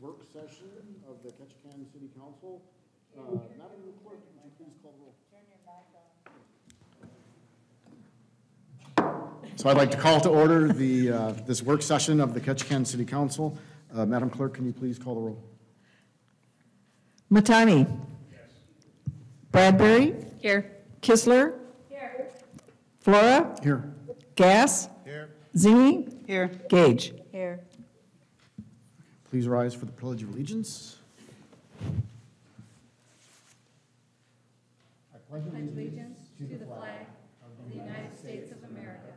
work session of the Ketchikan City Council. Uh, Madam Clerk, would you please call the roll? So I'd like to call to order the, uh, this work session of the Ketchikan City Council. Uh, Madam Clerk, can you please call the roll? Mahtani. Yes. Bradbury. Here. Kistler. Here. Flora. Here. Gass. Here. Zenge. Here. Gage. Here. Please rise for the Pledge of Allegiance. I pledge allegiance to the flag of the United States of America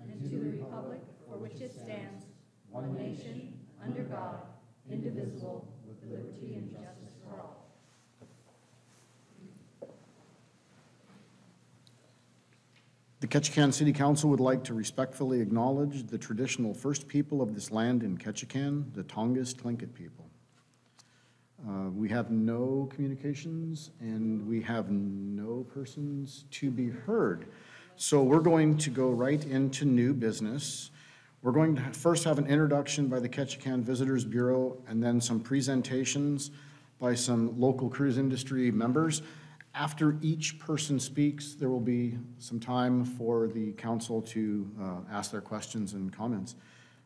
and to the republic for which it stands, one nation, under God, indivisible, with liberty and justice for all. The Ketchikan City Council would like to respectfully acknowledge the traditional first people of this land in Ketchikan, the Tongass Tlingit people. Uh, We have no communications, and we have no persons to be heard. So we're going to go right into new business. We're going to first have an introduction by the Ketchikan Visitors Bureau, and then some presentations by some local cruise industry members. After each person speaks, there will be some time for the council to uh, ask their questions and comments.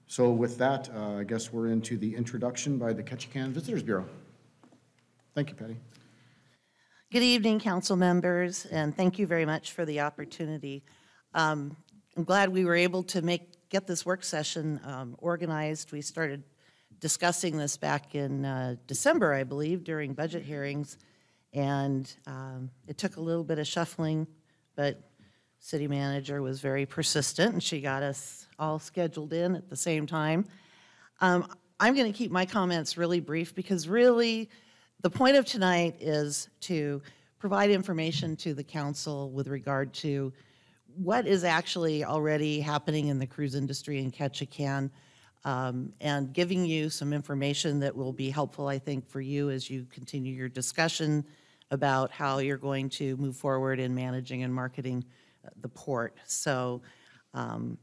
So with that, uh, I guess we're into the introduction by the Ketchikan Visitors Bureau. Thank you, Patty. Good evening, council members, and thank you very much for the opportunity. Um, I'm glad we were able to make, get this work session um, organized. We started discussing this back in uh, December, I believe, during budget hearings, and um, it took a little bit of shuffling, but city manager was very persistent, and she got us all scheduled in at the same time. Um, I'm going to keep my comments really brief because really, the point of tonight is to provide information to the council with regard to what is actually already happening in the cruise industry in Ketchikan, um, and giving you some information that will be helpful, I think, for you as you continue your discussion about how you're going to move forward in managing and marketing uh, the port. So um,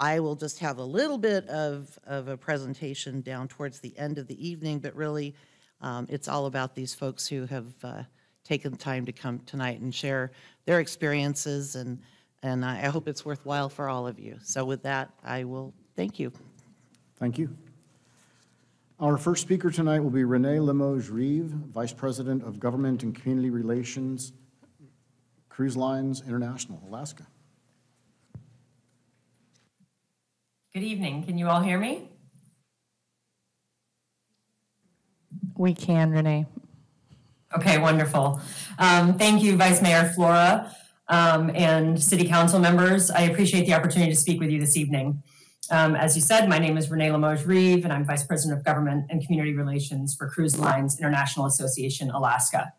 I will just have a little bit of, of a presentation down towards the end of the evening, but really, um, it's all about these folks who have uh, taken time to come tonight and share their experiences, and, and I I hope it's worthwhile for all of you. So with that, I will thank you. Thank you. Our first speaker tonight will be Renee Limoges Reeve, Vice President of Government and Community Relations, Cruise Lines International, Alaska. Good evening. Can you all hear me? We can, Renee. Okay, wonderful. Um, Thank you, Vice Mayor Flora um, and City Council members. I appreciate the opportunity to speak with you this evening. Um, As you said, my name is Renee Limoges Reeve, and I'm Vice President of Government and Community Relations for Cruise Lines International Association Alaska.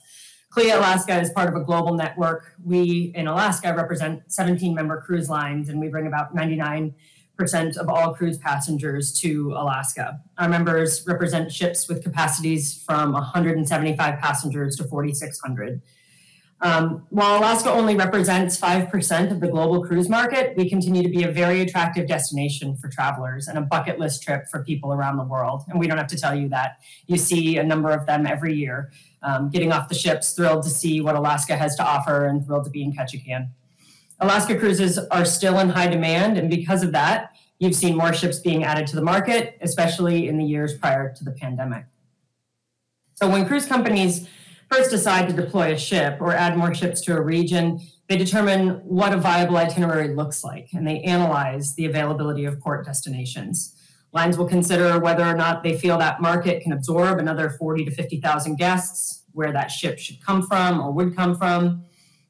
CLIA Alaska is part of a global network. We in Alaska represent 17 member cruise lines, and we bring about 99 percent of all cruise passengers to Alaska. Our members represent ships with capacities from 175 passengers to 4,600. Um, while Alaska only represents 5% of the global cruise market, we continue to be a very attractive destination for travelers and a bucket list trip for people around the world. And we don't have to tell you that. You see a number of them every year, um, getting off the ships, thrilled to see what Alaska has to offer and thrilled to be in Ketchikan. Alaska cruises are still in high demand, and because of that, you've seen more ships being added to the market, especially in the years prior to the pandemic. So when cruise companies first decide to deploy a ship or add more ships to a region, they determine what a viable itinerary looks like, and they analyze the availability of port destinations. Lines will consider whether or not they feel that market can absorb another 40 to 50,000 guests, where that ship should come from or would come from,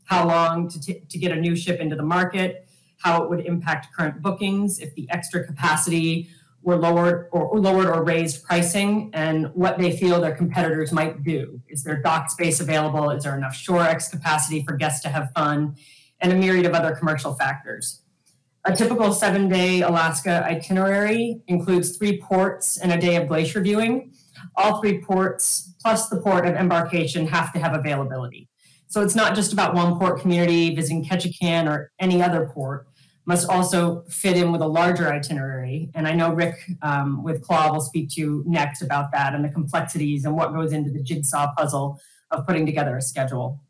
how long to, t- to get a new ship into the market, how it would impact current bookings if the extra capacity were lowered or, lowered or raised pricing, and what they feel their competitors might do. Is there dock space available? Is there enough shore X capacity for guests to have fun? And a myriad of other commercial factors. A typical seven day Alaska itinerary includes three ports and a day of glacier viewing. All three ports, plus the port of embarkation, have to have availability. So it's not just about one port community visiting Ketchikan or any other port. Must also fit in with a larger itinerary. And I know Rick um, with CLAA will speak to you next about that and the complexities and what goes into the jigsaw puzzle of putting together a schedule.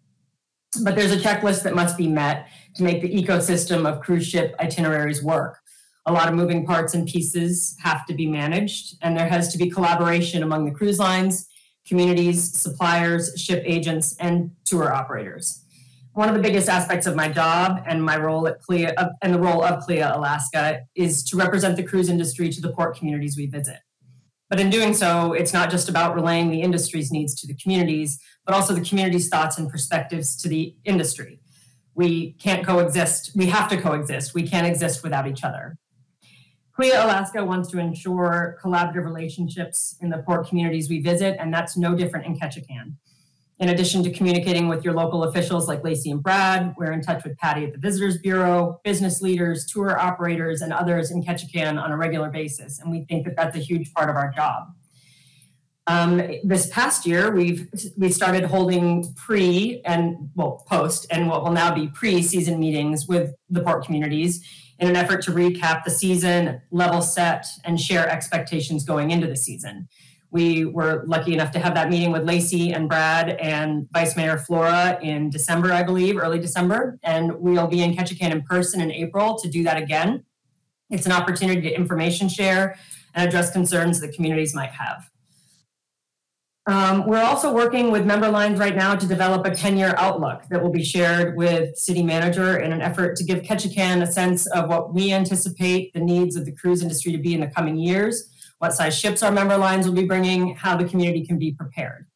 But there's a checklist that must be met to make the ecosystem of cruise ship itineraries work. A lot of moving parts and pieces have to be managed, and there has to be collaboration among the cruise lines, communities, suppliers, ship agents, and tour operators one of the biggest aspects of my job and my role at CLIA uh, and the role of CLIA Alaska is to represent the cruise industry to the port communities we visit. But in doing so, it's not just about relaying the industry's needs to the communities, but also the community's thoughts and perspectives to the industry. We can't coexist. We have to coexist. We can't exist without each other. CLIA Alaska wants to ensure collaborative relationships in the port communities we visit, and that's no different in Ketchikan. In addition to communicating with your local officials like Lacey and Brad, we're in touch with Patty at the Visitors Bureau, business leaders, tour operators, and others in Ketchikan on a regular basis. And we think that that's a huge part of our job. Um, this past year, we've we started holding pre and well post and what will now be pre-season meetings with the port communities in an effort to recap the season, level set, and share expectations going into the season. We were lucky enough to have that meeting with Lacey and Brad and Vice Mayor Flora in December, I believe, early December. And we'll be in Ketchikan in person in April to do that again. It's an opportunity to information share and address concerns that communities might have. Um, we're also working with member lines right now to develop a 10-year outlook that will be shared with city manager in an effort to give Ketchikan a sense of what we anticipate the needs of the cruise industry to be in the coming years what size ships our member lines will be bringing, how the community can be prepared.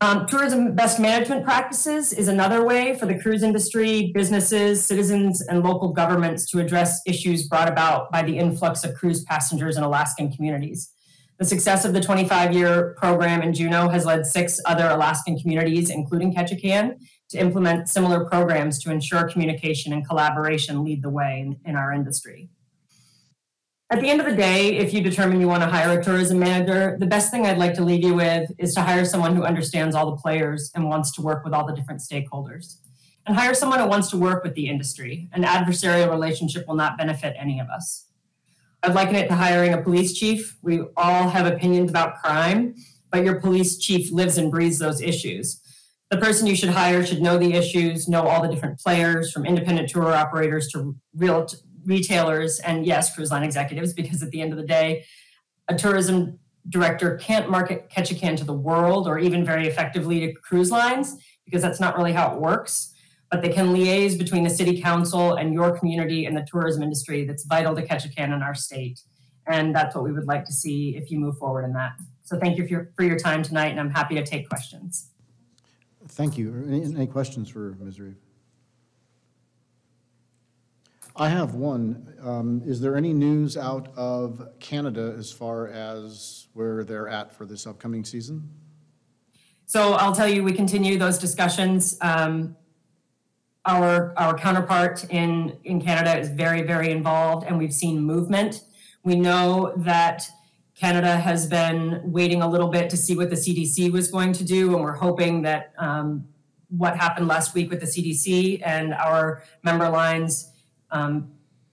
Um, tourism best management practices is another way for the cruise industry, businesses, citizens, and local governments to address issues brought about by the influx of cruise passengers in Alaskan communities. The success of the 25 year program in Juneau has led six other Alaskan communities, including Ketchikan, to implement similar programs to ensure communication and collaboration lead the way in, in our industry. At the end of the day, if you determine you want to hire a tourism manager, the best thing I'd like to leave you with is to hire someone who understands all the players and wants to work with all the different stakeholders. And hire someone who wants to work with the industry. An adversarial relationship will not benefit any of us. I'd liken it to hiring a police chief. We all have opinions about crime, but your police chief lives and breathes those issues. The person you should hire should know the issues, know all the different players, from independent tour operators to real retailers and yes, cruise line executives, because at the end of the day, a tourism director can't market Ketchikan to the world or even very effectively to cruise lines because that's not really how it works. But they can liaise between the city council and your community and the tourism industry that's vital to Ketchikan in our state. And that's what we would like to see if you move forward in that. So thank you for your, for your time tonight, and I'm happy to take questions. Thank you. Any, any questions for Ms. Reeve? I have one. Um, Is there any news out of Canada as far as where they're at for this upcoming season? So I'll tell you, we continue those discussions. Um, our, our counterpart in, in Canada is very, very involved, and we've seen movement. We know that Canada has been waiting a little bit to see what the CDC was going to do, and we're hoping that um, what happened last week with the CDC and our member lines um,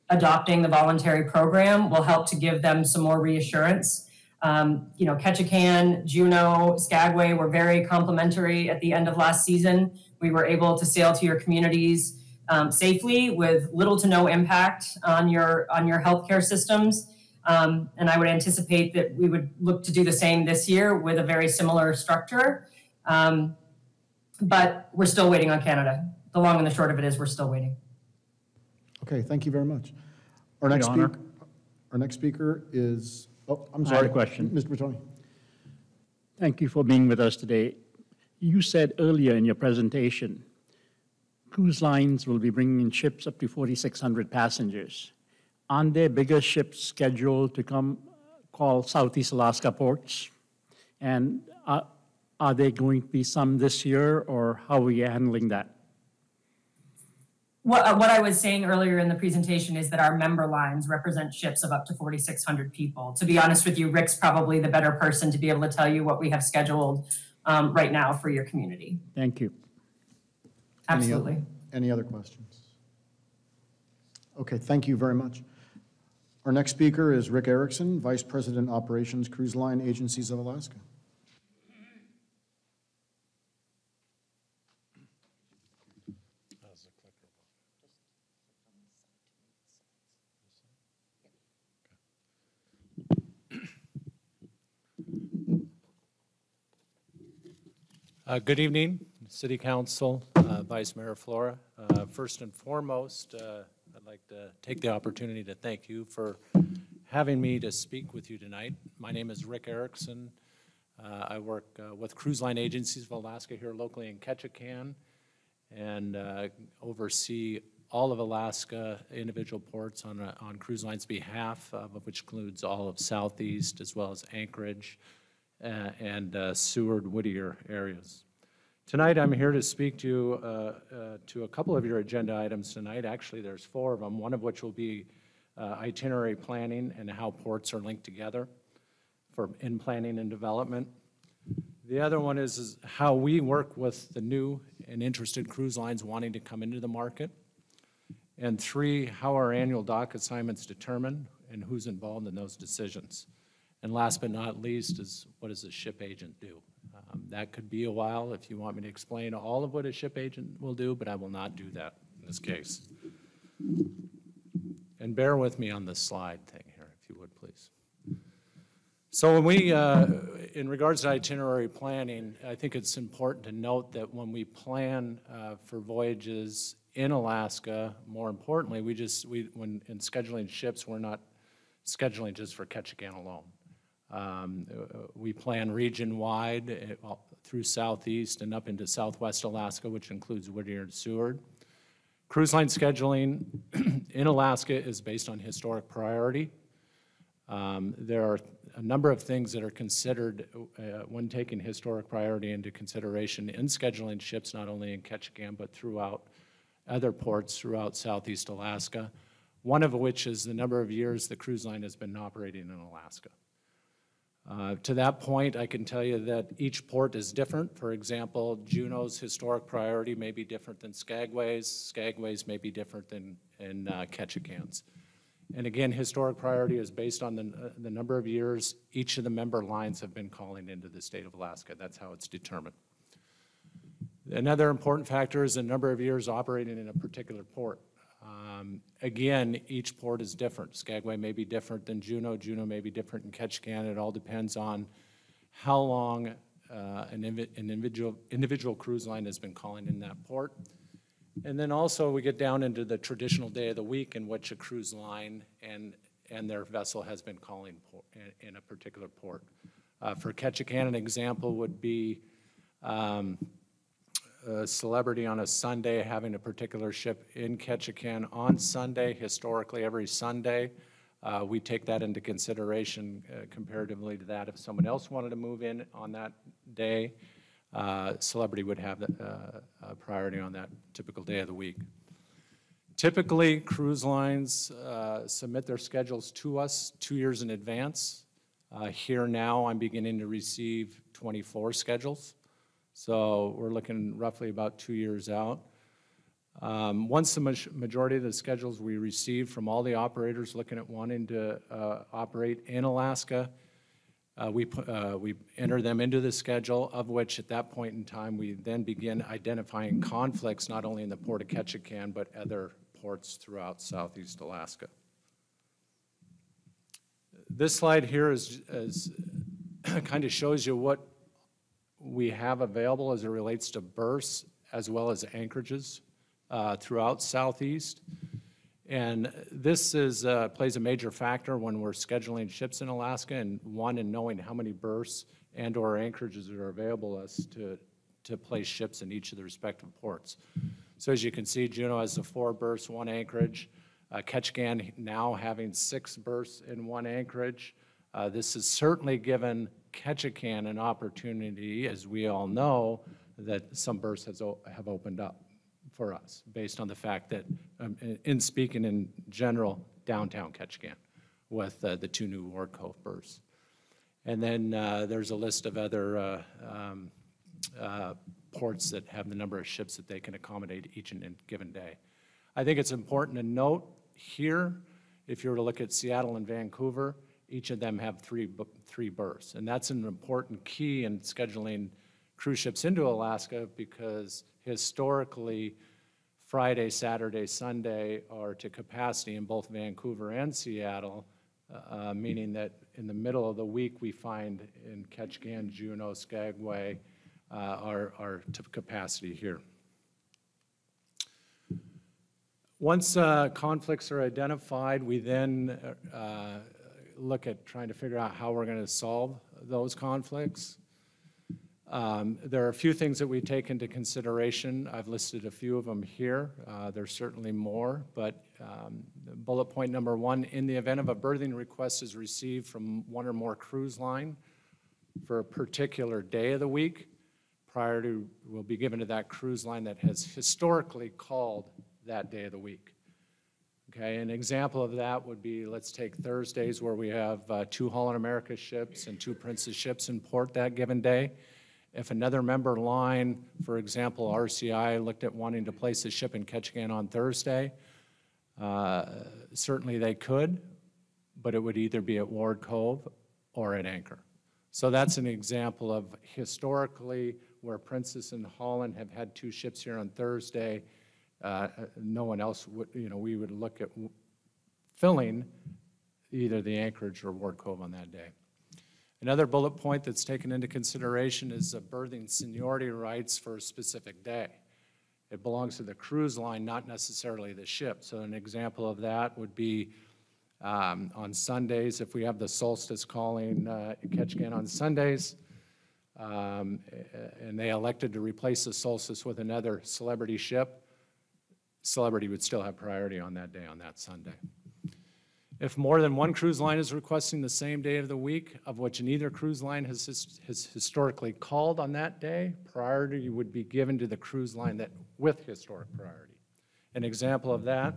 adopting the voluntary program will help to give them some more reassurance. Um, you know, Ketchikan, Juneau, Skagway were very complimentary at the end of last season. We were able to sail to your communities um, safely with little to no impact on your on your healthcare systems. Um, and I would anticipate that we would look to do the same this year with a very similar structure. Um, but we're still waiting on Canada. The long and the short of it is we're still waiting. Okay, thank you very much. Our next speaker, our next speaker is, oh, I'm I had a sorry. question. Mr. Bertoni. Thank you for being with us today. You said earlier in your presentation, cruise lines will be bringing in ships up to 4,600 passengers. Aren't there bigger ships scheduled to come call Southeast Alaska ports? And are, are there going to be some this year, or how are you handling that? What, uh, what I was saying earlier in the presentation is that our member lines represent ships of up to 4,600 people. To be honest with you, Rick's probably the better person to be able to tell you what we have scheduled um, right now for your community. Thank you. Any oth- Absolutely. Any other questions? Okay, thank you very much. Our next speaker is Rick Erickson, Vice President Operations Cruise Line Agencies of Alaska. Uh, Good evening, City Council, uh, Vice Mayor Flora. Uh, First and foremost, uh, I'd like to take the opportunity to thank you for having me to speak with you tonight. My name is Rick Erickson. Uh, I work uh, with Cruise Line Agencies of Alaska here locally in Ketchikan and oversee all of Alaska individual ports on, on Cruise Line's behalf, which includes all of Southeast as well as Anchorage uh, and uh, Seward, Whittier areas. Tonight, I'm here to speak to you, uh, uh, to a couple of your agenda items tonight. Actually, there's four of them, one of which will be uh, itinerary planning and how ports are linked together for in planning and development. The other one is, is how we work with the new and interested cruise lines wanting to come into the market. And three, how our annual dock assignments determined and who's involved in those decisions. And last but not least is what does a ship agent do? Um, That could be a while if you want me to explain all of what a ship agent will do, but I will not do that in this case. And bear with me on this slide thing here, if you would, please. So when we, uh, in regards to itinerary planning, I think it's important to note that when we plan uh, for voyages in Alaska, more importantly, we just, we, when, in scheduling ships, we're not scheduling just for Ketchikan alone. Um, We plan region-wide uh, through southeast and up into southwest Alaska, which includes Whittier and Seward. Cruise line scheduling in Alaska is based on historic priority. Um, There are a number of things that are considered uh, when taking historic priority into consideration in scheduling ships, not only in Ketchikan, but throughout other ports throughout southeast Alaska, one of which is the number of years the cruise line has been operating in Alaska. Uh, To that point, I can tell you that each port is different. For example, Juneau's historic priority may be different than Skagway's. Skagway's may be different than in uh, Ketchikan's. And again, historic priority is based on the, uh, the number of years each of the member lines have been calling into the state of Alaska. That's how it's determined. Another important factor is the number of years operating in a particular port. Um, Again, each port is different. Skagway may be different than Juneau, Juneau may be different than Ketchikan. It all depends on how long uh, an invi- an individual, individual cruise line has been calling in that port. And then also, we get down into the traditional day of the week in which a cruise line and, and their vessel has been calling por- in, in a particular port. Uh, For Ketchikan, an example would be um, a celebrity on a Sunday having a particular ship in Ketchikan on Sunday, historically every Sunday. Uh, We take that into consideration uh, comparatively to that. If someone else wanted to move in on that day, uh, celebrity would have the, uh, priority on that typical day of the week. Typically, cruise lines uh, submit their schedules to us two years in advance. Uh, Here now, I'm beginning to receive 24 schedules. So we're looking roughly about two years out. Um, Once the maj- majority of the schedules we receive from all the operators looking at wanting to uh, operate in Alaska, uh, we, uh, we enter them into the schedule, of which at that point in time, we then begin identifying conflicts, not only in the Port of Ketchikan, but other ports throughout southeast Alaska. This slide here is, is, kind of shows you what we have available as it relates to berths as well as anchorages uh, throughout Southeast. And this is, uh, plays a major factor when we're scheduling ships in Alaska, and one, in knowing how many berths and/or anchorages are available us to, to place ships in each of the respective ports. So as you can see, Juneau has the four berths, one anchorage. Uh, Ketchikan now having six berths in one anchorage. Uh, This has certainly given Ketchikan an opportunity, as we all know, that some berths has, have opened up for us, based on the fact that, um, in- in speaking in general, downtown Ketchikan, with uh, the two new Ward Cove berths. And then uh, there's a list of other uh, um, uh, ports that have the number of ships that they can accommodate each and given day. I think it's important to note Here, if you were to look at Seattle and Vancouver, each of them have three, three berths. And that's an important key in scheduling cruise ships into Alaska because historically, Friday, Saturday, Sunday are to capacity in both Vancouver and Seattle, uh, meaning that in the middle of the week, we find in Ketchikan, Juneau, Skagway uh, are, are to capacity here. Once uh, conflicts are identified, we then uh, look at trying to figure out how we're going to solve those conflicts. Um, There are a few things that we take into consideration. I've listed a few of them here. Uh, There's certainly more, but um, bullet point number one, in the event of a berthing request is received from one or more cruise line for a particular day of the week, priority will be given to that cruise line that has historically called that day of the week. Okay, an example of that would be, let's take Thursdays where we have uh, two Holland America ships and two Princess ships in port that given day. If another member line, for example, RCI, looked at wanting to place a ship in Ketchikan on Thursday, uh, certainly they could, but it would either be at Ward Cove or at Anchor. So that's an example of historically where Princess and Holland have had two ships here on Thursday. Uh, No one else would, you know, we would look at filling either the Anchorage or Ward Cove on that day. Another bullet point that's taken into consideration is the berthing seniority rights for a specific day. It belongs to the cruise line, not necessarily the ship. So an example of that would be um, on Sundays, if we have the solstice calling uh, Ketchikan on Sundays, um, and they elected to replace the solstice with another celebrity ship, celebrity would still have priority on that day, on that Sunday. If more than one cruise line is requesting the same day of the week, of which neither cruise line has, has historically called on that day, priority would be given to the cruise line that, with historic priority. An example of that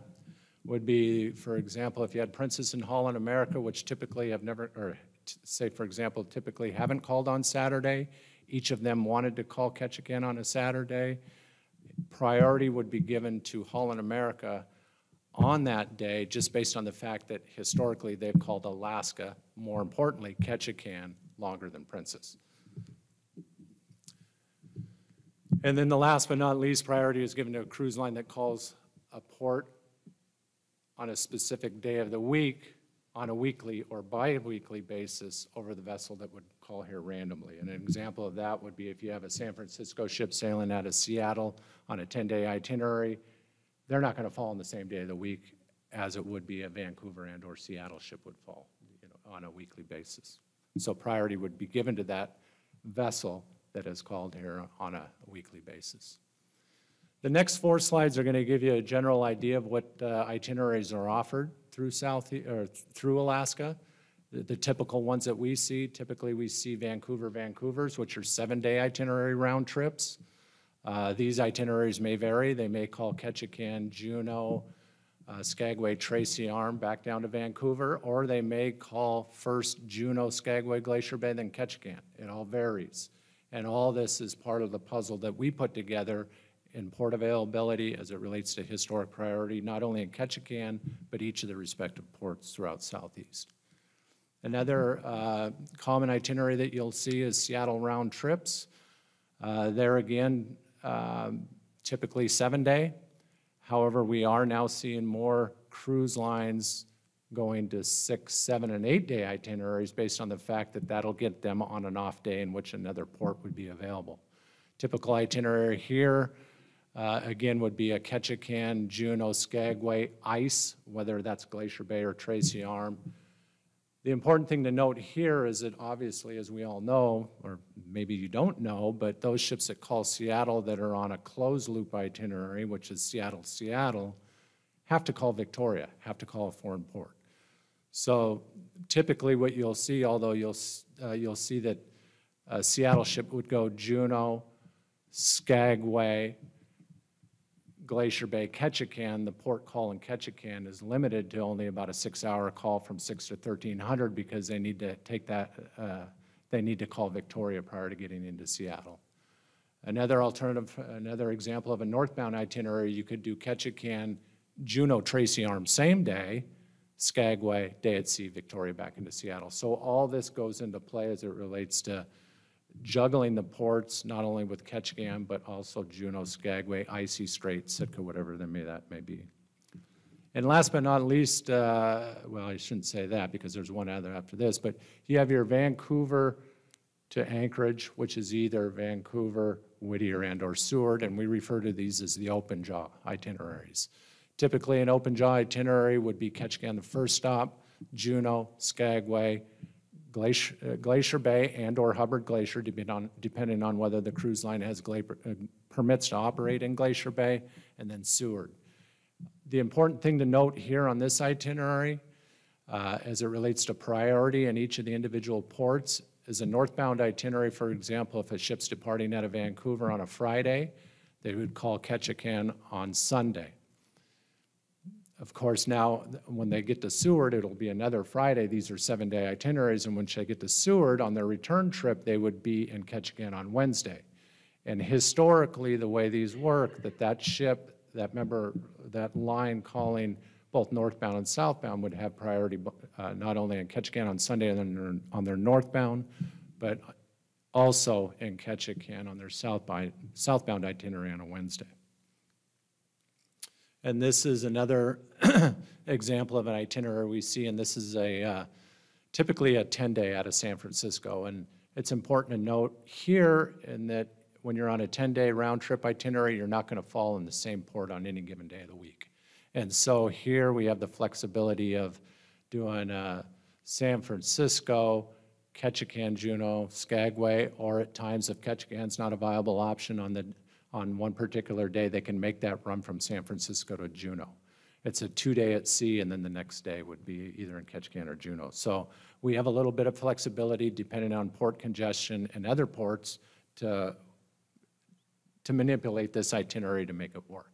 would be, for example, if you had Princess and Holland America, which typically have never, or say, for example, typically haven't called on Saturday, each of them wanted to call Ketchikan on a Saturday, priority would be given to Holland America on that day, just based on the fact that historically they've called Alaska, more importantly, Ketchikan, longer than Princess. And then the last but not least, priority is given to a cruise line that calls a port on a specific day of the week, on a weekly or bi-weekly basis over the vessel that would call here randomly. And an example of that would be if you have a San Francisco ship sailing out of Seattle on a 10-day itinerary, they're not going to fall on the same day of the week as it would be a Vancouver and/or Seattle ship would fall, you know, on a weekly basis. So priority would be given to that vessel that is called here on a weekly basis. The next four slides are going to give you a general idea of what uh, itineraries are offered through South, or through Alaska. The typical ones that we see, typically we see Vancouver, Vancouver's, which are seven-day itinerary round trips. Uh, These itineraries may vary. They may call Ketchikan, Juneau, uh, Skagway, Tracy Arm back down to Vancouver, or they may call first Juneau, Skagway, Glacier Bay, then Ketchikan. It all varies. And all this is part of the puzzle that we put together in port availability as it relates to historic priority, not only in Ketchikan, but each of the respective ports throughout Southeast. Another uh, common itinerary that you'll see is Seattle round trips. Uh, There again, um, typically seven-day. However, we are now seeing more cruise lines going to six, seven, and eight-day itineraries based on the fact that that'll get them on an off day in which another port would be available. Typical itinerary here, uh, again, would be a Ketchikan, Juneau, Skagway, ice, whether that's Glacier Bay or Tracy Arm. The important thing to note here is that obviously, as we all know, or maybe you don't know, but those ships that call Seattle that are on a closed loop itinerary, which is Seattle, Seattle, have to call Victoria, have to call a foreign port. So typically what you'll see, although you'll, uh, you'll see that a Seattle ship would go Juneau, Skagway, Glacier Bay, Ketchikan, the port call in Ketchikan is limited to only about a six-hour call from six to thirteen hundred because they need to take that, uh, they need to call Victoria prior to getting into Seattle. Another alternative, another example of a northbound itinerary, you could do Ketchikan, Juneau, Tracy Arm, same day, Skagway, day at sea, Victoria back into Seattle. So all this goes into play as it relates to juggling the ports, not only with Ketchikan, but also Juneau, Skagway, Icy Strait, Sitka, whatever that may, that may be. And last but not least, uh, well, I shouldn't say that because there's one other after this, but you have your Vancouver to Anchorage, which is either Vancouver, Whittier, and/or Seward, and we refer to these as the open jaw itineraries. Typically, an open jaw itinerary would be Ketchikan, the first stop, Juneau, Skagway, Glacier, uh, Glacier Bay and/or Hubbard Glacier, depending on, depending on whether the cruise line has uh, permits to operate in Glacier Bay, and then Seward. The important thing to note here on this itinerary, uh, as it relates to priority in each of the individual ports, is a northbound itinerary, for example, if a ship's departing out of Vancouver on a Friday, they would call Ketchikan on Sunday. Of course, now, when they get to Seward, it'll be another Friday. These are seven-day itineraries, and when they get to Seward, on their return trip, they would be in Ketchikan on Wednesday. And historically, the way these work, that that ship, that member, that line calling both northbound and southbound would have priority, uh, not only in Ketchikan on Sunday and then on their northbound, but also in Ketchikan on their southbound, southbound itinerary on a Wednesday. And this is another example of an itinerary we see, and this is a, uh, typically a 10-day out of San Francisco. And it's important to note here in that when you're on a 10-day round-trip itinerary, you're not going to fall in the same port on any given day of the week. And so here we have the flexibility of doing uh, San Francisco, Ketchikan, Juneau, Skagway, or at times if Ketchikan's not a viable option on the, on one particular day, they can make that run from San Francisco to Juneau. It's a two-day at sea, and then the next day would be either in Ketchikan or Juneau. So we have a little bit of flexibility depending on port congestion and other ports to, to manipulate this itinerary to make it work.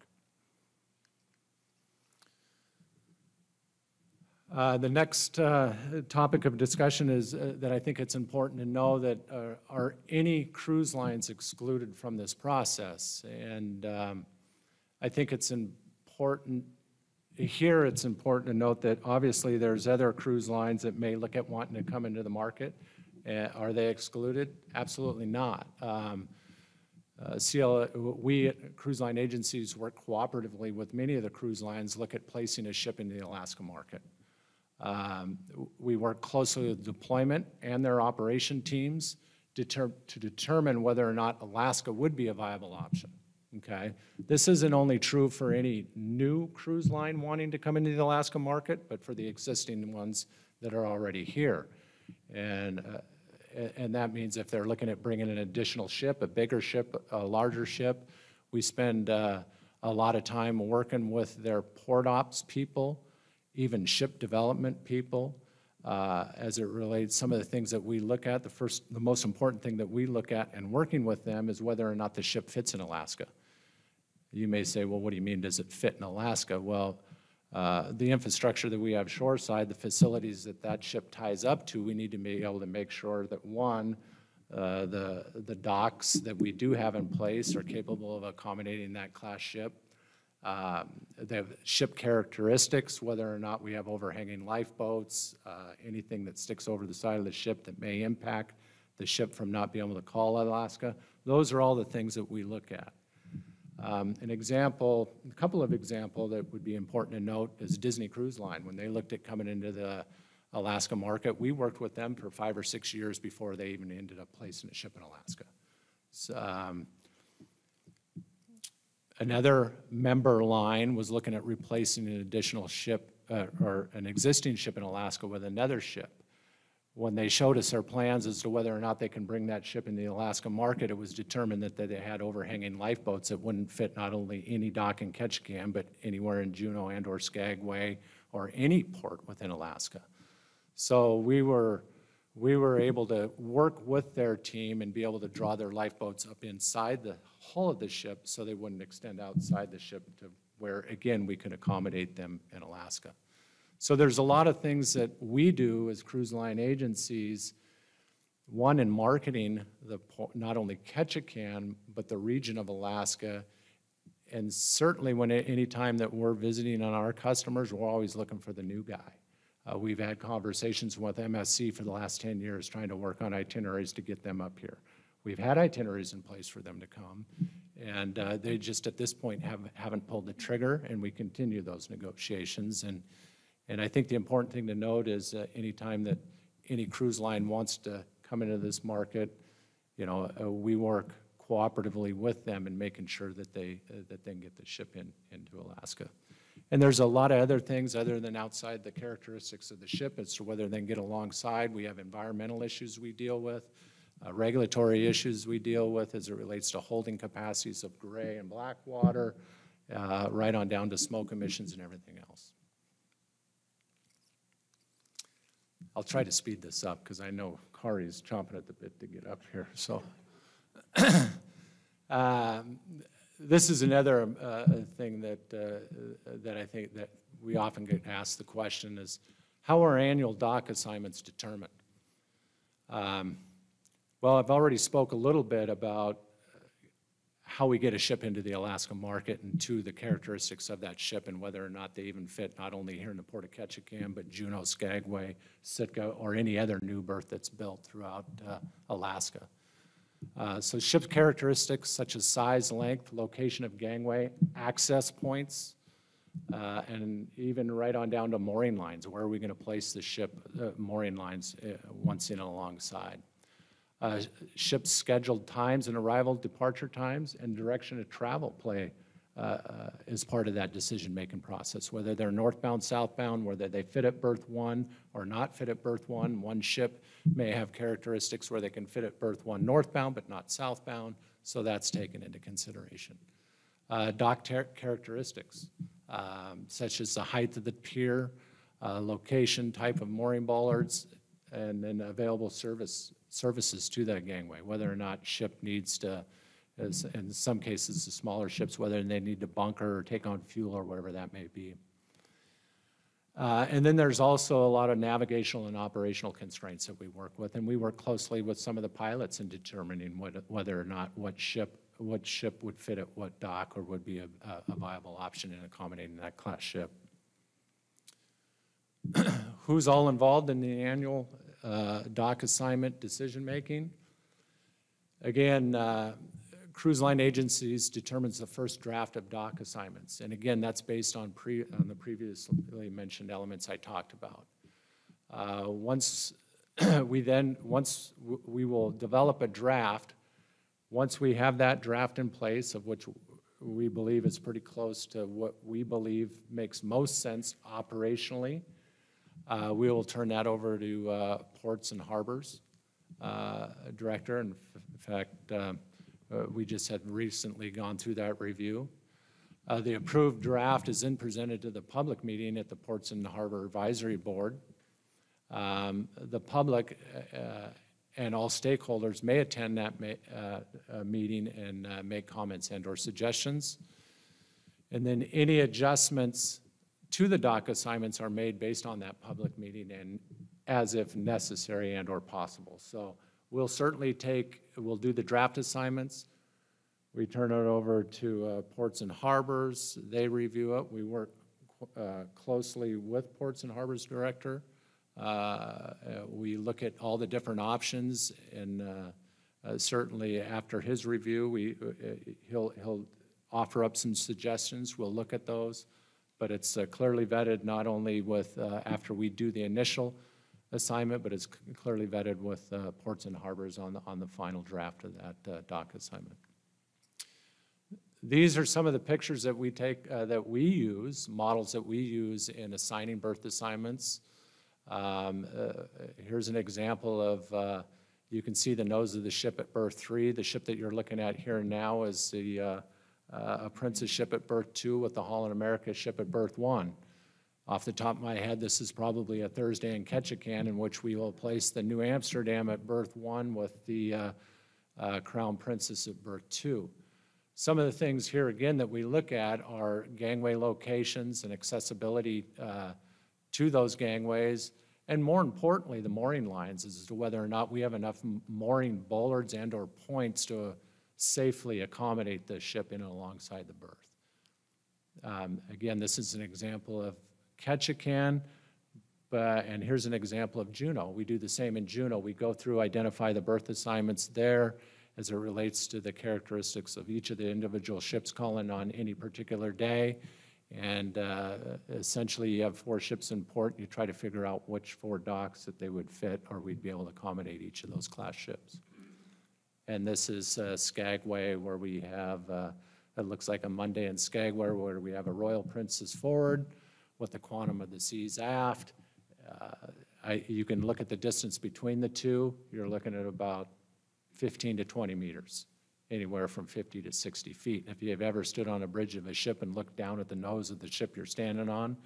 Uh, The next uh, topic of discussion is uh, that I think it's important to know that uh, are any cruise lines excluded from this process? And um, I think it's important, here it's important to note that obviously there's other cruise lines that may look at wanting to come into the market. Uh, Are they excluded? Absolutely not. Um, uh, CL, we cruise line agencies work cooperatively with many of the cruise lines, look at placing a ship in the Alaska market. Um, We work closely with deployment and their operation teams deter- to determine whether or not Alaska would be a viable option, okay? This isn't only true for any new cruise line wanting to come into the Alaska market, but for the existing ones that are already here. And, uh, and that means if they're looking at bringing an additional ship, a bigger ship, a larger ship, we spend uh, a lot of time working with their port ops people, even ship development people, uh, as it relates, some of the things that we look at, the first, the most important thing that we look at in working with them is whether or not the ship fits in Alaska. You may say, well, what do you mean, does it fit in Alaska? Well, uh, the infrastructure that we have shoreside, the facilities that that ship ties up to, we need to be able to make sure that, one, uh, the, the docks that we do have in place are capable of accommodating that class ship. Um, They ship characteristics, whether or not we have overhanging lifeboats, uh, anything that sticks over the side of the ship that may impact the ship from not being able to call Alaska. Those are all the things that we look at. Um, An example, a couple of example that would be important to note is Disney Cruise Line. When they looked at coming into the Alaska market, we worked with them for five or six years before they even ended up placing a ship in Alaska. So, um, Another member line was looking at replacing an additional ship, uh, or an existing ship in Alaska with another ship. When they showed us their plans as to whether or not they can bring that ship in the Alaska market, it was determined that they had overhanging lifeboats that wouldn't fit not only any dock in Ketchikan, but anywhere in Juneau and/or Skagway, or any port within Alaska. So we were, we were able to work with their team and be able to draw their lifeboats up inside the hull of the ship so they wouldn't extend outside the ship to where, again, we could accommodate them in Alaska. So there's a lot of things that we do as cruise line agencies, one in marketing the, not only Ketchikan, but the region of Alaska And certainly when, any time that we're visiting on our customers, we're always looking for the new guy. Uh, We've had conversations with MSC for the last 10 years, trying to work on itineraries to get them up here. We've had itineraries in place for them to come, and uh, they just, at this point, haven't, haven't pulled the trigger, and we continue those negotiations. And, and I think the important thing to note is uh, anytime that any cruise line wants to come into this market, you know, uh, we work cooperatively with them in making sure that they, uh, that they get the ship in, into Alaska. And there's a lot of other things other than outside the characteristics of the ship as to whether they can get alongside. We have environmental issues we deal with, uh, regulatory issues we deal with as it relates to holding capacities of gray and black water, uh, right on down to smoke emissions and everything else. I'll try to speed this up because I know Kari's chomping at the bit to get up here, so. Um, This is another uh, thing that, uh, that I think that we often get asked the question is, how are annual dock assignments determined? Um, Well, I've already spoke a little bit about how we get a ship into the Alaska market and to the characteristics of that ship and whether or not they even fit not only here in the Port of Ketchikan, but Juneau, Skagway, Sitka, or any other new berth that's built throughout uh, Alaska. Uh, So ship characteristics such as size, length, location of gangway, access points, uh, and even right on down to mooring lines. Where are we going to place the ship, uh, mooring lines uh, once in and alongside? Uh, Ship's scheduled times and arrival, departure times, and direction of travel play uh, uh, part of that decision-making process, whether they're northbound, southbound, whether they fit at berth one or not fit at berth one. One ship may have characteristics where they can fit at berth one northbound but not southbound, so that's taken into consideration. Uh, Dock ter- characteristics, um, such as the height of the pier, uh, location, type of mooring bollards, and then available service, services to that gangway, whether or not ship needs to, as in some cases, the smaller ships, whether they need to bunker or take on fuel or whatever that may be. Uh, And then there's also a lot of navigational and operational constraints that we work with, and we work closely with some of the pilots in determining what, whether or not what ship, what ship would fit at what dock or would be a, a viable option in accommodating that class ship. Who's all involved in the annual uh, dock assignment decision-making? Again, uh, cruise line agencies determines the first draft of dock assignments. And again, that's based on pre, on the previously mentioned elements I talked about. Uh, Once, we then, once we will develop a draft, once we have that draft in place, of which we believe is pretty close to what we believe makes most sense operationally, uh, we will turn that over to uh, Ports and Harbors uh, Director. F- in fact, um, we just had recently gone through that review. Uh, The approved draft is then presented to the public meeting at the Ports and Harbor Advisory Board. Um, The public uh, and all stakeholders may attend that uh, uh, meeting and uh, make comments and/or suggestions. And then any adjustments to the dock assignments are made based on that public meeting and as if necessary and/or possible. So we'll certainly take, we'll do the draft assignments. We turn it over to uh, Ports and Harbors. They review it. We work uh, closely with Ports and Harbors Director. Uh, uh, We look at all the different options, and uh, uh, certainly after his review, we, he'll, he'll offer up some suggestions. We'll look at those. But it's clearly vetted not only with, after we do the initial assignment, but it's clearly vetted with uh, Ports and Harbors on, the on the final draft of that uh, dock assignment. These are some of the pictures that we take, uh, that we use, models that we use in assigning berth assignments. Um, uh, Here's an example of, uh, you can see the nose of the ship at berth three. The ship that you're looking at here now is the uh, Apprentice ship at berth two with the Holland America ship at berth one. Off the top of my head, this is probably a Thursday in Ketchikan in which we will place the Nieuw Amsterdam at berth one with the uh, uh, Crown Princess at berth two. Some of the things here again that we look at are gangway locations and accessibility uh, to those gangways, and more importantly, the mooring lines as to whether or not we have enough mooring bollards and/or points to safely accommodate the ship in and alongside the berth. Um, Again, this is an example of Ketchikan, but, and here's an example of Juneau. We do the same in Juneau. We go through, identify the berth assignments there as it relates to the characteristics of each of the individual ships calling on any particular day. And uh, essentially, you have four ships in port, and you try to figure out which four docks that they would fit, or we'd be able to accommodate each of those class ships. And this is uh, Skagway, where we have, uh, it looks like a Monday in Skagway, where we have a Royal Princess forward with the Quantum of the Seas aft. Uh, I, you can look at the distance between the two, you're looking at about 15 to 20 meters, anywhere from 50 to 60 feet. If you've ever stood on a bridge of a ship and looked down at the nose of the ship you're standing on,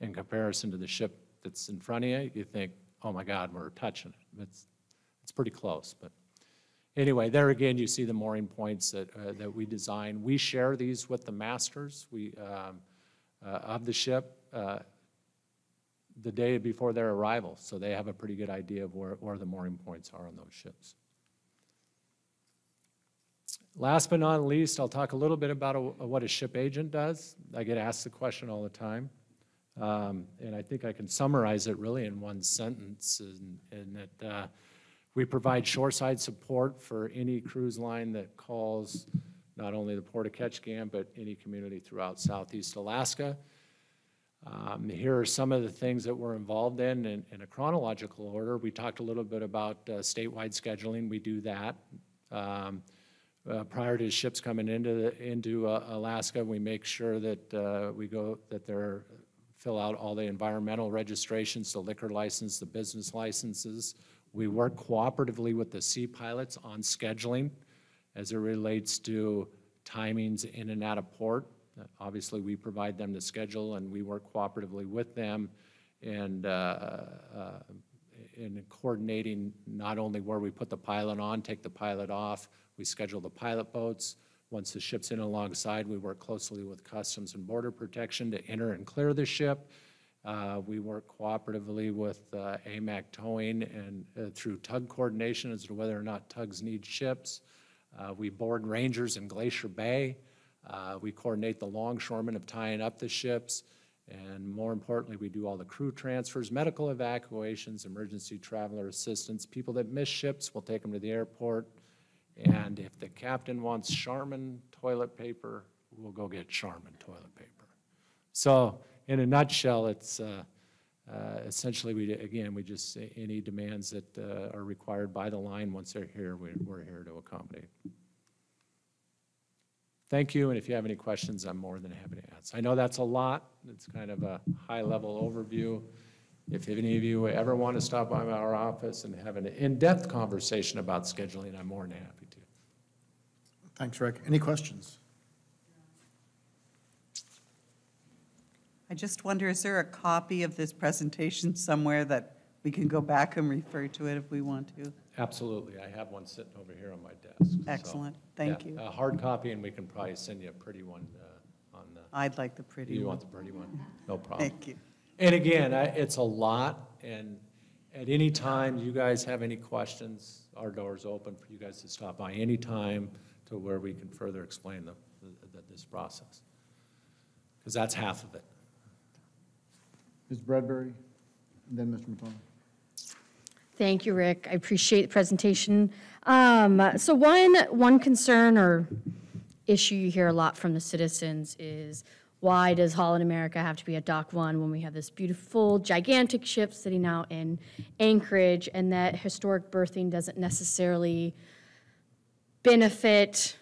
in comparison to the ship that's in front of you, you think, oh my God, we're touching it. It's, it's pretty close, but anyway, there again, you see the mooring points that, uh, that we design. We share these with the masters, we, um, uh, of the ship, uh, the day before their arrival, so they have a pretty good idea of where, where the mooring points are on those ships. Last but not least, I'll talk a little bit about a- what a ship agent does. I get asked the question all the time. Um, And I think I can summarize it really in one sentence, in in that uh, we provide shoreside support for any cruise line that calls not only the Port of Ketchikan, but any community throughout southeast Alaska. Um, Here are some of the things that we're involved in, in in a chronological order. We talked a little bit about uh, statewide scheduling, we do that. Um, uh, Prior to ships coming into, the- into uh, Alaska, we make sure that uh, we go, that they're, fill out all the environmental registrations, the liquor license, the business licenses. We work cooperatively with the sea pilots on scheduling as it relates to timings in and out of port. Obviously, we provide them the schedule, and we work cooperatively with them and uh, uh, in coordinating not only where we put the pilot on, take the pilot off, we schedule the pilot boats. Once the ship's in alongside, we work closely with Customs and Border Protection to enter and clear the ship. Uh, We work cooperatively with uh, AMAC Towing and uh, through tug coordination as to whether or not tugs need ships. Uh, We board rangers in Glacier Bay. Uh, We coordinate the longshoremen of tying up the ships. And more importantly, we do all the crew transfers, medical evacuations, emergency traveler assistance. People that miss ships, we'll take them to the airport. And if the captain wants Charmin toilet paper, we'll go get Charmin toilet paper. So in a nutshell, it's uh, uh, essentially, we, again, we just, any demands that uh, are required by the line, once they're here, we're we're here to accommodate. Thank you, and if you have any questions, I'm more than happy to answer. I know that's a lot, it's kind of a high-level overview. If any of you ever want to stop by our office and have an in-depth conversation about scheduling, I'm more than happy to. Thanks, Rick. Any questions? I just wonder, is there a copy of this presentation somewhere that we can go back and refer to it if we want to? Absolutely, I have one sitting over here on my desk. so, Excellent, thank yeah, you. A hard copy, and we can probably send you a pretty one uh, on the, I'd like the pretty one. you one. want the pretty one? No problem. Thank you. And again, I- it's a lot, and at any time you guys have any questions, our door's open for you guys to stop by anytime to where we can further explain the, the- this process. Because that's half of it. Ms. Bradbury, and then Mr. McClellan. Thank you, Rick. I appreciate the presentation. Um, So one, one concern or issue you hear a lot from the citizens is why does Holland America have to be at Dock One when we have this beautiful, gigantic ship sitting out in Anchorage and that historic berthing doesn't necessarily benefit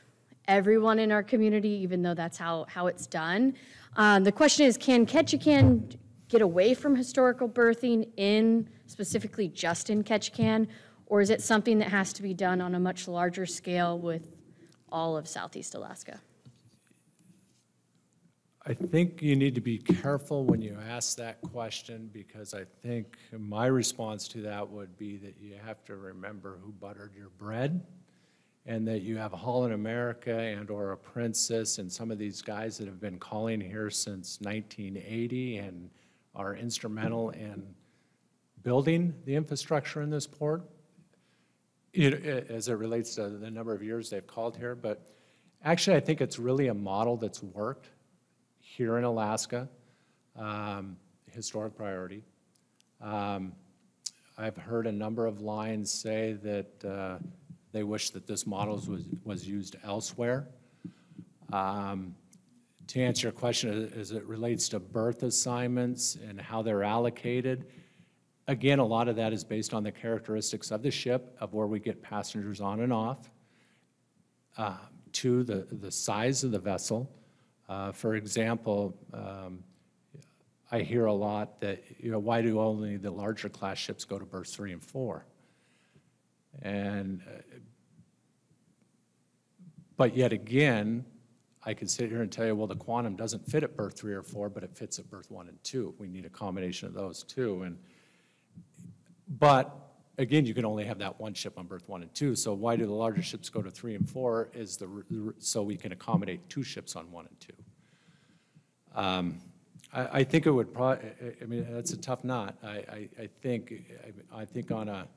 everyone in our community, even though that's how, how it's done. Um, the question is, can Ketchikan get away from historical berthing in, specifically just in Ketchikan? Or is it something that has to be done on a much larger scale with all of Southeast Alaska? I think you need to be careful when you ask that question, because I think my response to that would be that you have to remember who buttered your bread, and that you have a Holland America and/or a Princess and some of these guys that have been calling here since 1980 and are instrumental in building the infrastructure in this port, know, a- as it relates to the number of years they've called here, but actually, I think it's really a model that's worked here in Alaska, um, historic priority. Um, I've heard a number of lines say that uh, they wish that this model was, was used elsewhere. Um, To answer your question, as it relates to berth assignments and how they're allocated, again, a lot of that is based on the characteristics of the ship, of where we get passengers on and off. Uh, Two, the, the size of the vessel. Uh, For example, um, I hear a lot that, you know, why do only the larger class ships go to berths three and four? And, uh, but yet again, I could sit here and tell you, well, the Quantum doesn't fit at berth three or four, but it fits at berth one and two. We need a combination of those two. And, but again, you can only have that one ship on berth one and two. So why do the larger ships go to three and four is the, so we can accommodate two ships on one and two. Um, I, I think it would probably, I mean, that's a tough knot. I, I, I think, I think on a,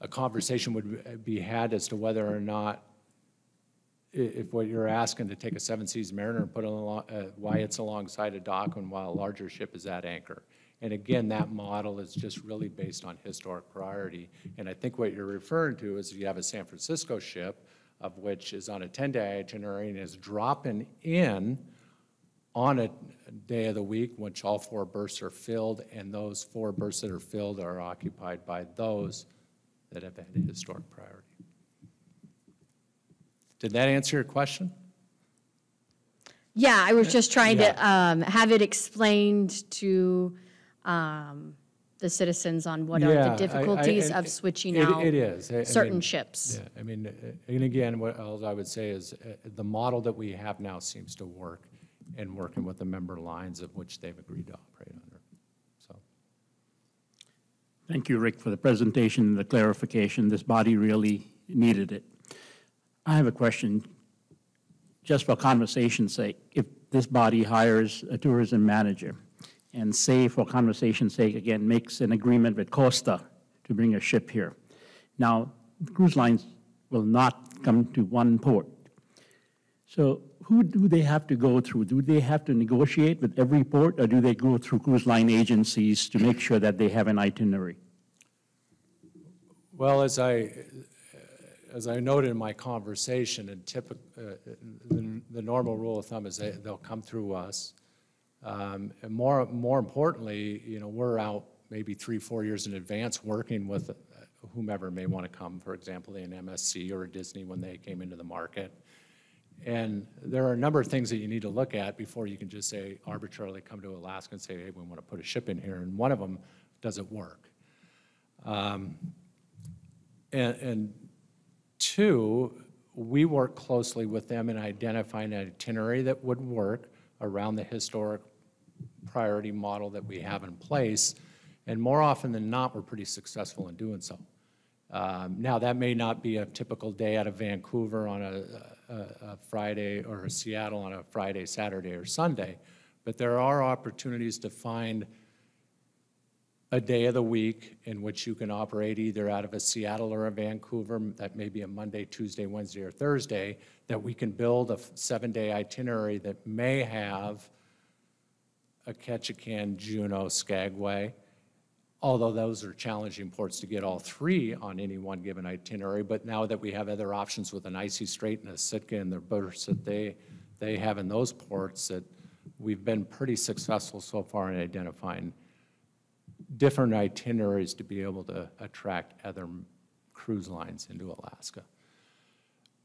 a conversation would be had as to whether or not, i- if what you're asking to take a Seven Seas Mariner and put it along, uh, why it's alongside a dock and while a larger ship is at anchor. And again, that model is just really based on historic priority. And I think what you're referring to is you have a San Francisco ship, of which is on a 10-day itinerary and is dropping in on a day of the week, which all four berths are filled, and those four berths that are filled are occupied by those that have had historic priority. Did that answer your question? Yeah, I was just trying Yeah. to um, have it explained to um, the citizens on what are Yeah, I- the I- difficulties and of it- switching it- out It is. I- I certain mean, ships. Yeah, I mean, uh, and again, what else I would say is, uh, the model that we have now seems to work in working with the member lines of which they've agreed to operate under, so. Thank you, Rick, for the presentation and the clarification. This body really needed it. I have a question, just for conversation's sake. If this body hires a tourism manager, and say, for conversation's sake, again, makes an agreement with Costa to bring a ship here. Now, cruise lines will not come to one port. So who do they have to go through? Do they have to negotiate with every port, or do they go through cruise line agencies to make sure that they have an itinerary? Well, as I, as I noted in my conversation, and typical, the, the normal rule of thumb is they, they'll come through us. Um, And more, more importantly, you know, we're out maybe three, four years in advance, working with whomever may want to come, for example, an MSC or a Disney when they came into the market. And there are a number of things that you need to look at before you can just say arbitrarily come to Alaska and say, hey, we want to put a ship in here. And one of them, does it work? Um, And, and two, we work closely with them in identifying an itinerary that would work around the historic priority model that we have in place. And more often than not, we're pretty successful in doing so. Um, Now, that may not be a typical day out of Vancouver on a, a, a Friday or Seattle on a Friday, Saturday, or Sunday, but there are opportunities to find a day of the week in which you can operate either out of a Seattle or a Vancouver, that may be a Monday, Tuesday, Wednesday, or Thursday, that we can build a seven-day itinerary that may have a Ketchikan, Juneau, Skagway, although those are challenging ports to get all three on any one given itinerary, but now that we have other options with an Icy Strait and a Sitka and the berths that they, they have in those ports, that we've been pretty successful so far in identifying different itineraries to be able to attract other cruise lines into Alaska.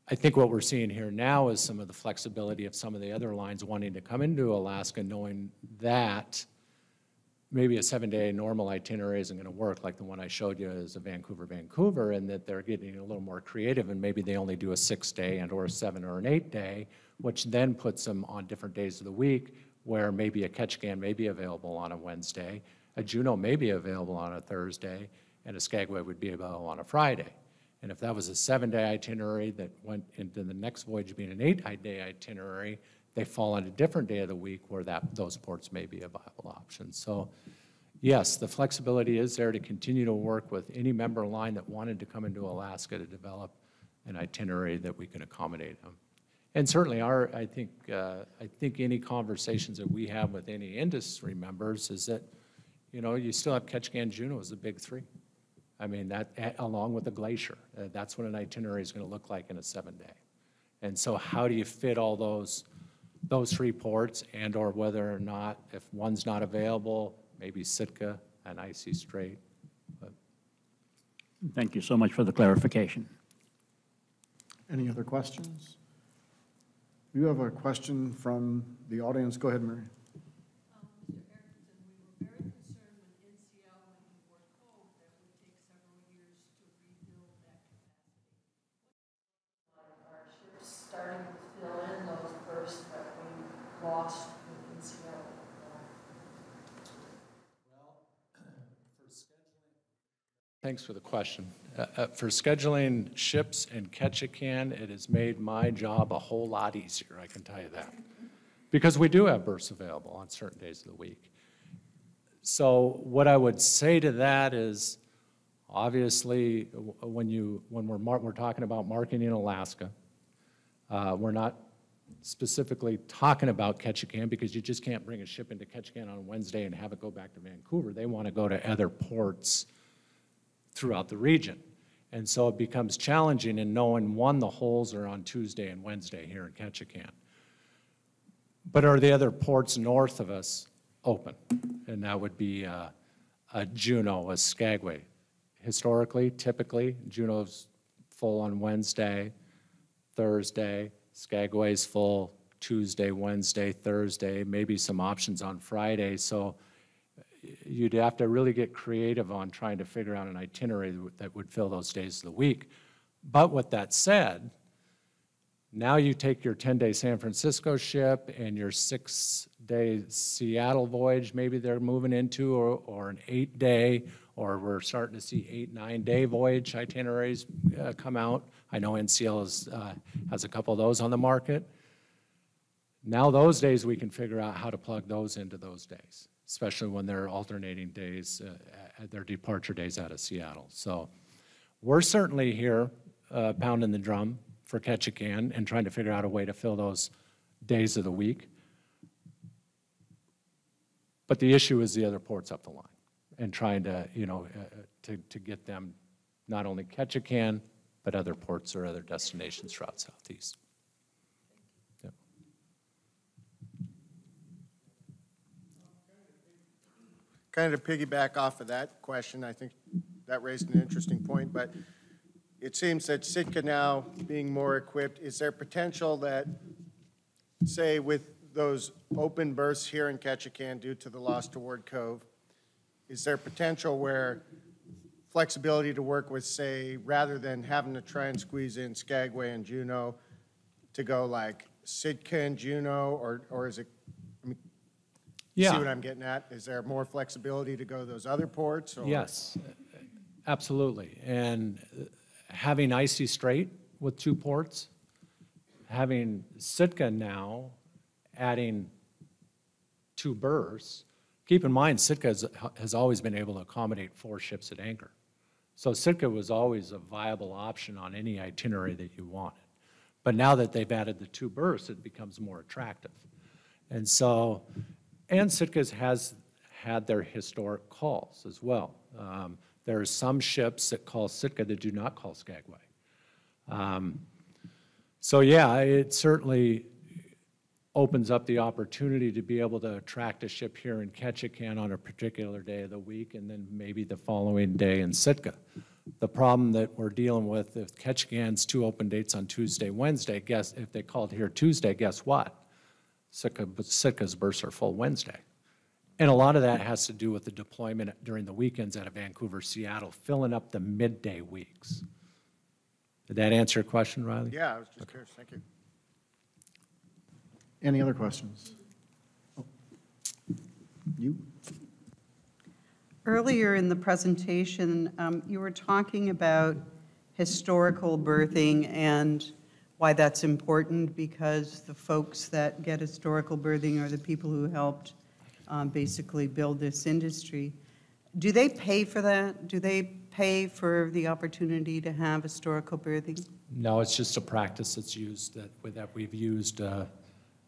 I think what we're seeing here now is some of the flexibility of some of the other lines wanting to come into Alaska, knowing that maybe a seven-day normal itinerary isn't going to work, like the one I showed you is a Vancouver, Vancouver, and that they're getting a little more creative, and maybe they only do a six-day and/or a seven or an eight-day, which then puts them on different days of the week, where maybe a Ketchikan may be available on a Wednesday, a Juneau may be available on a Thursday, and a Skagway would be available on a Friday. And if that was a seven-day itinerary that went into the next voyage being an eight-day itinerary, they fall on a different day of the week where that, those ports may be a viable option. So, yes, the flexibility is there to continue to work with any member line that wanted to come into Alaska to develop an itinerary that we can accommodate them. And certainly our, I think, uh, I think any conversations that we have with any industry members is that, you know, you still have Ketchikan Juneau as the big three. I mean, that, a- along with the glacier, uh, that's what an itinerary is going to look like in a seven-day. And so how do you fit all those, those three ports and/or whether or not, if one's not available, maybe Sitka and Icy Strait? Thank you so much for the clarification. Any other questions? Do you have a question from the audience. Go ahead, Mary. Mr. Erickson, we were very concerned with NCL when we were told that it would take several years to rebuild that capacity. Our ships starting to fill in those berths that we lost with NCL. Thanks for the question. Uh, uh, For scheduling ships in Ketchikan, it has made my job a whole lot easier, I can tell you that. Because we do have berths available on certain days of the week. So what I would say to that is, obviously, when you, when we're, we're talking about marketing in Alaska, uh, we're not specifically talking about Ketchikan because you just can't bring a ship into Ketchikan on Wednesday and have it go back to Vancouver. They want to go to other ports throughout the region. And so it becomes challenging in knowing, one, the holes are on Tuesday and Wednesday here in Ketchikan. But are the other ports north of us open? And that would be uh, a Juneau, a Skagway. Historically, typically, Juneau's full on Wednesday, Thursday, Skagway's full Tuesday, Wednesday, Thursday, maybe some options on Friday. So you'd have to really get creative on trying to figure out an itinerary that would- fill those days of the week. But with that said, now you take your 10-day San Francisco ship and your six-day Seattle voyage, maybe they're moving into, or, or an eight-day, or we're starting to see eight, nine-day voyage itineraries uh, come out. I know NCL is, uh, has a couple of those on the market. Now, those days, we can figure out how to plug those into those days, especially when they're alternating days, uh, at their departure days out of Seattle. So we're certainly here uh, pounding the drum for Ketchikan and trying to figure out a way to fill those days of the week. But the issue is the other ports up the line and trying to, you know, uh, uh, to, to get them not only Ketchikan, but other ports or other destinations throughout Southeast. Kind of piggyback off of that question, I think that raised an interesting point, but it seems that Sitka now being more equipped, is there potential that, say, with those open berths here in Ketchikan due to the loss to Ward Cove, is there potential where flexibility to work with, say, rather than having to try and squeeze in Skagway and Juneau, to go like Sitka and Juneau, or, or is it, See what I'm getting at? Is there more flexibility to go to those other ports? or- Yes, absolutely. And having Icy Strait with two ports, having Sitka now adding two berths, keep in mind Sitka has, has always been able to accommodate four ships at anchor. So Sitka was always a viable option on any itinerary that you wanted. But now that they've added the two berths, it becomes more attractive. And so, and Sitka's has had their historic calls as well. Um, There are some ships that call Sitka that do not call Skagway. Um, So yeah, it certainly opens up the opportunity to be able to attract a ship here in Ketchikan on a particular day of the week, and then maybe the following day in Sitka. The problem that we're dealing with, if Ketchikan's two open dates on Tuesday, Wednesday, guess, if they called here Tuesday, guess what? Sitka, Sitka's berths are full Wednesday. And a lot of that has to do with the deployment during the weekends out of Vancouver, Seattle, filling up the midday weeks. Did that answer your question, Riley? Yeah, I was just curious, thank you. Any other questions? Oh. You? Earlier in the presentation, um, you were talking about historical berthing and why that's important, because the folks that get historical berthing are the people who helped um, basically build this industry. Do they pay for that? Do they pay for the opportunity to have historical berthing? No, it's just a practice that's used, that, that we've used uh,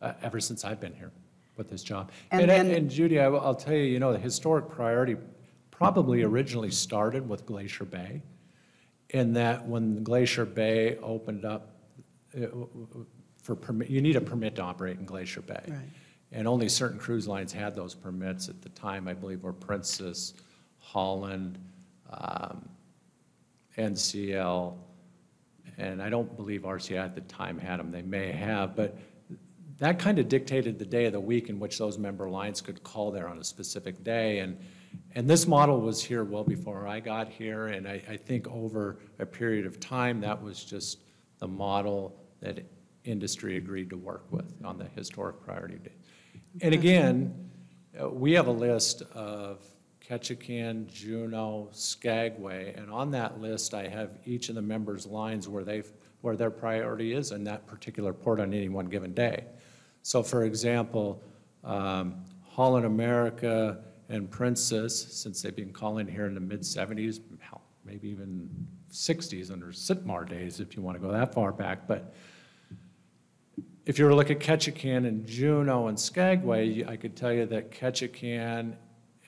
uh, ever since I've been here with this job. And And then- and Judy, I will- I'll tell you, you know, the historic priority probably originally started with Glacier Bay, in that when Glacier Bay opened up uh, for permit, you need a permit to operate in Glacier Bay. Right. And only certain cruise lines had those permits at the time, I believe were Princess, Holland, um, NCL, and I don't believe RCI at the time had them, they may have, but that kind of dictated the day of the week in which those member lines could call there on a specific day. And, and this model was here well before I got here, and I, I think over a period of time, that was just the model that industry agreed to work with on the historic priority date. And again, uh, we have a list of Ketchikan, Juneau, Skagway, and on that list, I have each of the members' lines where they've, where their priority is in that particular port on any one given day. So for example, um, Holland America and Princess, since they've been calling here in the mid-seventies, maybe even sixties under Sitmar days, if you want to go that far back, but if you were to look at Ketchikan and Juneau and Skagway, I could tell you that Ketchikan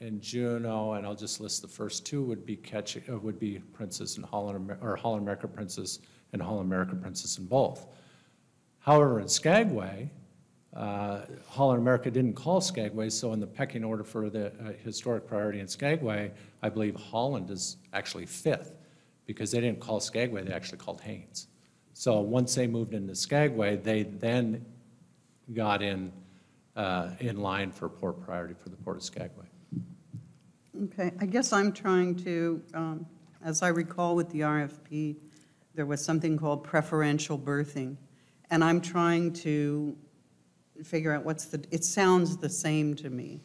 and Juneau, and I'll just list the first two, would be Ketch, uh, would be Princess and Holland, or Holland America Princess and Holland America Princess in both. However, in Skagway, uh, Holland America didn't call Skagway, so in the pecking order for the uh, historic priority in Skagway, I believe Holland is actually fifth, because they didn't call Skagway, they actually called Haines. So once they moved into Skagway, they then got in, uh, in line for port priority for the Port of Skagway. Okay, I guess I'm trying to, um, as I recall with the RFP, there was something called preferential berthing. And I'm trying to figure out what's the, it sounds the same to me.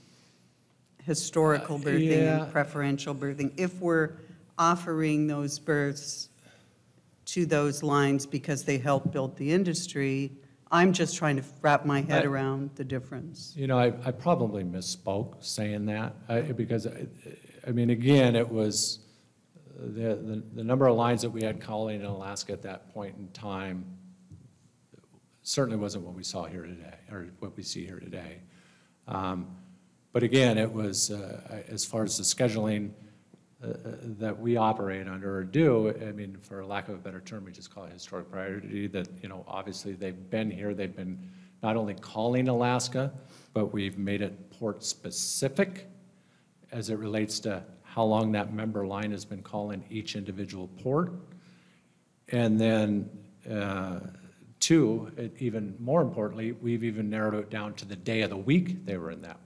Historical Uh, berthing yeah. and preferential berthing. If we're offering those berths to those lines because they help build the industry, I'm just trying to wrap my head I- around the difference. You know, I, I probably misspoke saying that, I- because, I I mean, again, it was, uh, the, the, the number of lines that we had calling in Alaska at that point in time certainly wasn't what we saw here today, or what we see here today. Um, But again, it was, uh, I- as far as the scheduling uh, uh, that we operate under or do, I mean, for lack of a better term, we just call it historic priority, that, you know, obviously they've been here, they've been not only calling Alaska, but we've made it port-specific as it relates to how long that member line has been calling each individual port. And then, uh, two, it- even more importantly, we've even narrowed it down to the day of the week they were in that port.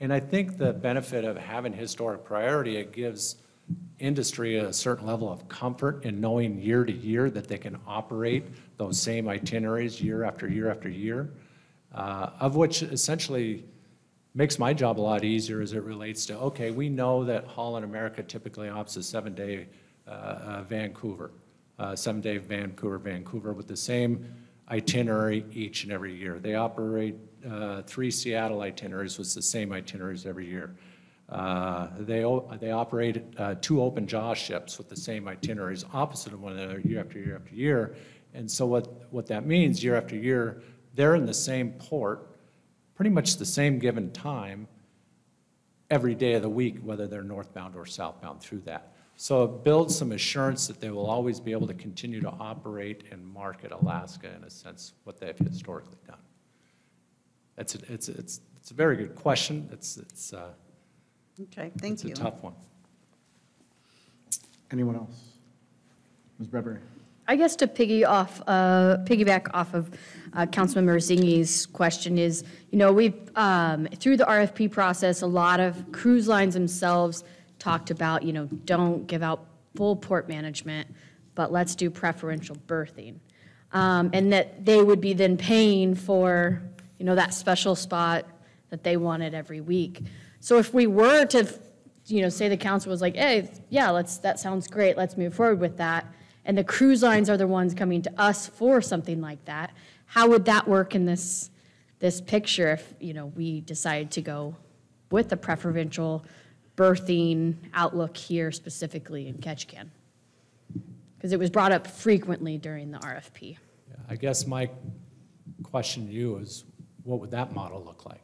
And I think the benefit of having historic priority, it gives industry a certain level of comfort in knowing year to year that they can operate those same itineraries year after year after year, uh, of which essentially makes my job a lot easier as it relates to, okay, we know that Holland America typically opts a seven-day uh, uh, Vancouver, uh, seven-day Vancouver, Vancouver, with the same itinerary each and every year. They operate uh, three Seattle itineraries with the same itineraries every year. Uh, They, they operate uh, two open jaw ships with the same itineraries opposite of one another year after year after year. And so what, what that means, year after year, they're in the same port, pretty much the same given time, every day of the week, whether they're northbound or southbound through that. So it builds some assurance that they will always be able to continue to operate and market Alaska in a sense, what they've historically done. It's, a- it's, it's, it's a very good question. It's, it's, uh, Okay, thank it's you. a tough one. Anyone else? Ms. Bradbury? I guess to piggy off, uh, piggyback off of uh, Councilmember Zenge's question is, you know, we've, um, through the RFP process, a lot of cruise lines themselves talked about, you know, don't give out full port management, but let's do preferential berthing. Um, And that they would be then paying for, you know, that special spot that they wanted every week. So if we were to, you know, say the council was like, hey, yeah, let's, that sounds great, let's move forward with that, and the cruise lines are the ones coming to us for something like that, how would that work in this, this picture if, you know, we decide to go with the preferential berthing outlook here specifically in Ketchikan? Because it was brought up frequently during the RFP. I guess my question to you is, what would that model look like?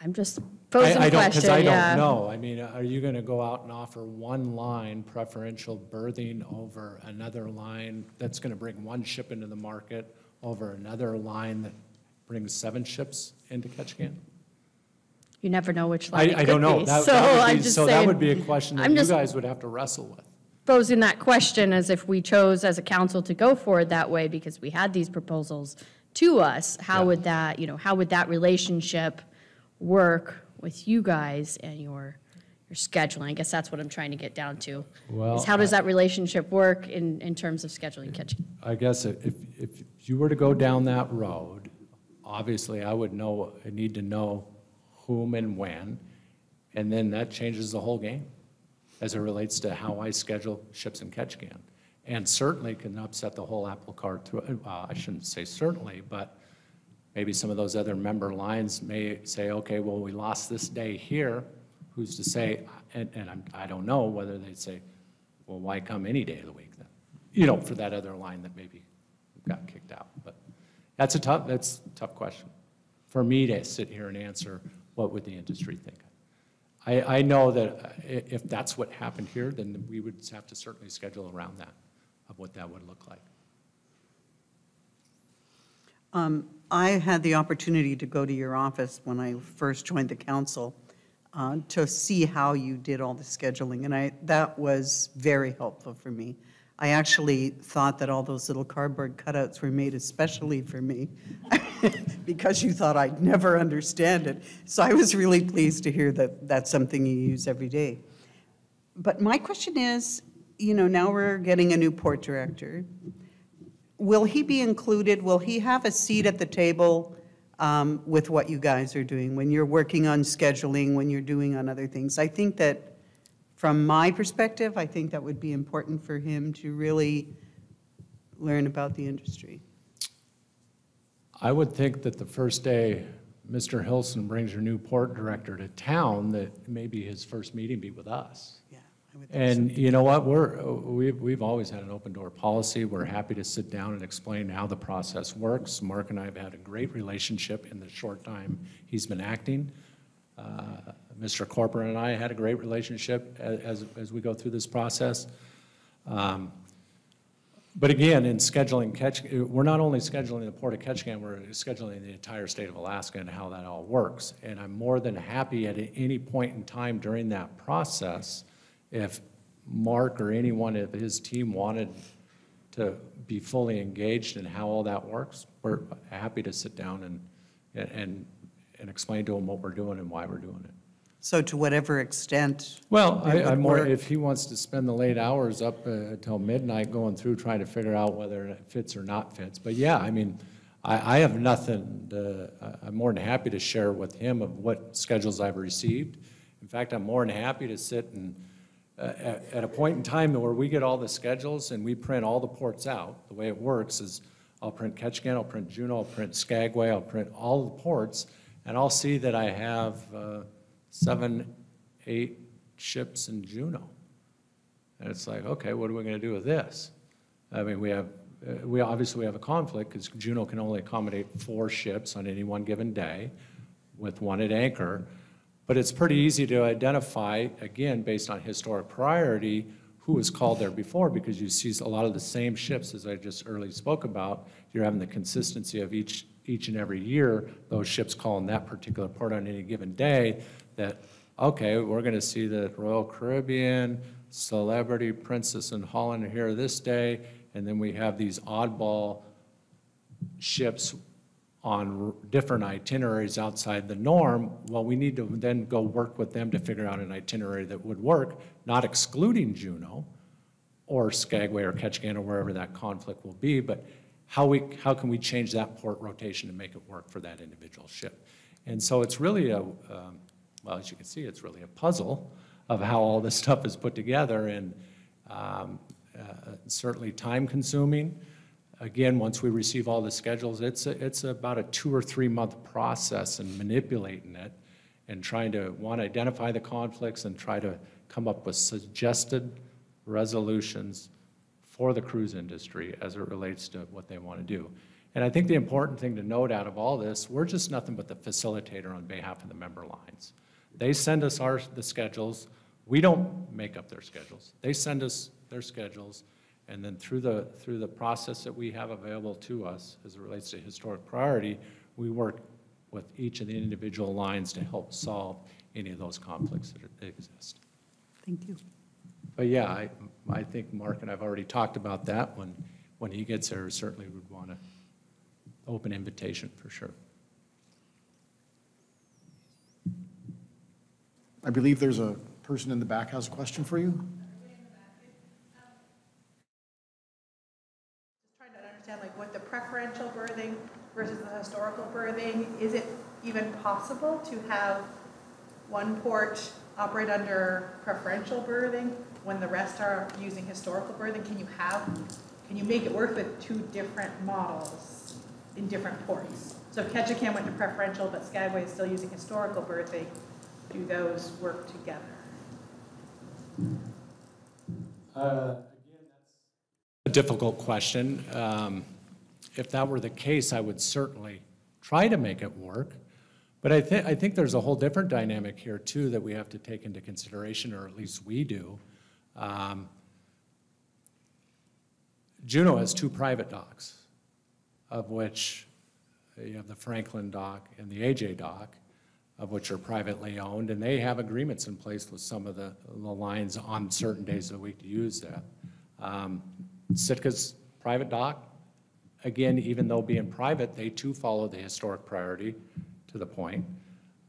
I'm just posing I a don't- question, Because I yeah. don't know. I mean, are you going to go out and offer one line preferential berthing over another line that's going to bring one ship into the market over another line that brings seven ships into Ketchikan? You never know which line it I don't know. be. That- So that would I'm be- just So that would saying- be a question that I'm you just guys would have to wrestle with. posing that question as if we chose as a council to go forward that way because we had these proposals to us, how Yeah. would that, you know, how would that relationship work with you guys and your, your scheduling? I guess that's what I'm trying to get down to. Well, Is how does that relationship work in, in terms of scheduling Ketchikan? I guess if, if you were to go down that road, obviously I would know, I need to know whom and when, and then that changes the whole game as it relates to how I schedule ships and Ketchikan. And certainly can upset the whole apple cart through, I shouldn't say certainly, but maybe some of those other member lines may say, okay, well, we lost this day here. Who's to say, and, and I'm, I don't know whether they'd say, well, why come any day of the week then? You know, for that other line that maybe got kicked out. But that's a tough, that's a tough question. For me to sit here and answer, what would the industry think? I, I know that uh, if that's what happened here, then we would have to certainly schedule around that, of what that would look like. Um, I had the opportunity to go to your office when I first joined the council uh, to see how you did all the scheduling, and I, that was very helpful for me. I actually thought that all those little cardboard cutouts were made especially for me because you thought I'd never understand it. So I was really pleased to hear that that's something you use every day. But my question is, you know, now we're getting a new port director. Will he be included, will he have a seat at the table um, with what you guys are doing, when you're working on scheduling, when you're doing on other things? I think that, from my perspective, I think that would be important for him to really learn about the industry. I would think that the first day Mr. Hilson brings your new port director to town, that maybe his first meeting be with us. Yeah. I would think so. And you know what, we're, we've, we've always had an open door policy. We're happy to sit down and explain how the process works. Mark and I have had a great relationship in the short time he's been acting. Uh, Mr. Corporon and I had a great relationship as, as we go through this process. Um, But again, in scheduling we're not only scheduling the Port of Ketchikan, we're scheduling the entire state of Alaska and how that all works. And I'm more than happy at any point in time during that process, if Mark or anyone of his team wanted to be fully engaged in how all that works, we're happy to sit down and, and, and explain to him what we're doing and why we're doing it. So to whatever extent. Well, I, it would I'm more, work. if he wants to spend the late hours up uh, until midnight going through trying to figure out whether it fits or not fits. But yeah, I mean, I, I have nothing, to- I- I'm more than happy to share with him of what schedules I've received. In fact, I'm more than happy to sit and, uh, at, at a point in time where we get all the schedules and we print all the ports out, the way it works is I'll print Ketchikan, I'll print Juneau, I'll print Skagway, I'll print all the ports, and I'll see that I have uh, seven, eight ships in Juneau. And it's like, okay, what are we going to do with this? I mean, we have, uh, we, obviously, we have a conflict because Juneau can only accommodate four ships on any one given day with one at anchor. But it's pretty easy to identify, again, based on historic priority, who was called there before because you see a lot of the same ships as I just earlier spoke about. You're having the consistency of each, each and every year, those ships calling that particular port on any given day that, okay, we're going to see the Royal Caribbean, Celebrity, Princess and Holland here this day, and then we have these oddball ships on different itineraries outside the norm, well, we need to then go work with them to figure out an itinerary that would work, not excluding Juneau or Skagway or Ketchikan or wherever that conflict will be, but how we, how can we change that port rotation to make it work for that individual ship? And so it's really a, um, well, as you can see, it's really a puzzle of how all this stuff is put together and um, uh, certainly time-consuming. Again, once we receive all the schedules, it's, a- it's about a two or three-month process in manipulating it and trying to, one, identify the conflicts and try to come up with suggested resolutions for the cruise industry as it relates to what they want to do. And I think the important thing to note out of all this, we're just nothing but the facilitator on behalf of the member lines. They send us our, the schedules. We don't make up their schedules. They send us their schedules. And then through the, through the process that we have available to us as it relates to historic priority, we work with each of the individual lines to help solve any of those conflicts that exist. Thank you. But yeah, I, I think Mark and I've already talked about that. When, when he gets there, certainly would want to open invitation for sure. I believe there's a person in the back has a question for you. Just trying to understand like what the preferential berthing versus the historical berthing, is it even possible to have one port operate under preferential berthing when the rest are using historical berthing? Can you have, can you make it work with two different models in different ports? So if Ketchikan went to preferential, but Skagway is still using historical birthing, do those work together? A difficult question. Um, If that were the case, I would certainly try to make it work. But I think, I think there's a whole different dynamic here too that we have to take into consideration, or at least we do. Um, Juneau has two private docks, of which you have the Franklin dock and the AJ dock, of which are privately owned, and they have agreements in place with some of the, the lines on certain days of the week to use that. Um, Sitka's private dock, again, even though being private, they too follow the historic priority to the point.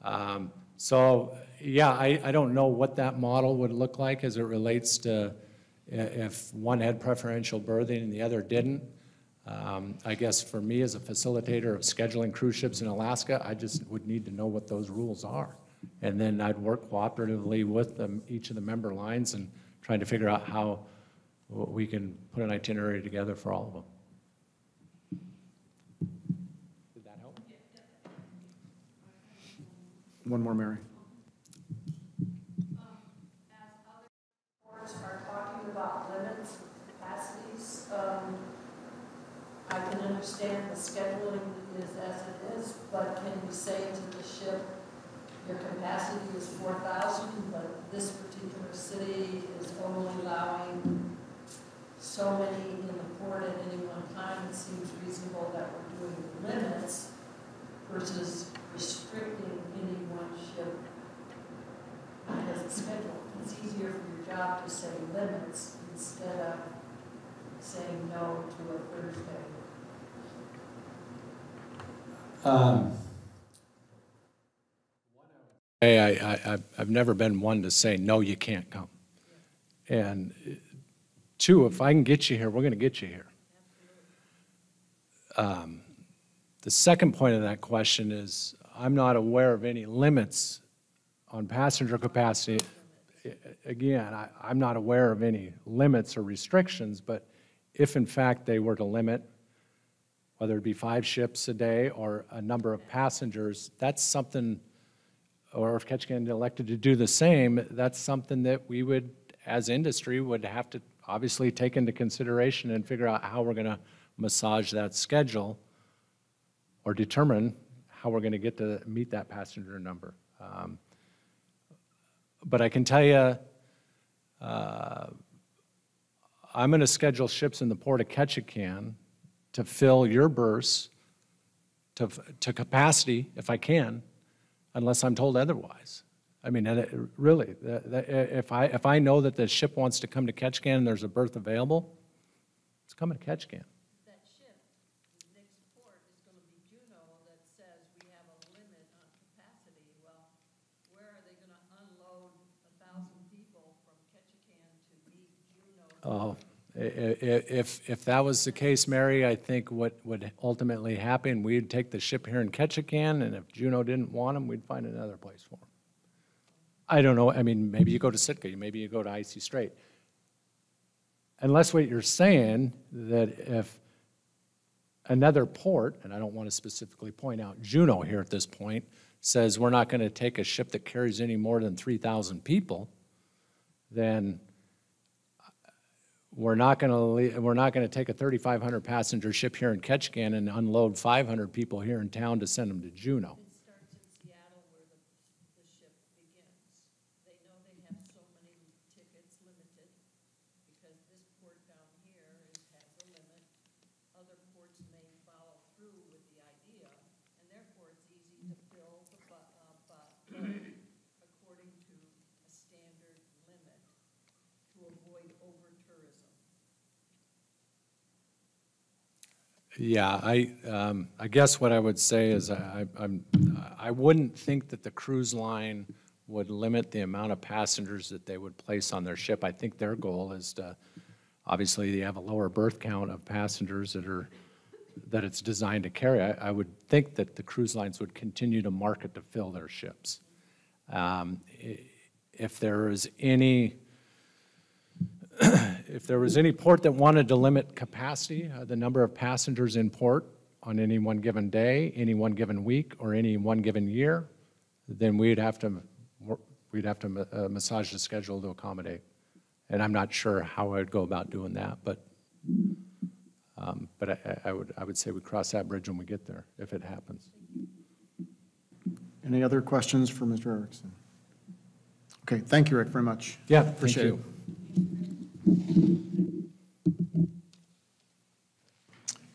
Um, So, yeah, I, I don't know what that model would look like as it relates to if one had preferential berthing and the other didn't. Um, I guess for me as a facilitator of scheduling cruise ships in Alaska, I just would need to know what those rules are. And then I'd work cooperatively with them, each of the member lines and trying to figure out how we can put an itinerary together for all of them. Did that help? One more, Mary. About limits, capacities. Um, I can understand the scheduling is as it is, but can you say to the ship, your capacity is four thousand, but this particular city is only allowing so many in the port at any one time? It seems reasonable that we're doing limits versus restricting any one ship as a schedule. It's easier for your job to say limits instead of saying no to a Thursday. Hey, I, I, I've- never been one to say, no, you can't come. And two, if I can get you here, we're gonna get you here. Um, The second point of that question is, I'm not aware of any limits on passenger capacity. Again, I, I'm not aware of any limits or restrictions, but if in fact they were to limit, whether it be five ships a day or a number of passengers, that's something or if Ketchikan elected to do the same, that's something that we would, as industry, would have to obviously take into consideration and figure out how we're going to massage that schedule or determine how we're going to get to meet that passenger number. Um, But I can tell you, uh, I'm going to schedule ships in the port of Ketchikan to fill your berths to, to capacity if I can, unless I'm told otherwise. I mean, really, if I, if I know that the ship wants to come to Ketchikan and there's a berth available, it's coming to Ketchikan. That ship, the next port is gonna be Juneau that says we have a limit on capacity. Well, where are they gonna unload a thousand people from Ketchikan to meet Uh, I- if, if that was the case, Mary, I think what would ultimately happen, we'd take the ship here in Ketchikan, and if Juneau didn't want them, we'd find another place for them. I don't know, I mean, maybe you go to Sitka, maybe you go to Icy Strait. Unless what you're saying, that if another port, and I don't want to specifically point out Juneau here at this point, says we're not going to take a ship that carries any more than 3,000 people, then we're not going to, we're not going to take a 3,500 passenger ship here in Ketchikan and unload 500 people here in town to send them to Juneau. According to a standard limit to avoid over-tourism. Yeah, I, um, I guess what I would say is I, I'm, I wouldn't think that the cruise line would limit the amount of passengers that they would place on their ship. I think their goal is to, obviously, they have a lower berth count of passengers that are, that it's designed to carry. I, I would think that the cruise lines would continue to market to fill their ships. Um, If there is any, if there was any port that wanted to limit capacity, uh, the number of passengers in port on any one given day, any one given week, or any one given year, then we'd have to, we'd have to uh, massage the schedule to accommodate. And I'm not sure how I'd go about doing that, but, um, but I- I I would, I would say we cross that bridge when we get there, if it happens. Any other questions for Mr. Erickson? Okay, thank you, Rick, very much. Yeah, Appreciate it.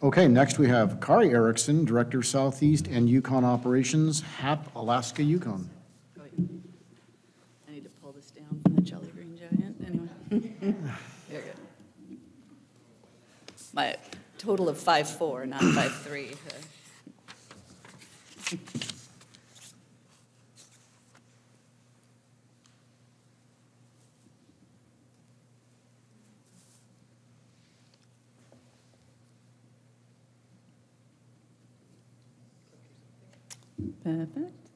Okay, next we have Kari Erickson, Director Southeast and Yukon Operations, HAP Alaska Yukon. I need to pull this down from the Jolly Green Giant, anyway. Very good. My total of five-four, not five-three. Perfect.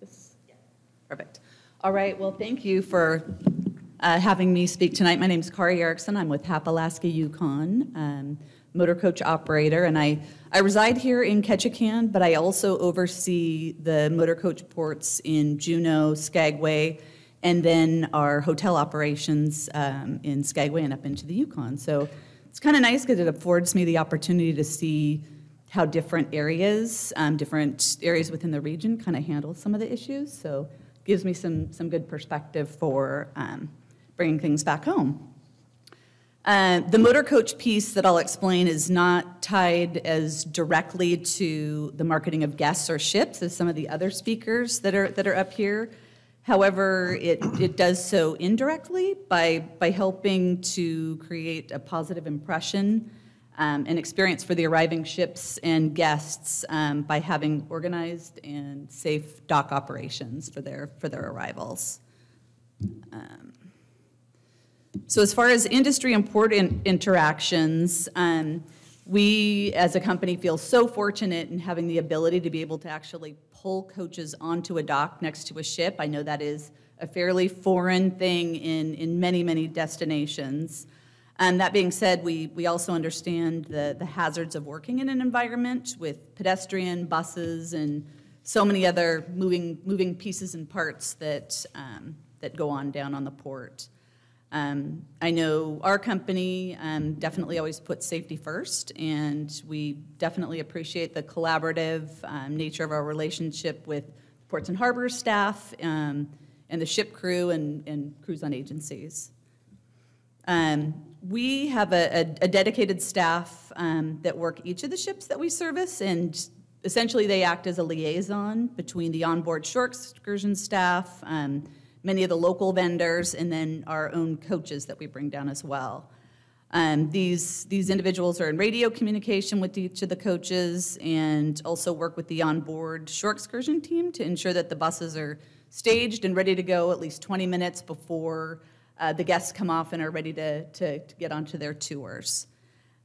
Perfect. All right, well, thank you for uh, having me speak tonight. My name is Kari Erickson. I'm with HAP Alaska Yukon, um, motor coach operator, and I, I reside here in Ketchikan, but I also oversee the motor coach ports in Juneau, Skagway, and then our hotel operations um, in Skagway and up into the Yukon. So it's kind of nice because it affords me the opportunity to see how different areas, um, different areas within the region kind of handle some of the issues. So gives me some, some good perspective for um, bringing things back home. Uh, the motor coach piece that I'll explain is not tied as directly to the marketing of guests or ships as some of the other speakers that are, that are up here. However, it, it does so indirectly by, by helping to create a positive impression um, and experience for the arriving ships and guests um, by having organized and safe dock operations for their, for their arrivals. Um, so as far as industry important interactions, um, we as a company feel so fortunate in having the ability to be able to actually pull coaches onto a dock next to a ship. I know that is a fairly foreign thing in, in many, many destinations. And that being said, we, we also understand the, the hazards of working in an environment with pedestrian, buses, and so many other moving, moving pieces and parts that, um, that go on down on the port. Um, I know our company um, definitely always puts safety first, and we definitely appreciate the collaborative um, nature of our relationship with ports and harbors staff um, and the ship crew and, and crews on agencies. Um, we have a, a, a dedicated staff um, that work each of the ships that we service, and essentially they act as a liaison between the onboard shore excursion staff, um, many of the local vendors, and then our own coaches that we bring down as well. Um, these, these individuals are in radio communication with each of the coaches and also work with the onboard shore excursion team to ensure that the buses are staged and ready to go at least 20 minutes before uh, the guests come off and are ready to, to, to get onto their tours.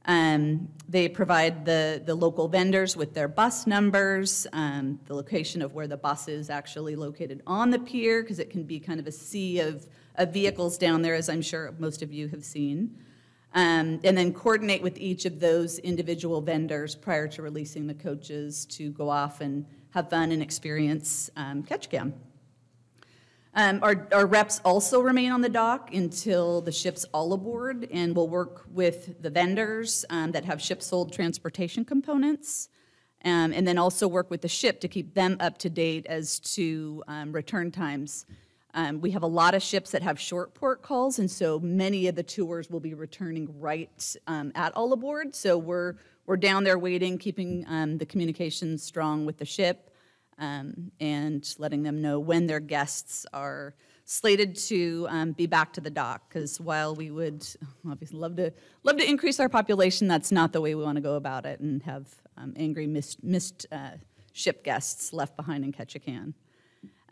Um, they provide the, the local vendors with their bus numbers, um, the location of where the bus is actually located on the pier, because it can be kind of a sea of, of vehicles down there, as I'm sure most of you have seen. um, and then coordinate with each of those individual vendors prior to releasing the coaches to go off and have fun and experience um, Ketchikan. Um, Our our reps also remain on the dock until the ship's all aboard, and will work with the vendors um, that have ship-sold transportation components, um, and then also work with the ship to keep them up to date as to um, return times. Um, We have a lot of ships that have short port calls, and so many of the tours will be returning right um, at all aboard. So we're, we're down there waiting, keeping the communications strong with the ship, um, and letting them know when their guests are slated to um, be back to the dock. Because while we would obviously love to love to increase our population, that's not the way we want to go about it, and have um, angry missed, missed uh, ship guests left behind in Ketchikan.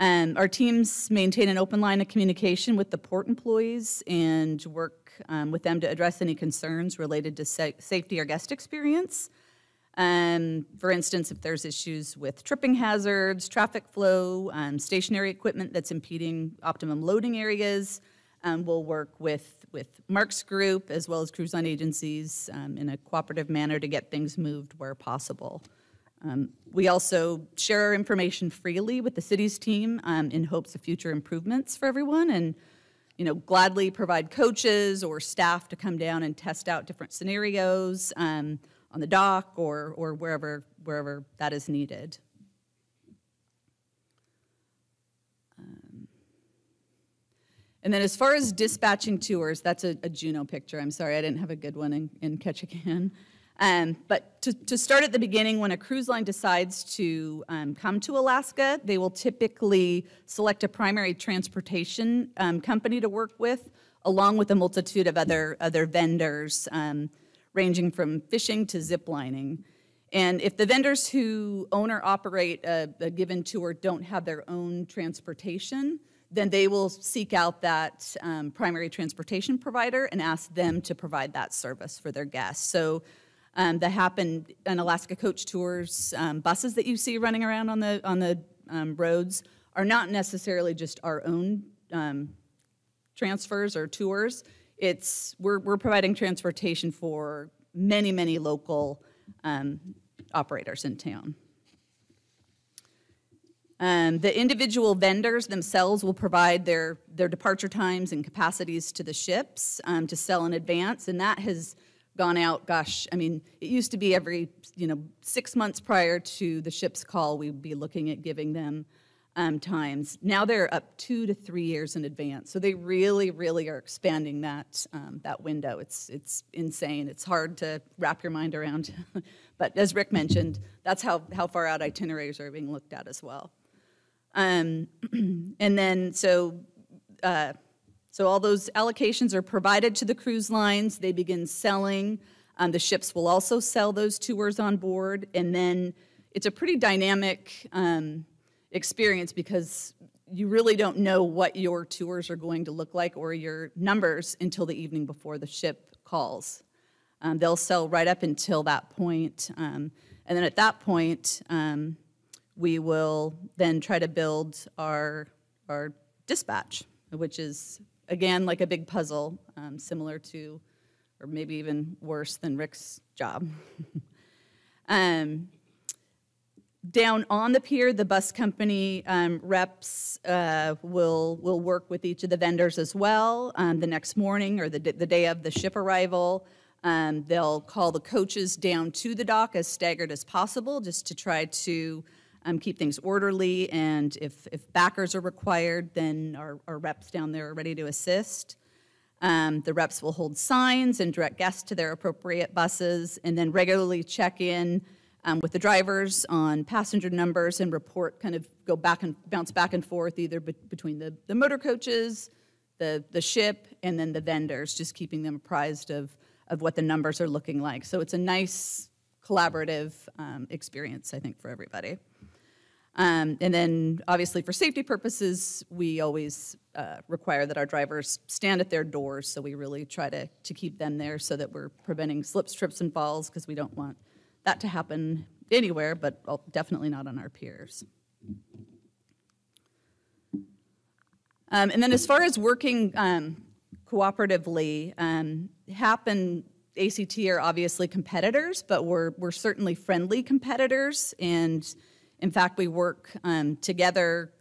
Um, our teams maintain an open line of communication with the port employees and work um, with them to address any concerns related to sa- safety or guest experience. Um, for instance, if there's issues with tripping hazards, traffic flow, um, stationary equipment that's impeding optimum loading areas, um, we'll work with, with Mark's group as well as cruise line agencies um, in a cooperative manner to get things moved where possible. Um, We also share our information freely with the city's team um, in hopes of future improvements for everyone, and, you know, gladly provide coaches or staff to come down and test out different scenarios on the dock or, or wherever, wherever that is needed. Um, And then as far as dispatching tours, that's a, a Juneau picture. I'm sorry, I didn't have a good one in, in Ketchikan. Um, but to, to start at the beginning, when a cruise line decides to um, come to Alaska, they will typically select a primary transportation um, company to work with, along with a multitude of other, other vendors, um, ranging from fishing to zip lining. And if the vendors who own or operate a, a given tour don't have their own transportation, then they will seek out that um, primary transportation provider and ask them to provide that service for their guests. So um, that happened in Alaska Coach Tours. Um, buses that you see running around on the on the um, roads are not necessarily just our own um, transfers or tours. It's we're we're providing transportation for many many local um, operators in town. Um, the individual vendors themselves will provide their, their departure times and capacities to the ships um, to sell in advance, and that has gone out, gosh, I mean, it used to be every, you know, six months prior to the ship's call, we'd be looking at giving them um, times. Now they're up two to three years in advance, so they really, really are expanding that, um, that window. It's, it's insane. It's hard to wrap your mind around. but as Rick mentioned, that's how, how far out itineraries are being looked at as well. Um, and then, so, uh, so all those allocations are provided to the cruise lines. They begin selling. Um, the ships will also sell those tours on board. And then it's a pretty dynamic um, experience because you really don't know what your tours are going to look like or your numbers until the evening before the ship calls. Um, they'll sell right up until that point. Um, and then at that point, um, we will then try to build our, our dispatch, which is, again, like a big puzzle, um, similar to, or maybe even worse than Rick's job. down on the pier, the bus company um, reps uh, will, will work with each of the vendors as well um, the next morning or the, the day of the ship arrival. Um, they'll call the coaches down to the dock as staggered as possible just to try to um, keep things orderly. And if, if backers are required, then our, our reps down there are ready to assist. Um, the reps will hold signs and direct guests to their appropriate buses, and then regularly check in um, with the drivers on passenger numbers and report, kind of go back and bounce back and forth either be- between the, the motor coaches, the, the ship, and then the vendors, just keeping them apprised of, of what the numbers are looking like. So it's a nice collaborative um, experience, I think, for everybody. Um, and then, obviously, for safety purposes, we always uh, require that our drivers stand at their doors. So we really try to, to keep them there so that we're preventing slips, trips, and falls because we don't want that to happen anywhere, but definitely not on our piers. Um, and then, as far as working um, cooperatively. Um, HAP and ACT are obviously competitors, but we're, we're certainly friendly competitors. And in fact, we work um, together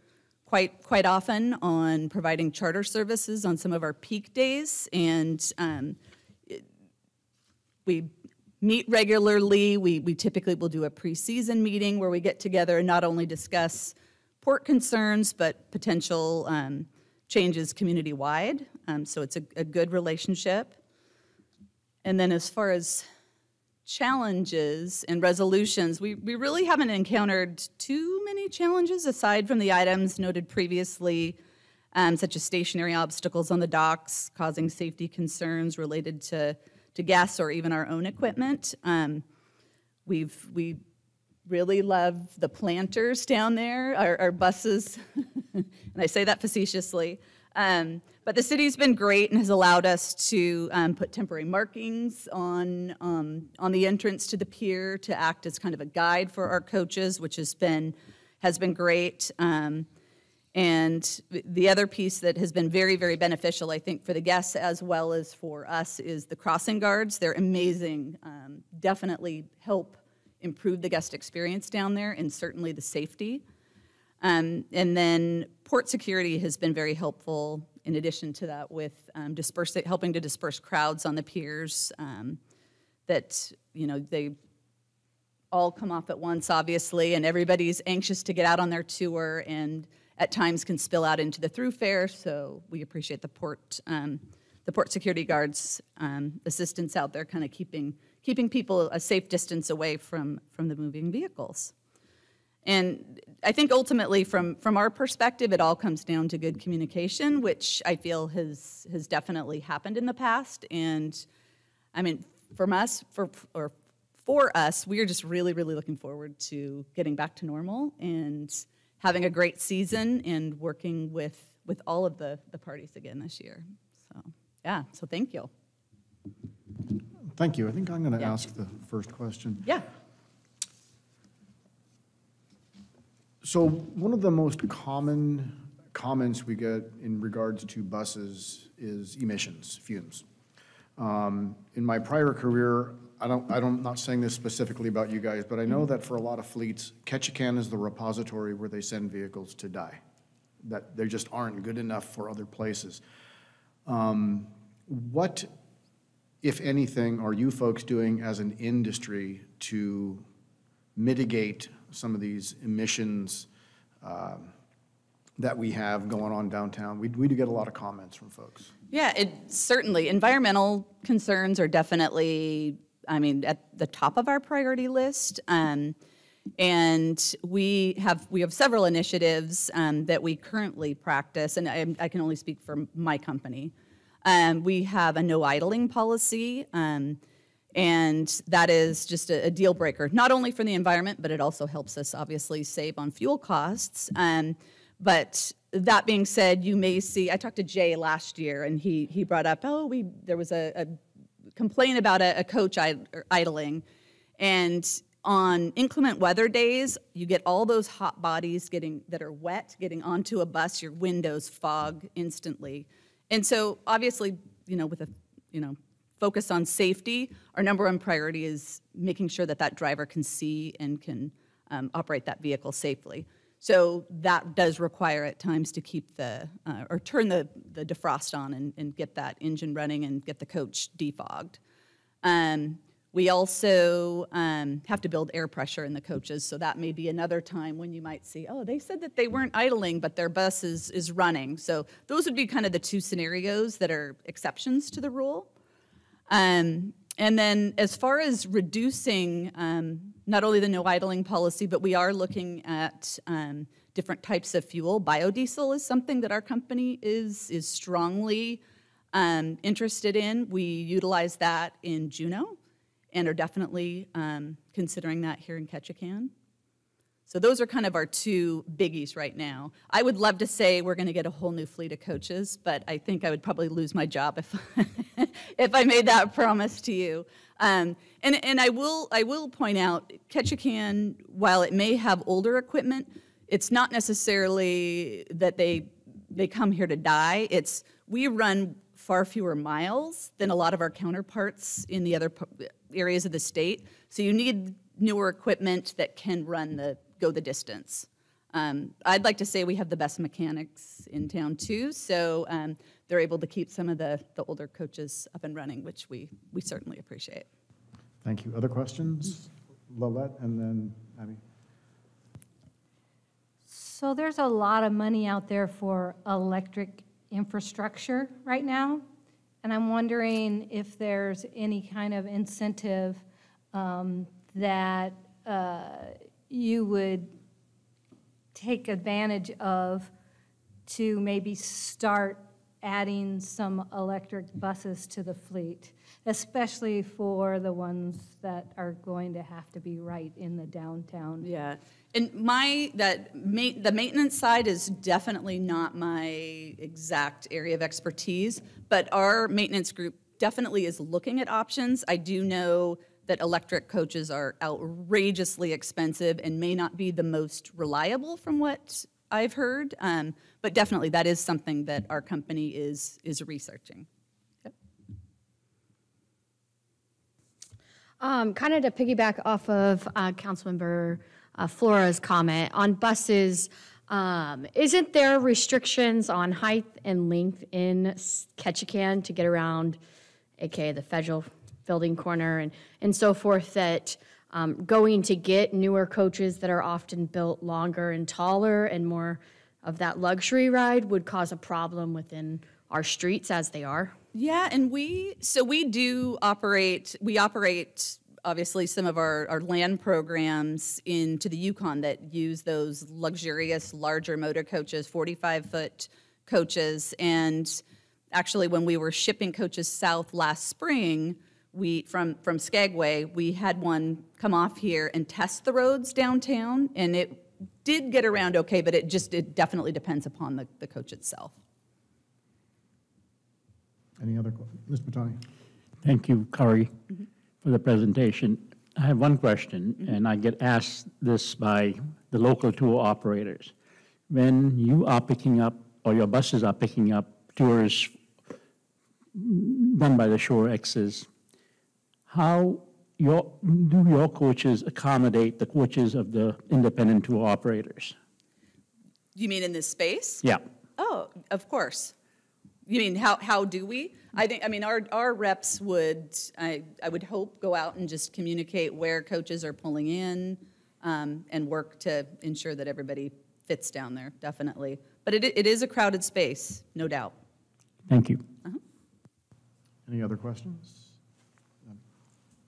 quite, quite often on providing charter services on some of our peak days. And um, it- we meet regularly. We, we typically will do a preseason meeting where we get together and not only discuss port concerns, but potential um, changes community-wide. Um, So it's a, a good relationship. And then as far as challenges and resolutions, we, we really haven't encountered too many challenges aside from the items noted previously, um, such as stationary obstacles on the docks causing safety concerns related to, to guests or even our own equipment. Um, we've, we really love the planters down there, our, our buses, and I say that facetiously. Um, but the city's been great and has allowed us to um, put temporary markings on, um, on the entrance to the pier to act as kind of a guide for our coaches, which has been, has been great. Um, and the other piece that has been very, very beneficial, I think, for the guests as well as for us is the crossing guards. They're amazing, um, definitely help improve the guest experience down there and certainly the safety. Um, and then port security has been very helpful in addition to that with um, dispersing, helping to disperse crowds on the piers um, that, you know, they all come off at once, obviously, and everybody's anxious to get out on their tour and at times can spill out into the throughfare. So we appreciate the port, um, the port security guards' um, assistance out there, kind of keeping keeping people a safe distance away from from the moving vehicles. And I think ultimately, from from our perspective, it all comes down to good communication, which I feel has has definitely happened in the past. And I mean, from us, for or for us, we are just really, really looking forward to getting back to normal and having a great season and working with with all of the the parties again this year. So yeah, so thank you. Thank you. I think I'm going to Yeah. ask the first question. Yeah. So one of the most common comments we get in regards to buses is emissions, fumes. Um, In my prior career, I don't, I don't, I'm not saying this specifically about you guys, but I know that for a lot of fleets, Ketchikan is the repository where they send vehicles to die, that they just aren't good enough for other places. Um, What, if anything, are you folks doing as an industry to mitigate some of these emissions um, that we have going on downtown? We, we do get a lot of comments from folks. Yeah, it certainly environmental concerns are definitely, I mean, at the top of our priority list. Um, and we have we have several initiatives um, that we currently practice, and I, I can only speak for my company. Um, we have a no idling policy, um, and that is just a, a deal breaker, not only for the environment, but it also helps us obviously save on fuel costs. Um, but that being said, you may see, I talked to Jay last year and he, he brought up, oh, we, there was a, a complaint about a, a coach idling. And on inclement weather days, you get all those hot bodies getting, that are wet, getting onto a bus, your windows fog instantly. And so obviously, you know, with a, you know, focus on safety, our number one priority is making sure that that driver can see and can um, operate that vehicle safely. So that does require at times to keep the, uh, or turn the, the defrost on and, and get that engine running and get the coach defogged. Um, we also um, have to build air pressure in the coaches, so that may be another time when you might see, oh, they said that they weren't idling, but their bus is, is running. So those would be kind of the two scenarios that are exceptions to the rule. Um, and then as far as reducing um, not only the no idling policy, but we are looking at um, different types of fuel. Biodiesel is something that our company is, is strongly um, interested in. We utilize that in Juneau and are definitely um, considering that here in Ketchikan. So those are kind of our two biggies right now. I would love to say we're going to get a whole new fleet of coaches, but I think I would probably lose my job if if I made that promise to you. Um, and and I will I will point out Ketchikan, while it may have older equipment, it's not necessarily that they they come here to die. It's we run far fewer miles than a lot of our counterparts in the other areas of the state. So you need newer equipment that can run the, go the distance. Um, I'd like to say we have the best mechanics in town too, so um, they're able to keep some of the, the older coaches up and running, which we, we certainly appreciate. Thank you. Other questions? Lallette and then Abby. So there's a lot of money out there for electric infrastructure right now, and I'm wondering if there's any kind of incentive um, that uh, you would take advantage of to maybe start adding some electric buses to the fleet, especially for the ones that are going to have to be right in the downtown. Yeah, and my, that, ma- the maintenance side is definitely not my exact area of expertise, but our maintenance group definitely is looking at options. I do know that electric coaches are outrageously expensive and may not be the most reliable from what I've heard, um, but definitely that is something that our company is, is researching. Um, kind of to piggyback off of uh, Councilmember uh, Flora's comment on buses, um, isn't there restrictions on height and length in Ketchikan to get around, aka the federal building corner and, and so forth, that um, going to get newer coaches that are often built longer and taller and more of that luxury ride would cause a problem within our streets as they are? Yeah, and we, so we do operate, we operate obviously some of our, our land programs into the Yukon that use those luxurious, larger motor coaches, 45 foot coaches. And actually, when we were shipping coaches south last spring, we from from Skagway, we had one come off here and test the roads downtown, and it did get around okay, but it just it definitely depends upon the, the coach itself. Any other, que- Mr. Mahtani? Thank you, Corey, mm-hmm. for the presentation. I have one question, mm-hmm. and I get asked this by the local tour operators. When you are picking up, or your buses are picking up tourists done by the Shore X's, how your, do your coaches accommodate the coaches of the independent tour operators? You mean in this space? Yeah. Oh, of course. You mean, how, how do we? I think, I mean, our, our reps would, I, I would hope, go out and just communicate where coaches are pulling in um, and work to ensure that everybody fits down there, definitely. But it, it is a crowded space, no doubt. Thank you. Any other questions?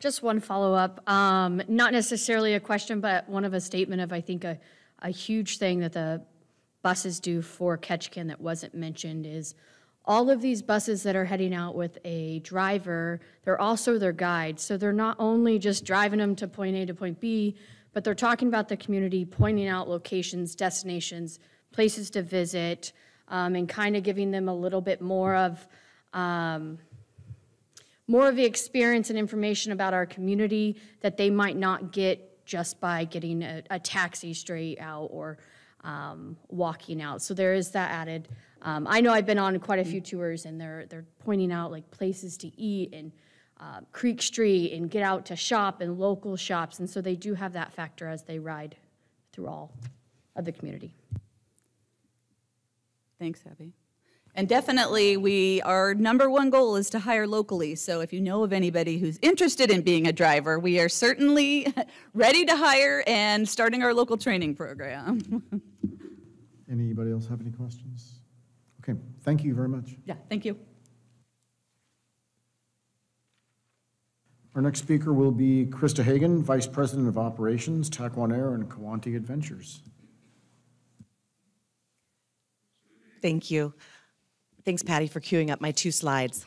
Just one follow-up, um, not necessarily a question, but one of a statement of, I think, a, a huge thing that the buses do for Ketchikan that wasn't mentioned is all of these buses that are heading out with a driver, they're also their guide. So they're not only just driving them to point A to point B, but they're talking about the community, pointing out locations, destinations, places to visit, um, and kind of giving them a little bit more of, um, more of the experience and information about our community that they might not get just by getting a, a taxi straight out or um, walking out. So there is that added. Um, I know I've been on quite a few tours, and they're they're pointing out like places to eat and uh, Creek Street and get out to shop and local shops, and so they do have that factor as they ride through all of the community. Thanks, Abby. And definitely, we, our number one goal is to hire locally. So if you know of anybody who's interested in being a driver, we are certainly ready to hire and starting our local training program. Anybody else have any questions? Okay, thank you very much. Yeah, thank you. Our next speaker will be Krista Hagan, Vice President of Operations, Taquan Air and Kawanti Adventures. Thank you. Thanks, Patty, for queuing up my two slides.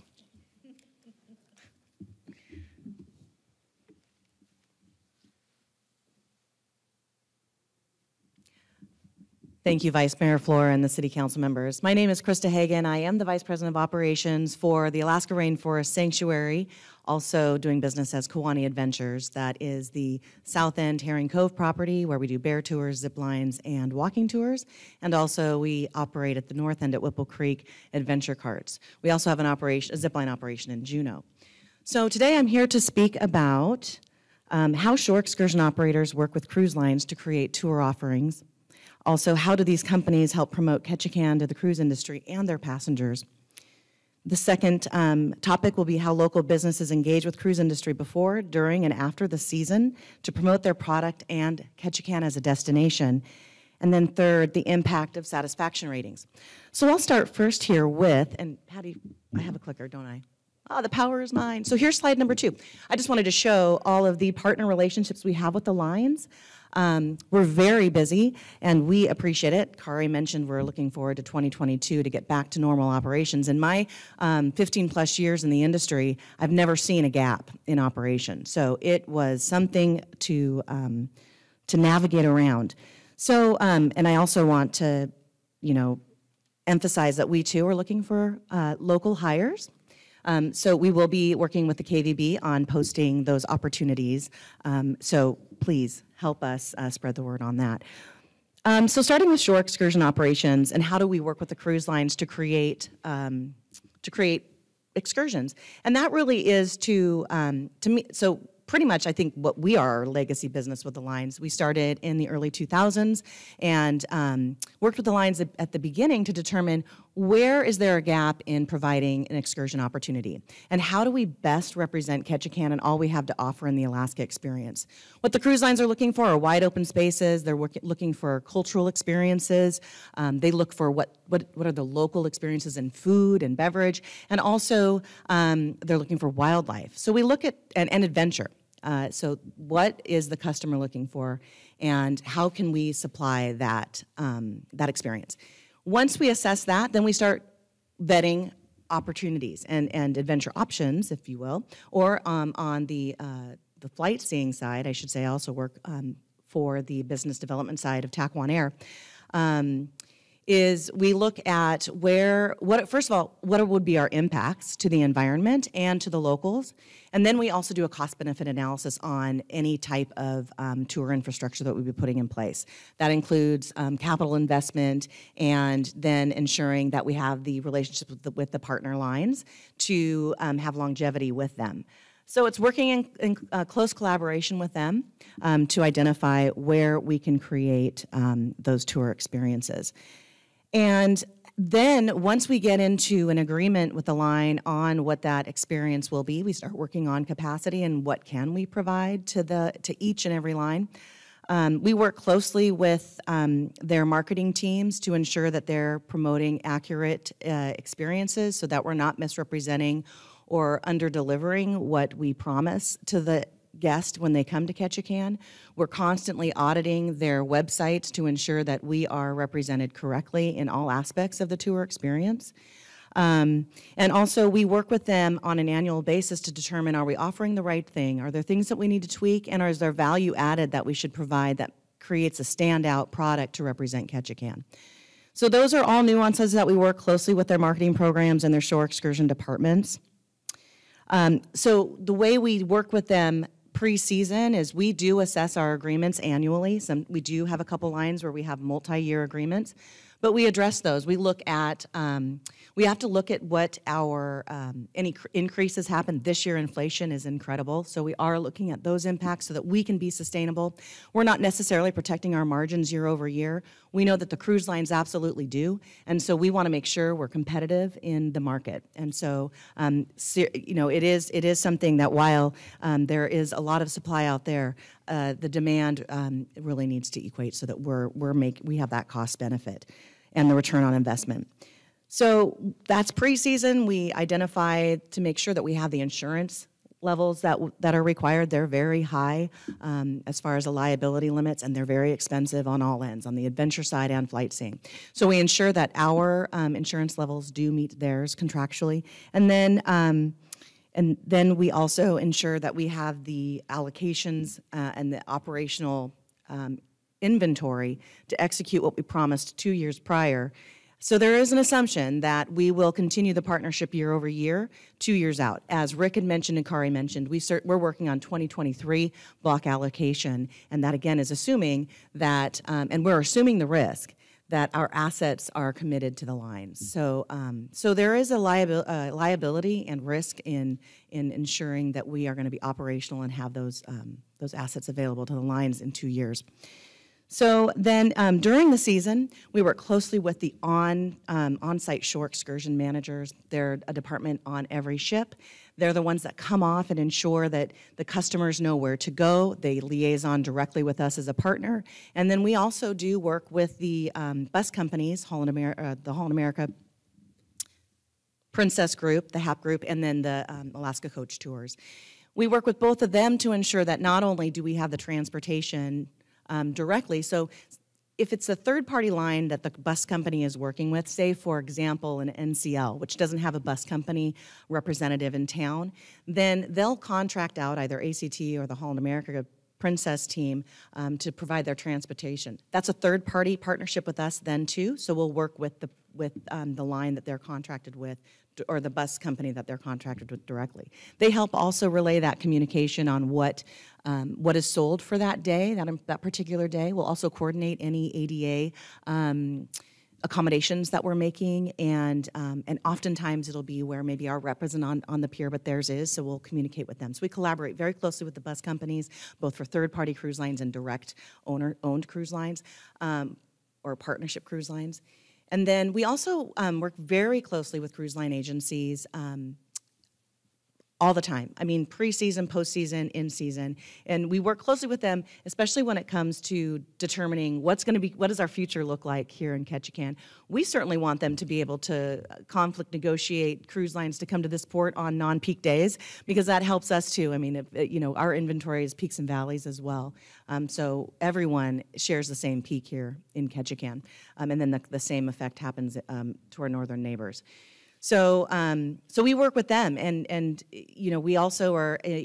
Thank you, Vice Mayor Flora and the City Council members. My name is Krista Hagan. I am the Vice President of Operations for the Alaska Rainforest Sanctuary, also doing business as Kawanti Adventures. That is the South End Herring Cove property where we do bear tours, zip lines, and walking tours. And also we operate at the north end at Whipple Creek Adventure Carts. We also have an operation, a zip line operation in Juneau. So today I'm here to speak about um, how shore excursion operators work with cruise lines to create tour offerings. Also, how do these companies help promote Ketchikan to the cruise industry and their passengers? The second um, topic will be how local businesses engage with cruise industry before, during, and after the season to promote their product and Ketchikan as a destination. And then third, the impact of satisfaction ratings. So I'll start first here with, and Patty, I have a clicker, don't I? Ah, the power is mine. So here's slide number two. I just wanted to show all of the partner relationships we have with the lines. Um, we're very busy and we appreciate it. Kari mentioned we're looking forward to 2022 to get back to normal operations. In my um, 15 plus years in the industry, I've never seen a gap in operation. So it was something to, um, to navigate around. So, um, and I also want to, you know, emphasize that we too are looking for uh, local hires. Um, so we will be working with the KVB on posting those opportunities. Um, so please help us uh, spread the word on that. Um, so starting with shore excursion operations and how do we work with the cruise lines to create um, to create excursions, and that really is to um, to me. So pretty much, I think what we are our legacy business with the lines. We started in the early 2000s and um, worked with the lines at, at the beginning to determine where is there a gap in providing an excursion opportunity and how do we best represent Ketchikan and all we have to offer in the Alaska experience. What the cruise lines are looking for are wide open spaces. They're work, looking for cultural experiences. Um, they look for what, what, what are the local experiences in food and beverage. And also um, they're looking for wildlife. So we look at, and adventure. Uh, so what is the customer looking for and how can we supply that, um, that experience? Once we assess that, then we start vetting opportunities and, and adventure options, if you will, or um, on the, uh, the flight seeing side, I should say, I also work um, for the business development side of Taquan Air. Um, is we look at where, what, first of all, what would be our impacts to the environment and to the locals. And then we also do a cost benefit analysis on any type of um, tour infrastructure that we'd be putting in place. That includes um, capital investment and then ensuring that we have the relationship with the, with the partner lines to um, have longevity with them. So it's working in, in uh, close collaboration with them um, to identify where we can create um, those tour experiences. And then once we get into an agreement with the line on what that experience will be, we start working on capacity and what can we provide to the to each and every line. Um, we work closely with um, their marketing teams to ensure that they're promoting accurate uh, experiences so that we're not misrepresenting or under delivering what we promise to the guest when they come to Ketchikan. We're constantly auditing their websites to ensure that we are represented correctly in all aspects of the tour experience. Um, and also, we work with them on an annual basis to determine are we offering the right thing? Are there things that we need to tweak? And is there value added that we should provide that creates a standout product to represent Ketchikan? So, those are all nuances that we work closely with their marketing programs and their shore excursion departments. Um, so, the way we work with them preseason is we do assess our agreements annually. Some, we do have a couple lines where we have multi-year agreements, but we address those. We look at, um, we have to look at what our, um, any cr- increases happen. This year, inflation is incredible, so we are looking at those impacts so that we can be sustainable. We're not necessarily protecting our margins year over year. We know that the cruise lines absolutely do, and so we want to make sure we're competitive in the market. And so, um, you know, it is it is something that while um, there is a lot of supply out there, uh, the demand um, really needs to equate so that we're we're make we have that cost benefit and the return on investment. So that's preseason. We identify to make sure that we have the insurance levels that that are required. They're very high um, as far as the liability limits, and they're very expensive on all ends, on the adventure side and flight seeing. So we ensure that our um, insurance levels do meet theirs contractually, and then. Um, and then we also ensure that we have the allocations uh, and the operational um, inventory to execute what we promised two years prior. So there is an assumption that we will continue the partnership year over year, two years out. As Rick had mentioned and Kari mentioned, we we're working on 2023 block allocation, and that again is assuming that, um, and we're assuming the risk that our assets are committed to the lines. So, um, so there is a liabil- uh, liability and risk in in ensuring that we are going to be operational and have those um, those assets available to the lines in two years. So then, um, during the season, we work closely with the on um, on-site shore excursion managers. They're a department on every ship. They're the ones that come off and ensure that the customers know where to go. They liaison directly with us as a partner, and then we also do work with the um, bus companies, Holland America, uh, the Holland America Princess Group, the HAP Group, and then the um, Alaska Coach Tours. We work with both of them to ensure that not only do we have the transportation um, directly, so if it's a third party line that the bus company is working with, say, for example, an NCL, which doesn't have a bus company representative in town, then they'll contract out either ACT or the Holland America Princess team um, to provide their transportation. That's a third party partnership with us then too. So we'll work with the with um, the line that they're contracted with or the bus company that they're contracted with directly. They help also relay that communication on what um, what is sold for that day, that that particular day. We'll also coordinate any ADA. Um, accommodations that we're making and um, and oftentimes it'll be where maybe our rep isn't on, on the pier but theirs is so we'll communicate with them so we collaborate very closely with the bus companies both for third party cruise lines and direct owner owned cruise lines um, or partnership cruise lines and then we also um, work very closely with cruise line agencies um, all the time. I mean, preseason, postseason, in season, and we work closely with them, especially when it comes to determining what's going to be, what does our future look like here in Ketchikan. We certainly want them to be able to conflict negotiate cruise lines to come to this port on non-peak days because that helps us too. I mean, if, uh, you know, our inventory is peaks and valleys as well, um, so everyone shares the same peak here in Ketchikan, um, and then the, the same effect happens um, to our northern neighbors. So, um, so we work with them, and and you know we also are uh,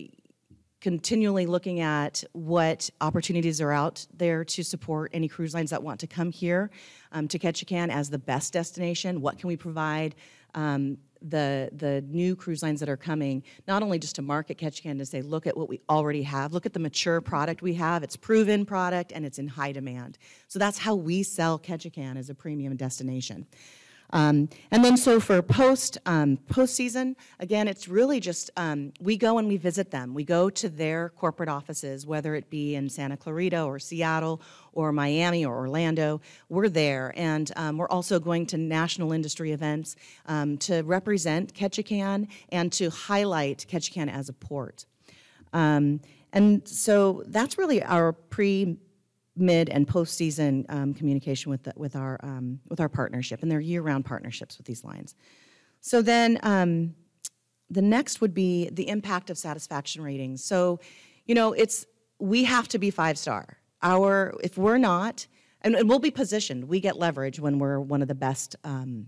continually looking at what opportunities are out there to support any cruise lines that want to come here um, to Ketchikan as the best destination. What can we provide? Um, the the new cruise lines that are coming, not only just to market Ketchikan to say, look at what we already have, look at the mature product we have. It's proven product and it's in high demand. So that's how we sell Ketchikan as a premium destination. Um, and then so for post um, postseason, again, it's really just um, we go and we visit them. We go to their corporate offices, whether it be in Santa Clarita or Seattle or Miami or Orlando. We're there, and um, we're also going to national industry events um, to represent Ketchikan and to highlight Ketchikan as a port. Um, and so that's really our pre mid and postseason um, communication with the, with our um, with our partnership, and they're year-round partnerships with these lines. So then, um, the next would be the impact of satisfaction ratings. So, you know, it's we have to be five star. Our if we're not, and, and we'll be positioned. We get leverage when we're one of the best um,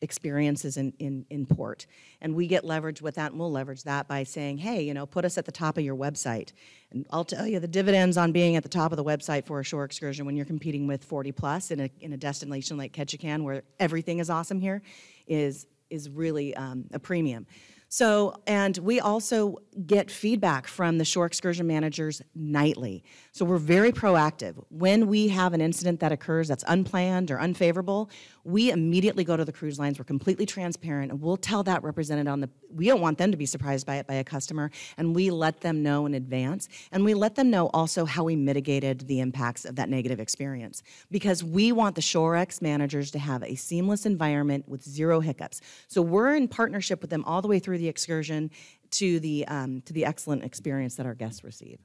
experiences in, in, in port. And we get leverage with that, and we'll leverage that by saying, hey, you know, put us at the top of your website. And I'll tell you the dividends on being at the top of the website for a shore excursion when you're competing with 40 plus in a, in a destination like Ketchikan where everything is awesome here is, is really um, a premium. So, and we also get feedback from the shore excursion managers nightly. So we're very proactive. When we have an incident that occurs that's unplanned or unfavorable, we immediately go to the cruise lines. We're completely transparent, and we'll tell that represented on the. We don't want them to be surprised by it by a customer, and we let them know in advance, and we let them know also how we mitigated the impacts of that negative experience, because we want the ShoreX managers to have a seamless environment with zero hiccups. So we're in partnership with them all the way through the excursion to the um, to the excellent experience that our guests receive.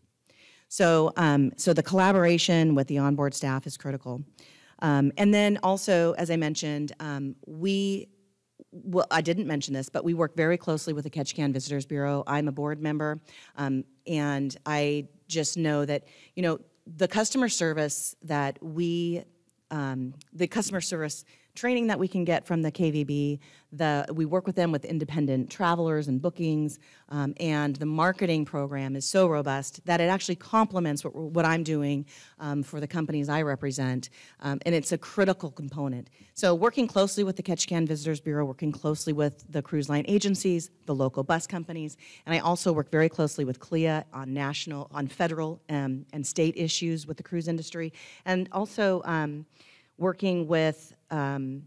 So, um, so the collaboration with the onboard staff is critical. Um, and then also, as I mentioned, um, we, well, I didn't mention this, but we work very closely with the Ketchikan Visitors Bureau. I'm a board member, um, and I just know that, you know, the customer service that we, um, the customer service training that we can get from the KVB. The, we work with them with independent travelers and bookings, um, and the marketing program is so robust that it actually complements what, what I'm doing um, for the companies I represent, um, and it's a critical component. So working closely with the Ketchikan Visitors Bureau, working closely with the cruise line agencies, the local bus companies, and I also work very closely with CLIA on national, on federal um, and state issues with the cruise industry, and also um, working with um,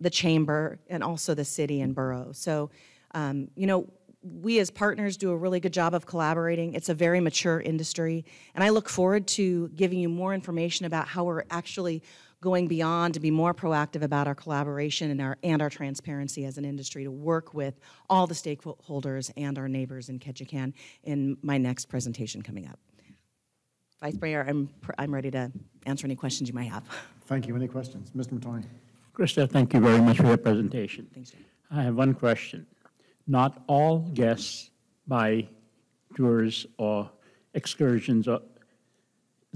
the chamber and also the city and borough. So, um, you know, we as partners do a really good job of collaborating. It's a very mature industry, and I look forward to giving you more information about how we're actually going beyond to be more proactive about our collaboration and our and our transparency as an industry to work with all the stakeholders and our neighbors in Ketchikan in my next presentation coming up. Vice Mayor, I'm I'm ready to answer any questions you might have. Thank you. Any questions? Mr. Mahtani? Krista, thank you very much for your presentation. Thanks, Jim. I have one question. Not all guests buy tours or excursions or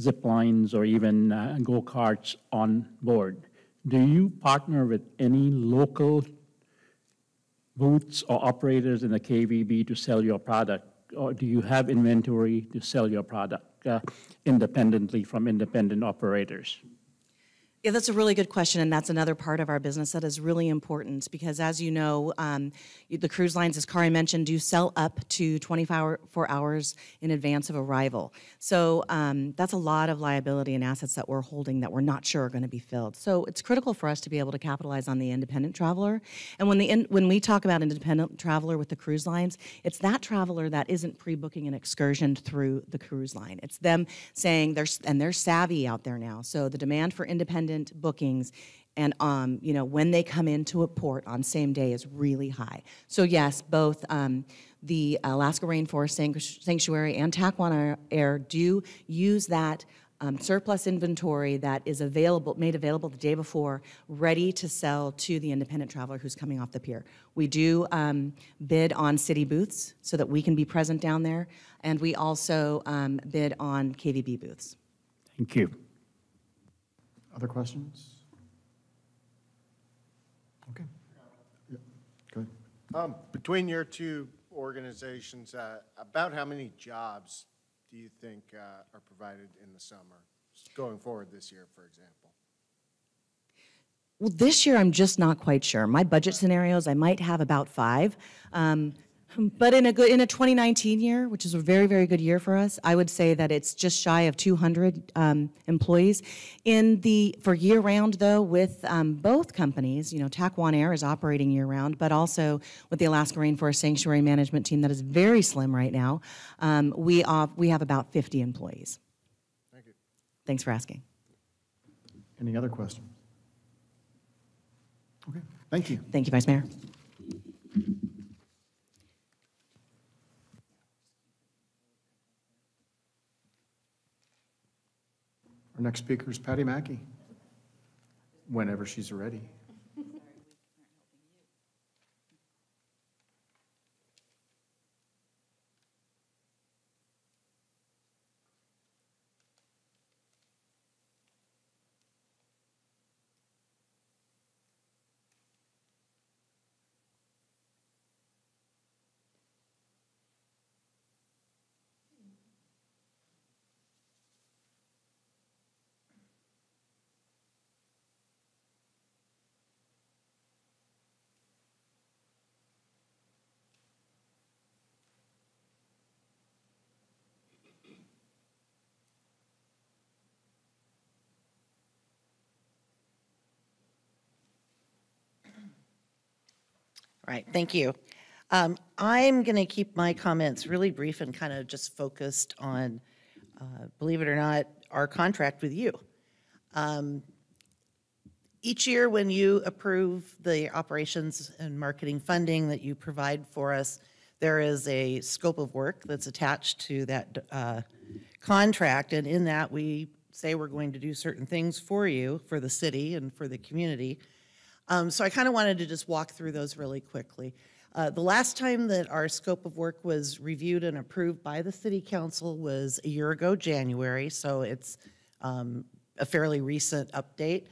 zip lines or even uh, go-karts on board. Do you partner with any local booths or operators in the KVB to sell your product? Or do you have inventory to sell your product uh, independently from independent operators? Yeah, that's a really good question, and that's another part of our business that is really important because, as you know, um, the cruise lines, as Kari mentioned, do sell up to 24 hours in advance of arrival. So um, that's a lot of liability and assets that we're holding that we're not sure are going to be filled. So it's critical for us to be able to capitalize on the independent traveler. And when the in, when we talk about independent traveler with the cruise lines, it's that traveler that isn't pre-booking an excursion through the cruise line. It's them saying they're and they're savvy out there now. So the demand for independent bookings and um, you know when they come into a port on same day is really high. So yes, both um, the Alaska Rainforest Sanctuary and Taquan Air do use that um, surplus inventory that is available, made available the day before, ready to sell to the independent traveler who's coming off the pier. We do um, bid on city booths so that we can be present down there, and we also um, bid on KVB booths. Thank you. Other questions? Okay. Yeah, Go ahead. Um, Between your two organizations, uh, about how many jobs do you think uh, are provided in the summer, going forward this year, for example? Well, this year I'm just not quite sure. My budget scenarios, I might have about five. Um, but in a good in a 2019 year, which is a very very good year for us, I would say that it's just shy of 200 um, employees. In the for year round though, with um, both companies, you know, TAC Air is operating year round, but also with the Alaska Rainforest Sanctuary Management Team that is very slim right now, um, we off, we have about 50 employees. Thank you. Thanks for asking. Any other questions? Okay, thank you. Thank you, Vice Mayor. Our next speaker is Patty Mackey, whenever she's ready. Right, thank you. Um, I'm going to keep my comments really brief and kind of just focused on, uh, believe it or not, our contract with you. Um, Each year, when you approve the operations and marketing funding that you provide for us, there is a scope of work that's attached to that uh, contract, and in that, we say we're going to do certain things for you, for the city and for the community. Um, So I kind of wanted to just walk through those really quickly. Uh, The last time that our scope of work was reviewed and approved by the city council was a year ago, January, so it's um, a fairly recent update.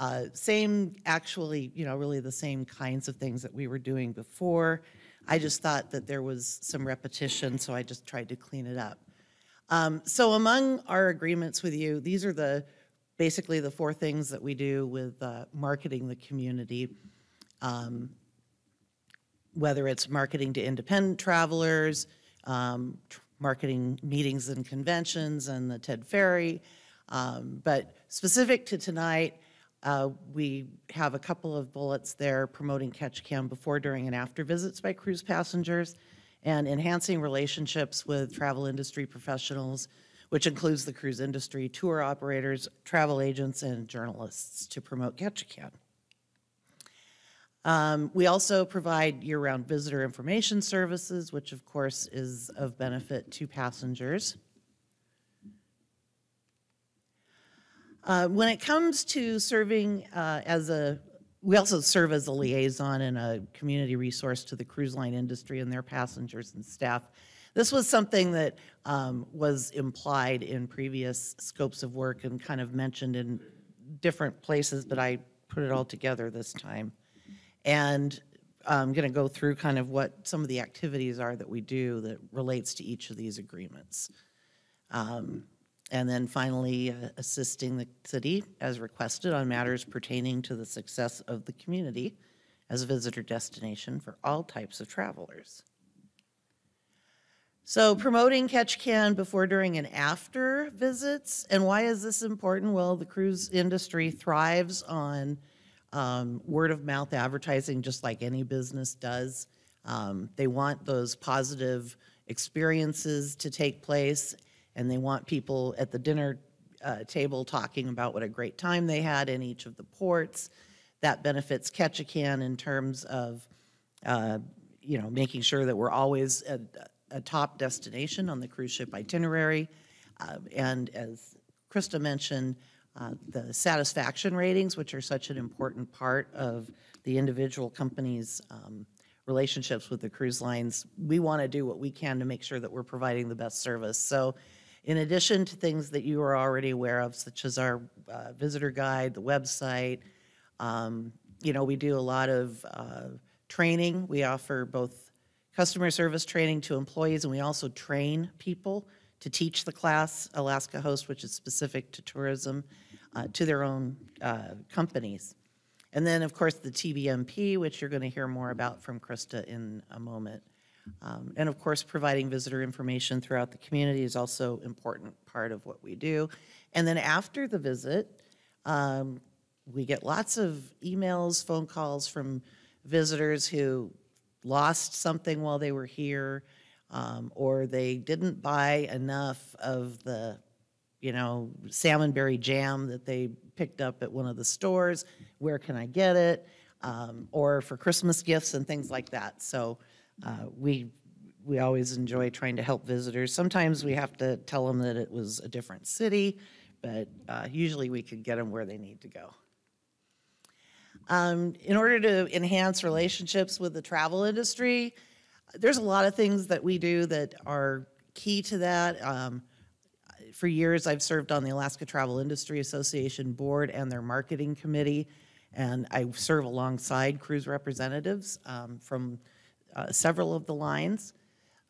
Uh, Same, actually, you know, really the same kinds of things that we were doing before. I just thought that there was some repetition, so I just tried to clean it up. Um, So among our agreements with you, these are the, basically the four things that we do with uh, marketing the community. Um, Whether it's marketing to independent travelers, um, tr- marketing meetings and conventions and the TED Ferry. Um, But specific to tonight, uh, we have a couple of bullets there promoting Ketchikan before, during, and after visits by cruise passengers and enhancing relationships with travel industry professionals, which includes the cruise industry, tour operators, travel agents, and journalists to promote Ketchikan. Um, We also provide year-round visitor information services, which of course is of benefit to passengers. Uh, When it comes to serving uh, as a, we also serve as a liaison and a community resource to the cruise line industry and their passengers and staff. This was something that um, was implied in previous scopes of work and kind of mentioned in different places, but I put it all together this time. And I'm going to go through kind of what some of the activities are that we do that relates to each of these agreements. Um, And then finally, uh, assisting the city as requested on matters pertaining to the success of the community as a visitor destination for all types of travelers. So promoting Ketchikan before, during, and after visits. And why is this important? Well, the cruise industry thrives on um, word of mouth advertising, just like any business does. Um, they want those positive experiences to take place, and they want people at the dinner uh, table talking about what a great time they had in each of the ports. That benefits Ketchikan in terms of, uh, you know, making sure that we're always a, a top destination on the cruise ship itinerary. Uh, and as Krista mentioned, uh, the satisfaction ratings, which are such an important part of the individual company's um, relationships with the cruise lines, we want to do what we can to make sure that we're providing the best service. So in addition to things that you are already aware of, such as our uh, visitor guide, the website, um, you know, we do a lot of uh, training. We offer both customer service training to employees, and we also train people to teach the class, Alaska Host, which is specific to tourism, uh, to their own uh, companies. And then, of course, the TBMP, which you're going to hear more about from Krista in a moment. Um, And of course, providing visitor information throughout the community is also important part of what we do. And then after the visit, um, we get lots of emails, phone calls from visitors who lost something while they were here, um, or they didn't buy enough of the, you know, salmonberry jam that they picked up at one of the stores. Where can I get it? Um, or for Christmas gifts and things like that. So uh, we we always enjoy trying to help visitors. Sometimes we have to tell them that it was a different city, but uh, usually we could get them where they need to go. Um, in order to enhance relationships with the travel industry, there's a lot of things that we do that are key to that. Um, for years, I've served on the Alaska Travel Industry Association Board and their marketing committee, and I serve alongside cruise representatives um, from uh, several of the lines.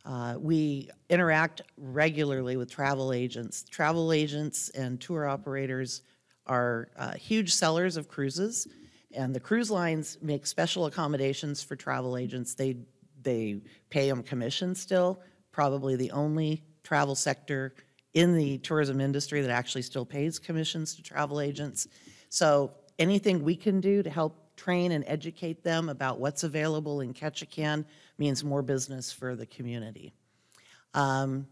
Uh, We interact regularly with travel agents. Travel agents and tour operators are uh, huge sellers of cruises, and the cruise lines make special accommodations for travel agents. They, they pay them commission still, probably the only travel sector in the tourism industry that actually still pays commissions to travel agents. So anything we can do to help train and educate them about what's available in Ketchikan means more business for the community. Um,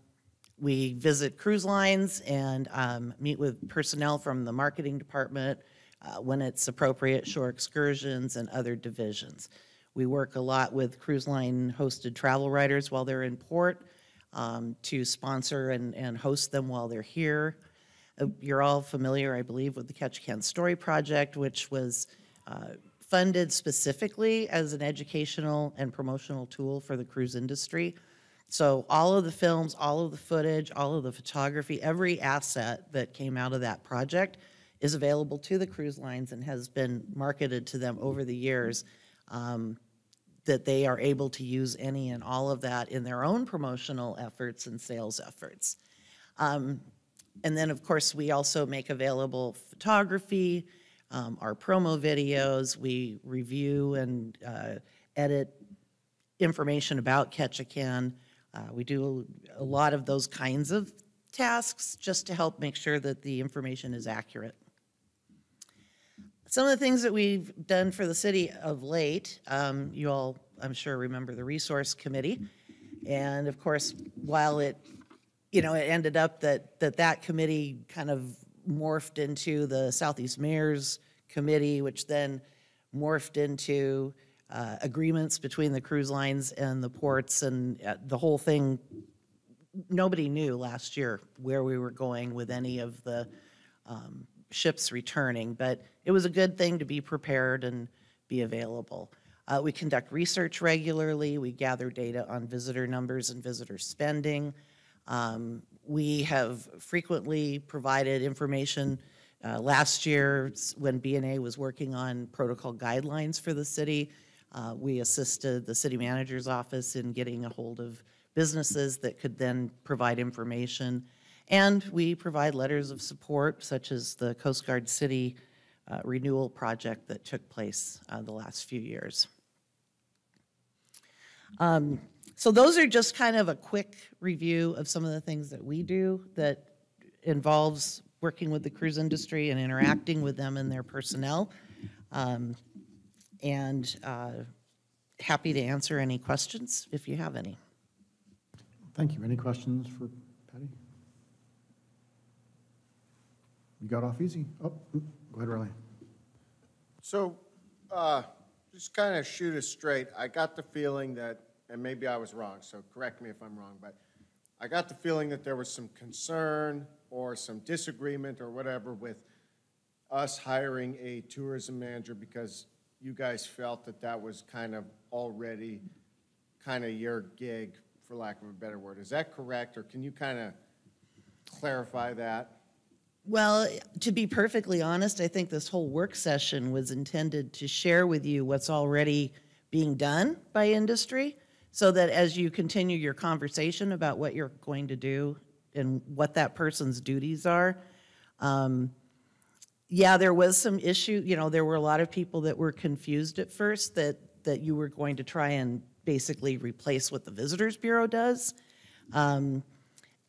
We visit cruise lines and um, meet with personnel from the marketing department uh, when it's appropriate, shore excursions and other divisions. We work a lot with cruise line hosted travel writers while they're in port um, to sponsor and, and host them while they're here. Uh, You're all familiar, I believe, with the Ketchikan Story Project, which was uh, funded specifically as an educational and promotional tool for the cruise industry. So all of the films, all of the footage, all of the photography, every asset that came out of that project is available to the cruise lines and has been marketed to them over the years, um, that they are able to use any and all of that in their own promotional efforts and sales efforts. Um, And then, of course, we also make available photography, um, our promo videos. We review and uh, edit information about Ketchikan. Uh, We do a lot of those kinds of tasks just to help make sure that the information is accurate. Some of the things that we've done for the city of late, um, you all, I'm sure, remember the Resource Committee. And of course, while it, you know, it ended up that, that that committee kind of morphed into the Southeast Mayors Committee, which then morphed into uh, agreements between the cruise lines and the ports, and uh, the whole thing, nobody knew last year where we were going with any of the um, ships returning, but it was a good thing to be prepared and be available. Uh, We conduct research regularly, we gather data on visitor numbers and visitor spending. Um, We have frequently provided information. uh, Last year, when BNA was working on protocol guidelines for the city, uh, we assisted the city manager's office in getting a hold of businesses that could then provide information. And we provide letters of support, such as the Coast Guard City uh, renewal project that took place uh, the last few years. Um, So those are just kind of a quick review of some of the things that we do that involves working with the cruise industry and interacting with them and their personnel. Um, And uh, happy to answer any questions if you have any. Thank you. Any questions for Patty? You got off easy. Oh, go ahead, Riley. So, uh, just kind of shoot us straight. I got the feeling that, and maybe I was wrong, so correct me if I'm wrong, but I got the feeling that there was some concern or some disagreement or whatever with us hiring a tourism manager because you guys felt that that was kind of already kind of your gig, for lack of a better word. Is that correct, or can you kind of clarify that? Well, to be perfectly honest, I think this whole work session was intended to share with you what's already being done by industry, so that as you continue your conversation about what you're going to do and what that person's duties are, um, yeah, there was some issue, you know, there were a lot of people that were confused at first that, that you were going to try and basically replace what the Visitors Bureau does. Um,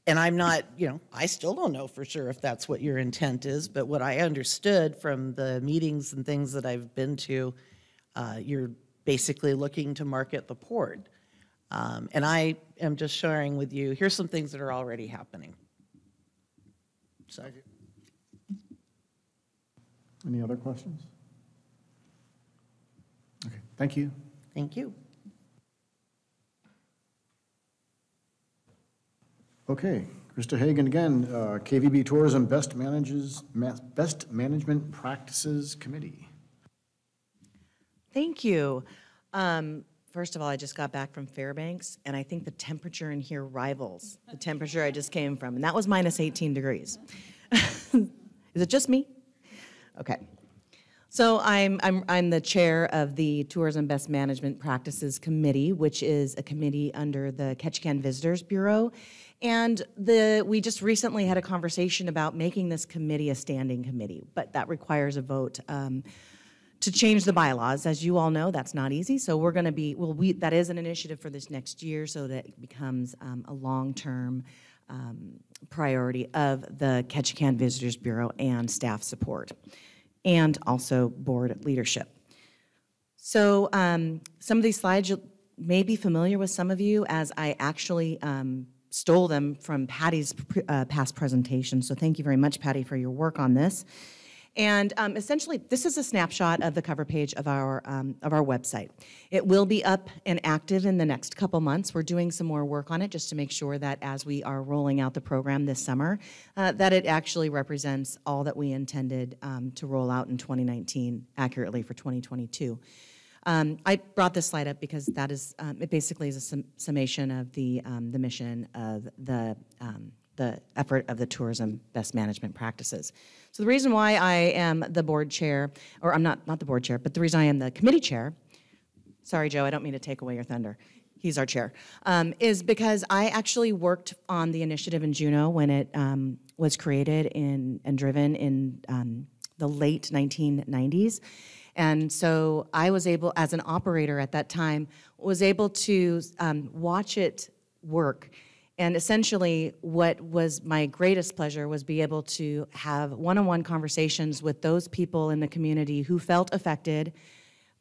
and I'm not, you know, I still don't know for sure if that's what your intent is, but what I understood from the meetings and things that I've been to, uh, you're basically looking to market the port. Um, and I am just sharing with you, here's some things that are already happening. So. Any other questions? Okay, thank you. Thank you. Okay, Krista Hagan again, uh, KVB Tourism Best Manages, Ma- Best Management Practices Committee. Thank you. Um, First of all, I just got back from Fairbanks, and I think the temperature in here rivals the temperature I just came from, and that was minus 18 degrees. Is it just me? Okay. So I'm, I'm, I'm the chair of the Tourism Best Management Practices Committee, which is a committee under the Ketchikan Visitors Bureau. And the, we just recently had a conversation about making this committee a standing committee, but that requires a vote um, to change the bylaws. As you all know, that's not easy. So we're going to be, well, we, that is an initiative for this next year so that it becomes um, a long-term um, priority of the Ketchikan Visitors Bureau and staff support, and also board leadership. So um, some of these slides you may be familiar with some of you, as I actually um, stole them from Patty's uh, past presentation. So thank you very much, Patty, for your work on this. And um, essentially, this is a snapshot of the cover page of our um, of our website. It will be up and active in the next couple months. We're doing some more work on it just to make sure that as we are rolling out the program this summer, uh, that it actually represents all that we intended um, to roll out in 2019 accurately for 2022. Um, I brought this slide up because that is, um, it basically is a sum- summation of the, um, the mission of the um, the effort of the tourism best management practices. So the reason why I am the board chair, or I'm not, not the board chair, but the reason I am the committee chair, sorry, Joe, I don't mean to take away your thunder. He's our chair, um, is because I actually worked on the initiative in Juneau when it um, was created in, and driven in um, the late 1990s. And so I was able, as an operator at that time, was able to um, watch it work. And essentially, what was my greatest pleasure was be able to have one-on-one conversations with those people in the community who felt affected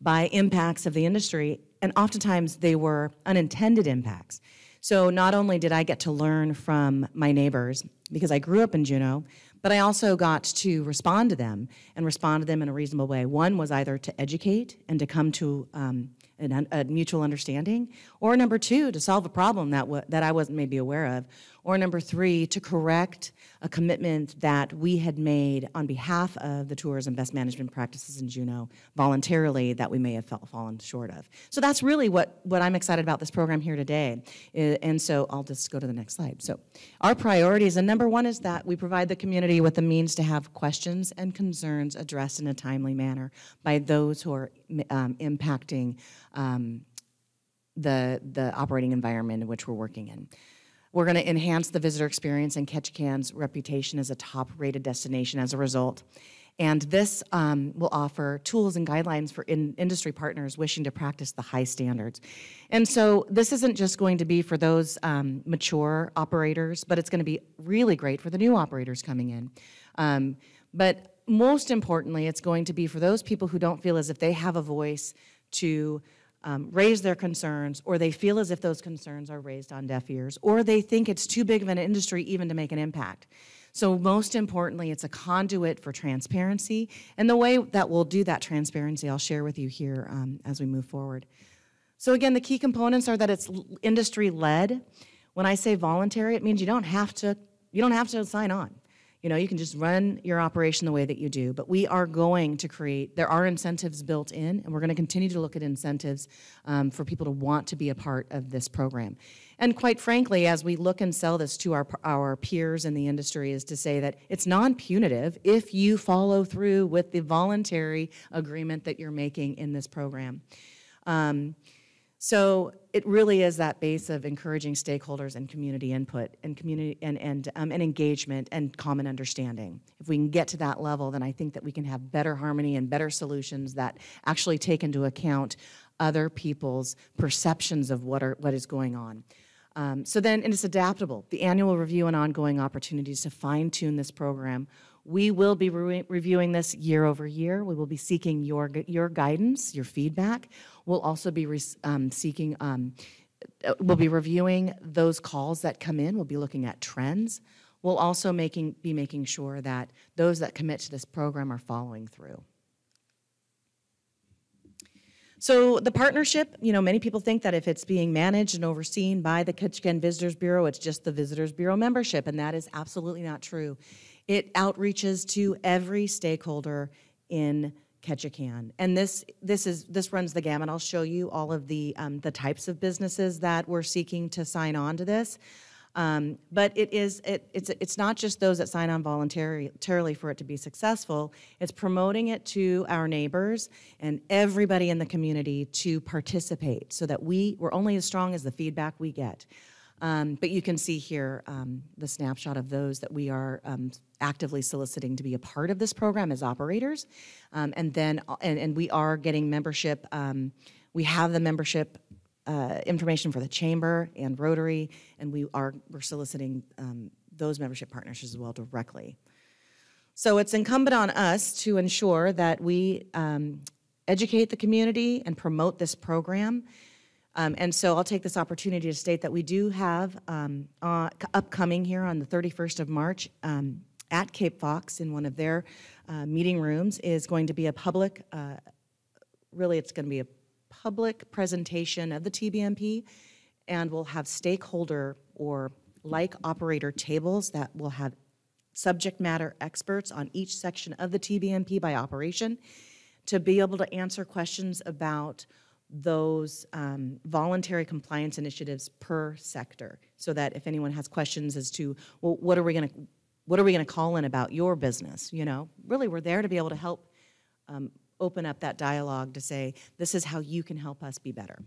by impacts of the industry, and oftentimes they were unintended impacts. So not only did I get to learn from my neighbors, because I grew up in Juneau, but I also got to respond to them and respond to them in a reasonable way. One was either to educate and to come to um, an, a mutual understanding, or number two, to solve a problem that, that I wasn't maybe aware of, or number three, to correct a commitment that we had made on behalf of the tourism best management practices in Juneau voluntarily that we may have fallen short of. So that's really what, what I'm excited about this program here today. And so I'll just go to the next slide. So our priorities, and number one is that we provide the community with the means to have questions and concerns addressed in a timely manner by those who are um, impacting um, the, the operating environment in which we're working in. We're going to enhance the visitor experience and Ketchikan's reputation as a top-rated destination as a result. And this um, will offer tools and guidelines for in- industry partners wishing to practice the high standards. And so this isn't just going to be for those um, mature operators, but it's going to be really great for the new operators coming in. Um, but most importantly, it's going to be for those people who don't feel as if they have a voice to um, raise their concerns, or they feel as if those concerns are raised on deaf ears, or they think it's too big of an industry even to make an impact. So, most importantly, it's a conduit for transparency. And the way that we'll do that transparency, I'll share with you here um, as we move forward. So, again, the key components are that it's industry led. When I say voluntary, it means you don't have to you don't have to sign on. You know, you can just run your operation the way that you do. But we are going to create, there are incentives built in, and we're going to continue to look at incentives um, for people to want to be a part of this program. And quite frankly, as we look and sell this to our, our peers in the industry, is to say that it's non punitive if you follow through with the voluntary agreement that you're making in this program. Um, so it really is that base of encouraging stakeholders and community input and community and and, um, and engagement and common understanding. If we can get to that level, then I think that we can have better harmony and better solutions that actually take into account other people's perceptions of what are what is going on. Um, so then, and it's adaptable. The annual review and ongoing opportunities to fine tune this program. We will be re- reviewing this year over year. We will be seeking your your guidance, your feedback. We'll also be re- um, seeking. Um, uh, we'll be reviewing those calls that come in. We'll be looking at trends. We'll also making be making sure that those that commit to this program are following through. So the partnership, you know, many people think that if it's being managed and overseen by the Ketchikan Visitors Bureau, it's just the Visitors Bureau membership, and that is absolutely not true. It outreaches to every stakeholder in Ketchikan, and this this is this runs the gamut. I'll show you all of the um, the types of businesses that we're seeking to sign on to this. Um, but it is it, it's it's not just those that sign on voluntarily for it to be successful. It's promoting it to our neighbors and everybody in the community to participate, so that we we're only as strong as the feedback we get. Um, but you can see here um, the snapshot of those that we are um, actively soliciting to be a part of this program as operators, um, and then and, and we are getting membership. Um, we have the membership uh, information for the chamber and Rotary, and we are we're soliciting um, those membership partners as well directly. So it's incumbent on us to ensure that we educate the community and promote this program. Um, and so I'll take this opportunity to state that we do have um, uh, upcoming here on the 31st of March um, at Cape Fox in one of their uh, meeting rooms is going to be a public, uh, really, it's going to be a public presentation of the TBMP, and we'll have stakeholder or like operator tables that will have subject matter experts on each section of the TBMP by operation to be able to answer questions about those um, voluntary compliance initiatives per sector, so that if anyone has questions as to, well, what are we going to, what are we going to call in about your business, you know? Really, we're there to be able to help um, open up that dialogue to say, this is how you can help us be better.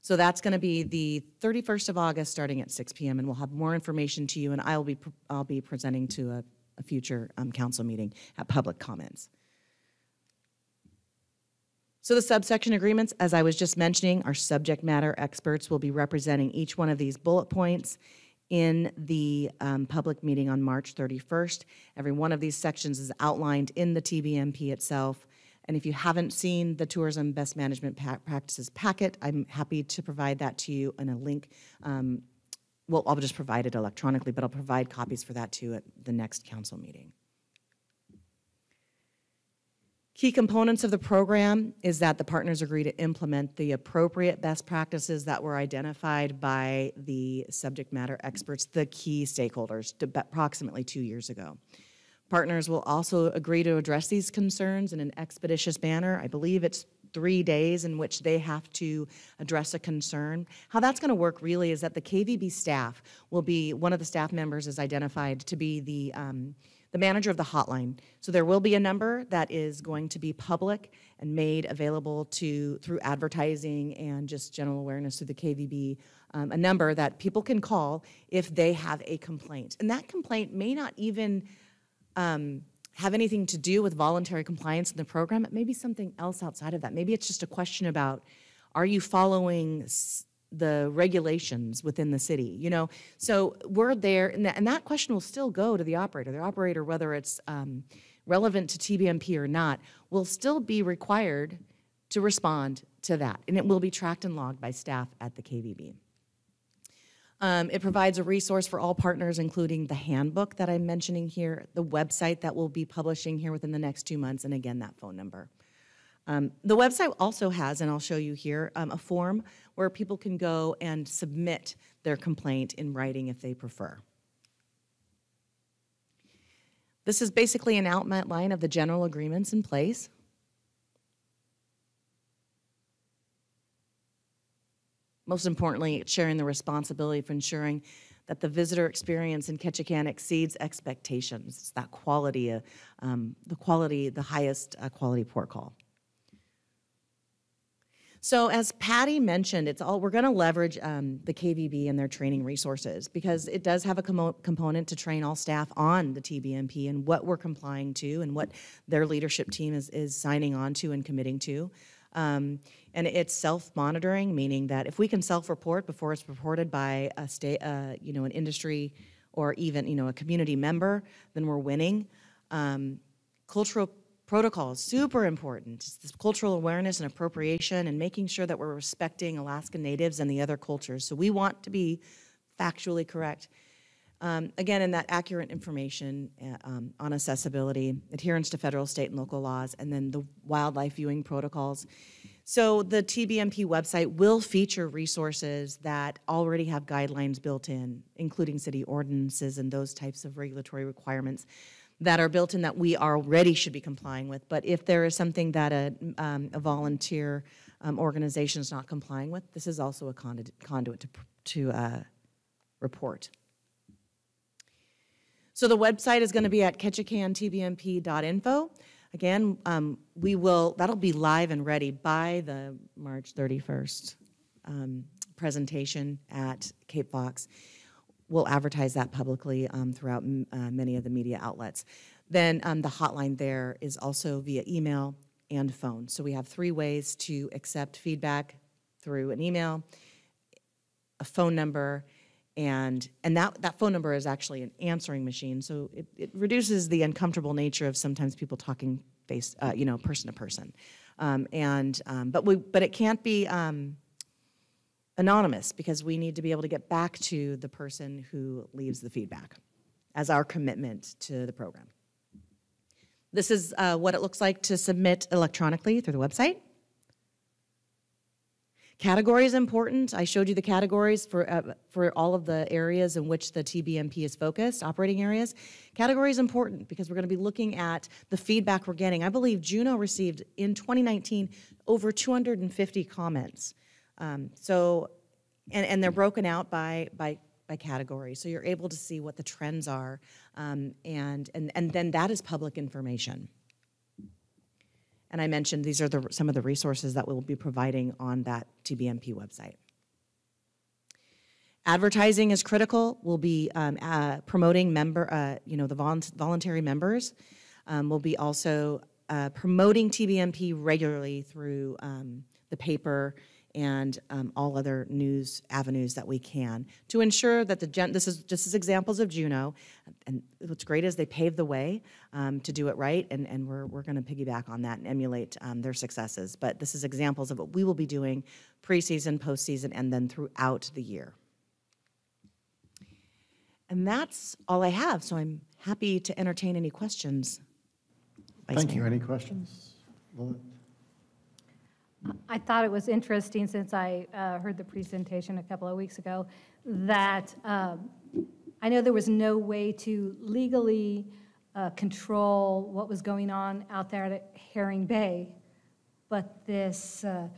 So that's going to be the 31st of August, starting at 6 PM, and we'll have more information to you, and I'll be, I'll be presenting to a, a future um, council meeting at public comments. So the subsection agreements, as I was just mentioning, our subject matter experts will be representing each one of these bullet points in the um, public meeting on March 31st. Every one of these sections is outlined in the TBMP itself. And if you haven't seen the Tourism Best Management Pa- Practices packet, I'm happy to provide that to you in a link. Um, Well, I'll just provide it electronically, but I'll provide copies for that too at the next council meeting. Key components of the program is that the partners agree to implement the appropriate best practices that were identified by the subject matter experts, the key stakeholders, approximately two years ago. Partners will also agree to address these concerns in an expeditious manner. I believe it's three days in which they have to address a concern. How that's going to work really is that the KVB staff will be, one of the staff members is identified to be the, um, the manager of the hotline. So there will be a number that is going to be public and made available to, through advertising and just general awareness through the KVB, um, a number that people can call if they have a complaint. And that complaint may not even um, have anything to do with voluntary compliance in the program. It may be something else outside of that. Maybe it's just a question about, are you following the regulations within the city? You know, so we're there, and that, and that question will still go to the operator. The operator, whether it's um, relevant to TBMP or not, will still be required to respond to that, and it will be tracked and logged by staff at the KVB. Um, it provides a resource for all partners, including the handbook that I'm mentioning here, the website that we'll be publishing here within the next two months, and again, that phone number. Um, the website also has, and I'll show you here, um, a form where people can go and submit their complaint in writing if they prefer. This is basically an outline of the general agreements in place. Most importantly, sharing the responsibility for ensuring that the visitor experience in Ketchikan exceeds expectations. It's that quality, uh, um, the quality, the highest uh, quality port call. So as Patty mentioned, it's all, we're going to leverage um, the KVB and their training resources because it does have a commo- component to train all staff on the TBMP and what we're complying to and what their leadership team is, is signing on to and committing to. Um, and it's self-monitoring, meaning that if we can self-report before it's reported by a state, uh, you know, an industry or even, you know, a community member, then we're winning. Um, cultural protocol is super important. It's this cultural awareness and appropriation and making sure that we're respecting Alaska Natives and the other cultures. So we want to be factually correct. Um, again, in that accurate information uh, um, on accessibility, adherence to federal, state, and local laws, and then the wildlife viewing protocols. So the TBMP website will feature resources that already have guidelines built in, including city ordinances and those types of regulatory requirements that are built in that we already should be complying with. But if there is something that a, um, a volunteer um, organization is not complying with, this is also a conduit, conduit to, to uh, report. So the website is going to be at ketchikantbmp.info. Again, um, we will, that'll be live and ready by the March 31st um, presentation at Cape Fox. We'll advertise that publicly um, throughout uh, many of the media outlets. Then um, the hotline there is also via email and phone. So we have three ways to accept feedback through an email, a phone number, and and that that phone number is actually an answering machine. So it, it reduces the uncomfortable nature of sometimes people talking face, uh, you know, person to person. Um, and um, but we but it can't be um, anonymous because we need to be able to get back to the person who leaves the feedback as our commitment to the program. This is uh, what it looks like to submit electronically through the website. Category is important. I showed you the categories for, uh, for all of the areas in which the TBMP is focused, operating areas. Category is important because we're going to be looking at the feedback we're getting. I believe Juneau received in 2019 over 250 comments. Um, so, and, and they're broken out by, by, by category. So you're able to see what the trends are. Um, and, and, and then that is public information. And I mentioned these are the, some of the resources that we'll be providing on that TBMP website. Advertising is critical. We'll be um, uh, promoting member, uh, you know, the volun- voluntary members. Um, we'll be also uh, promoting TBMP regularly through um, the paper and um, all other news avenues that we can to ensure that the gen- this is just as examples of Juneau. And what's great is they paved the way um, to do it right, and, and we're, we're going to piggyback on that and emulate um, their successes. But this is examples of what we will be doing preseason, postseason, and then throughout the year. And that's all I have, so I'm happy to entertain any questions. Vice Thank you. Any questions? Lallette? I thought it was interesting, since I uh, heard the presentation a couple of weeks ago, that um, I know there was no way to legally uh, control what was going on out there at Herring Bay, but this uh,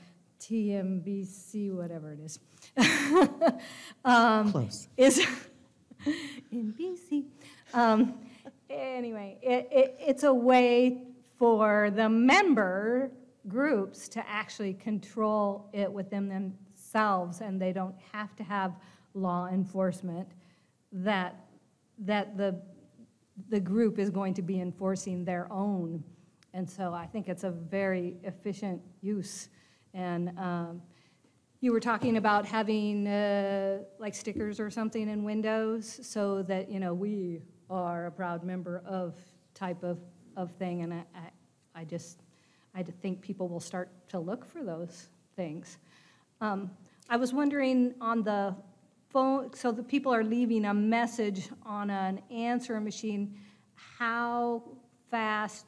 TMBC, whatever it is, um, Close. is in BC. Um, Anyway, it, it, it's a way for the member groups to actually control it within themselves, and they don't have to have law enforcement that, that the, the group is going to be enforcing their own. And so I think it's a very efficient use. And um, you were talking about having uh, like stickers or something in windows so that, you know, we are a proud member of type of, of thing. And I, I, I just, I think people will start to look for those things. Um, I was wondering on the phone, so the people are leaving a message on an answer machine, how fast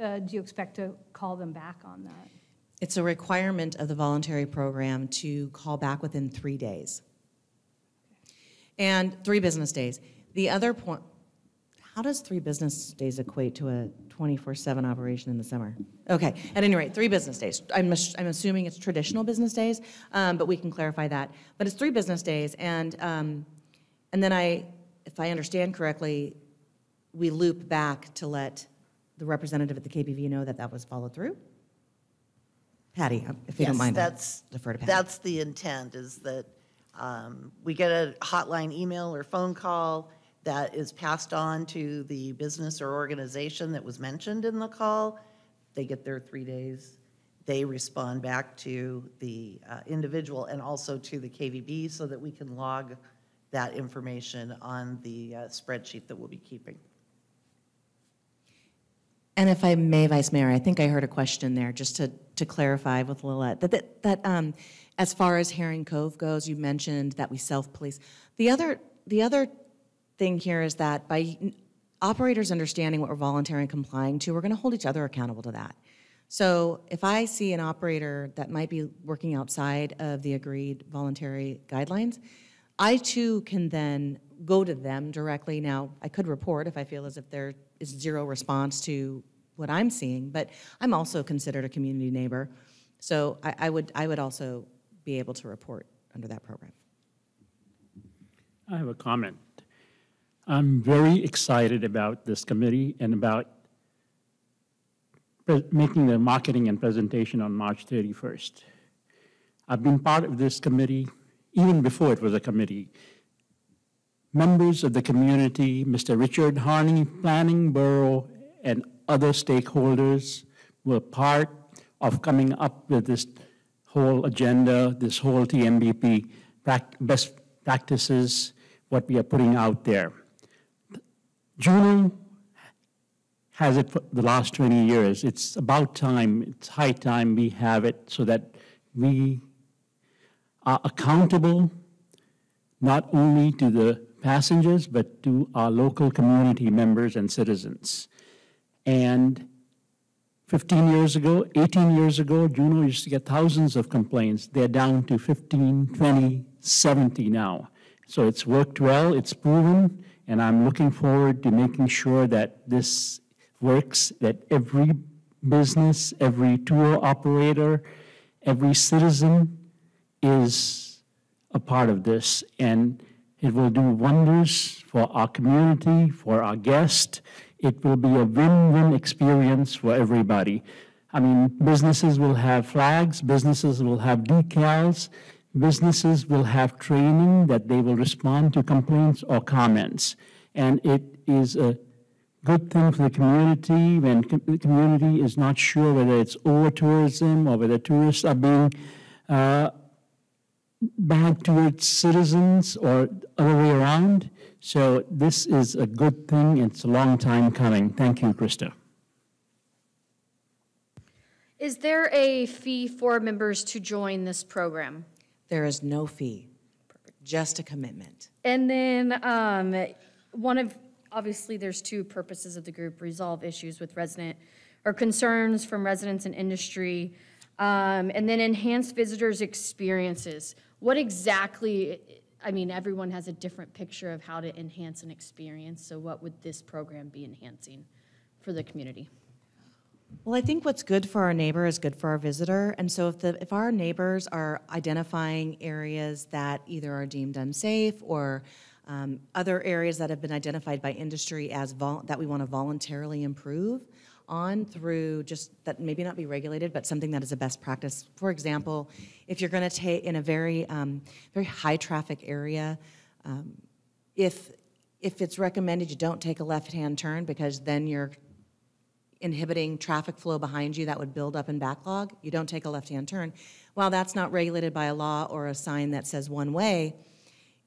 uh, do you expect to call them back on that? It's a requirement of the voluntary program to call back within three days. And three business days. The other point, how does three business days equate to a 24/7 operation in the summer? Okay, at any rate, three business days. I'm, I'm assuming it's traditional business days, um, but we can clarify that. But it's three business days, and, um, and then I, if I understand correctly, we loop back to let the representative at the KVB know that that was followed through? Patty, if you don't Yes, mind, I'll that's, defer to Patty. that's the intent, is that um, we get a hotline email or phone call that is passed on to the business or organization that was mentioned in the call. They get their three days. They respond back to the uh, individual and also to the KVB so that we can log that information on the uh, spreadsheet that we'll be keeping. And if I may, Vice Mayor, I think I heard a question there, just to, to clarify with Lallette, that, that, that um, as far as Herring Cove goes, you mentioned that we self-police. The other, the other thing here is that by operators understanding what we're volunteering and complying to, we're going to hold each other accountable to that. So if I see an operator that might be working outside of the agreed voluntary guidelines, I too can then go to them directly. Now, I could report if I feel as if there is zero response to what I'm seeing, but I'm also considered a community neighbor. So I, I would, I would also be able to report under that program. I have a comment. I'm very excited about this committee and about making the marketing and presentation on March 31st. I've been part of this committee even before it was a committee. Members of the community, Mr. Richard Harney, Planning Borough, and other stakeholders were part of coming up with this whole agenda, this whole TMBP best practices, what we are putting out there. Juneau has it for the last 20 years. It's about time, it's high time we have it so that we are accountable not only to the passengers, but to our local community members and citizens. And 15 years ago, 18 years ago, Juneau used to get thousands of complaints. They're down to 15, 20, 70 now. So it's worked well, it's proven, and I'm looking forward to making sure that this works, that every business, every tour operator, every citizen is a part of this. And it will do wonders for our community, for our guests. It will be a win-win experience for everybody. I mean, businesses will have flags, businesses will have decals, businesses will have training that they will respond to complaints or comments. And it is a good thing for the community when com- the community is not sure whether it's over-tourism or whether tourists are being uh, bad towards citizens or other way around. So this is a good thing. It's a long time coming. Thank you, Krista. Is there a fee for members to join this program? There is no fee, just a commitment. And then um, one of, obviously, there's two purposes of the group, resolve issues with resident or concerns from residents and industry, um, and then enhance visitors' experiences. What exactly, I mean, everyone has a different picture of how to enhance an experience, so what would this program be enhancing for the community? Well, I think what's good for our neighbor is good for our visitor. And so if the, if our neighbors are identifying areas that either are deemed unsafe or um, other areas that have been identified by industry as vol, that we want to voluntarily improve on through just that maybe not be regulated, but something that is a best practice. For example, if you're going to take in a very, um, very high traffic area, um, if, if it's recommended you don't take a left-hand turn because then you're inhibiting traffic flow behind you that would build up and backlog, you don't take a left-hand turn. While that's not regulated by a law or a sign that says one way,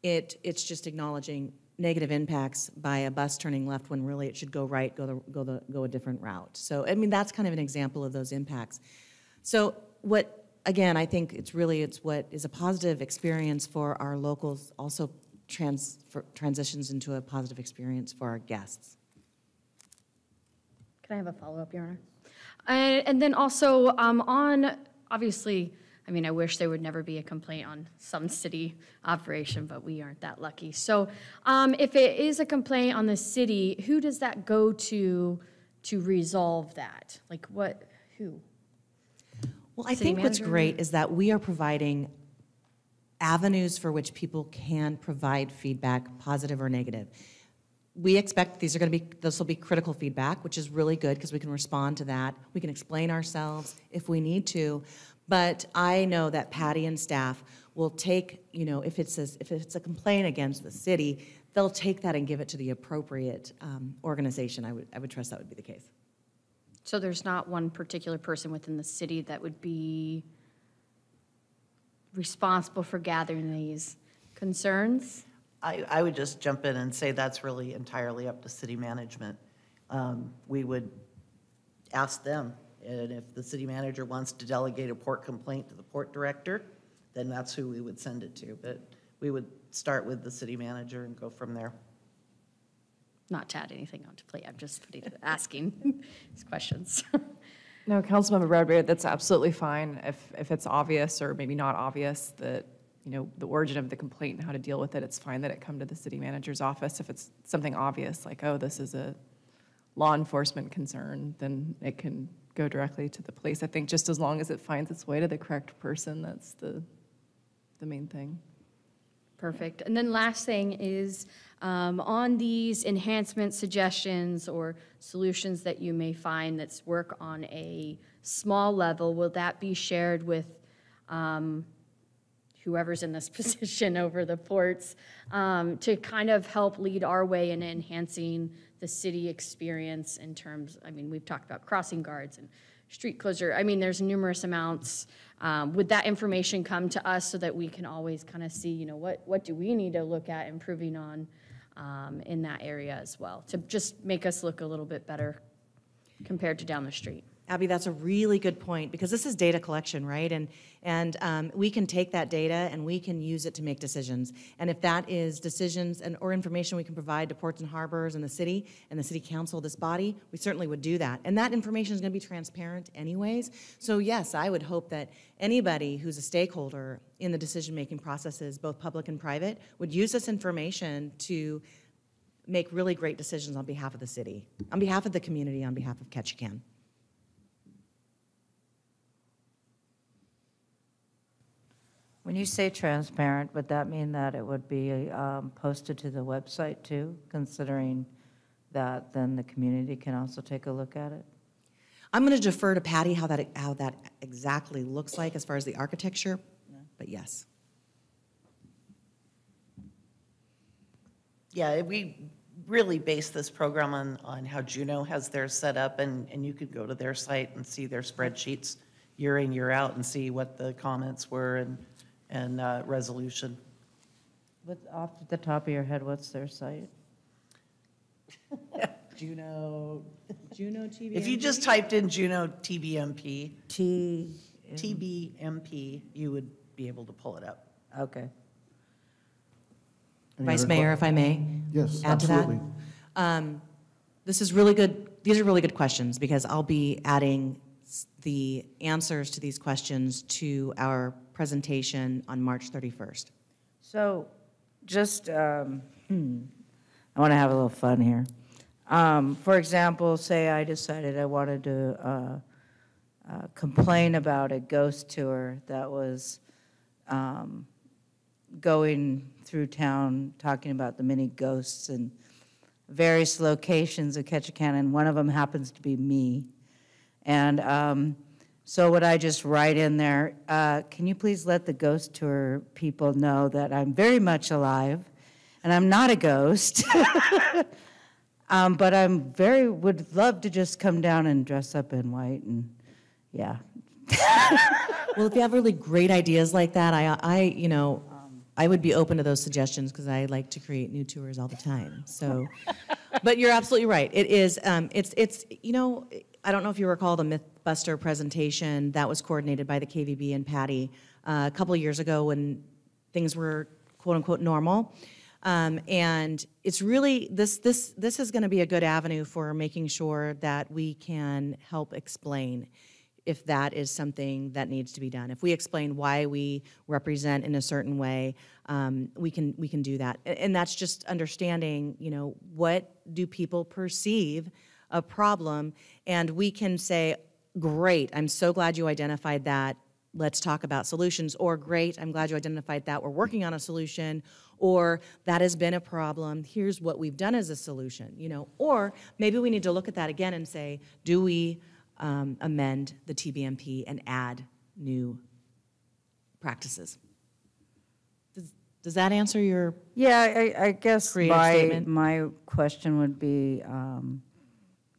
it, it's just acknowledging negative impacts by a bus turning left when really it should go right, go the, go the, go a different route. So, I mean, that's kind of an example of those impacts. So what, again, I think it's really, it's what is a positive experience for our locals, also trans, for, transitions into a positive experience for our guests. Can I have a follow-up, Your Honor? And, and then also, um, on, obviously, I mean, I wish there would never be a complaint on some city operation, but we aren't that lucky. So, um, if it is a complaint on the city, who does that go to to resolve that? Like, what, who? Well, I City think what's great is that we are providing avenues for which people can provide feedback, positive or negative. We expect these are going to be, this will be critical feedback, which is really good because we can respond to that. We can explain ourselves if we need to. But I know that Patty and staff will take, you know, if it's a, if it's a complaint against the city, they'll take that and give it to the appropriate um, organization. I would, I would trust that would be the case. So there's not one particular person within the city that would be responsible for gathering these concerns? I, I would just jump in and say that's really entirely up to city management. Um, We would ask them, and if the city manager wants to delegate a port complaint to the port director, then that's who we would send it to. But we would start with the city manager and go from there. Not to add anything onto plate, I'm just putting, asking these questions. No, Councilmember Bradbury, that's absolutely fine if, if it's obvious or maybe not obvious that, you know, the origin of the complaint and how to deal with it, it's fine that it come to the city manager's office. If it's something obvious, like, oh, this is a law enforcement concern, then it can go directly to the police. I think just as long as it finds its way to the correct person, that's the, the main thing. Perfect. And then last thing is, um, on these enhancement suggestions or solutions that you may find that's work on a small level, will that be shared with um, whoever's in this position over the ports um, to kind of help lead our way in enhancing the city experience in terms, I mean, we've talked about crossing guards and street closure. I mean, there's numerous amounts. Um, Would that information come to us so that we can always kind of see, you know, what, what do we need to look at improving on um, in that area as well? To just make us look a little bit better compared to down the street. Abby, that's a really good point, because this is data collection, right? And, and um, we can take that data and we can use it to make decisions. And if that is decisions and, or information we can provide to ports and harbors and the city and the city council, this body, we certainly would do that. And that information is gonna be transparent anyways. So yes, I would hope that anybody who's a stakeholder in the decision-making processes, both public and private, would use this information to make really great decisions on behalf of the city, on behalf of the community, on behalf of Ketchikan. When you say transparent, would that mean that it would be um, posted to the website too, considering that then the community can also take a look at it? I'm going to defer to Patty how that, how that exactly looks like as far as the architecture, but yes. Yeah, we really base this program on, on how Juneau has theirs set up, and, and you could go to their site and see their spreadsheets year in, year out, and see what the comments were and, and uh, resolution. What, off the top of your head, what's their site? Juneau, Juneau TBMP? if you just typed in Juneau TBMP, T, TBMP, you would be able to pull it up. okay. Any Vice other Mayor, que- if I may? Yes, Add to that? absolutely. Um, This is really good, these are really good questions, because I'll be adding s- the answers to these questions to our presentation on March 31st. So, just, um, hmm, I want to have a little fun here. Um, For example, say I decided I wanted to uh, uh, complain about a ghost tour that was um, going through town, talking about the many ghosts and various locations of Ketchikan, and one of them happens to be me. And um, so would I just write in there, uh, can you please let the ghost tour people know that I'm very much alive, and I'm not a ghost, um, but I'm very, would love to just come down and dress up in white, and, yeah. Well, if you have really great ideas like that, I, I, you know, I would be open to those suggestions because I like to create new tours all the time. So, but you're absolutely right. It is, um, it's, it's, you know, I don't know if you recall the MythBuster presentation that was coordinated by the KVB and Patty uh, a couple of years ago when things were quote unquote normal. Um, and it's really this this this is going to be a good avenue for making sure that we can help explain if that is something that needs to be done. If we explain why we represent in a certain way, um, we can we can do that. A- And that's just understanding, you know, what do people perceive a problem, and we can say, great, I'm so glad you identified that. Let's talk about solutions. Or great, I'm glad you identified that. We're working on a solution. Or that has been a problem. Here's what we've done as a solution. You know, or maybe we need to look at that again and say, do we um, amend the TBMP and add new practices. Does, that answer your? Yeah, I, I guess my, statement. my question would be, um,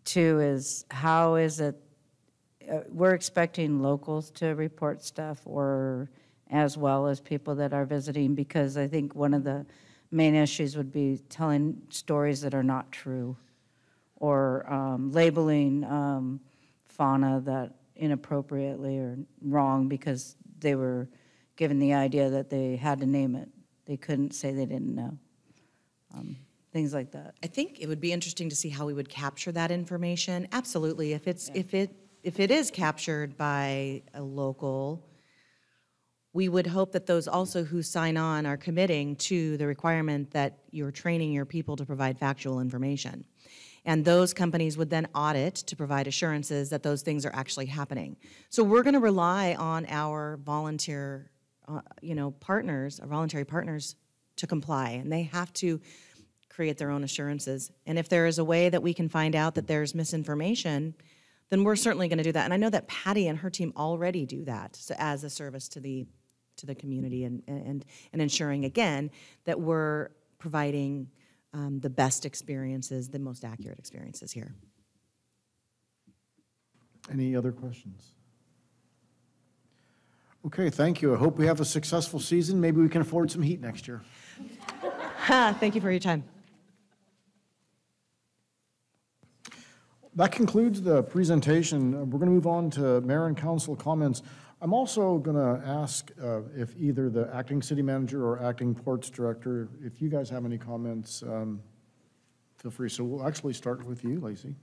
two, is how is it, uh, we're expecting locals to report stuff or as well as people that are visiting? Because I think one of the main issues would be telling stories that are not true or um, labeling um, fauna that inappropriately or wrong because they were given the idea that they had to name it. They couldn't say they didn't know. Um, Things like that. I think it would be interesting to see how we would capture that information. Absolutely, if it's, if it, if it is captured by a local, we would hope that those also who sign on are committing to the requirement that you're training your people to provide factual information. And those companies would then audit to provide assurances that those things are actually happening. So we're going to rely on our volunteer, uh, you know, partners, our voluntary partners to comply, and they have to create their own assurances. And if there is a way that we can find out that there's misinformation, then we're certainly going to do that. And I know that Patty and her team already do that so as a service to the to the community and and and ensuring again that we're providing um, the best experiences, the most accurate experiences here. Any other questions? Okay, thank you. I hope we have a successful season. Maybe we can afford some heat next year. Thank you for your time. That concludes the presentation. Uh, We're going to move on to mayor and council comments. I'm also going to ask uh, if either the acting city manager or acting ports director, if you guys have any comments, um, feel free. So we'll actually start with you, Lacey.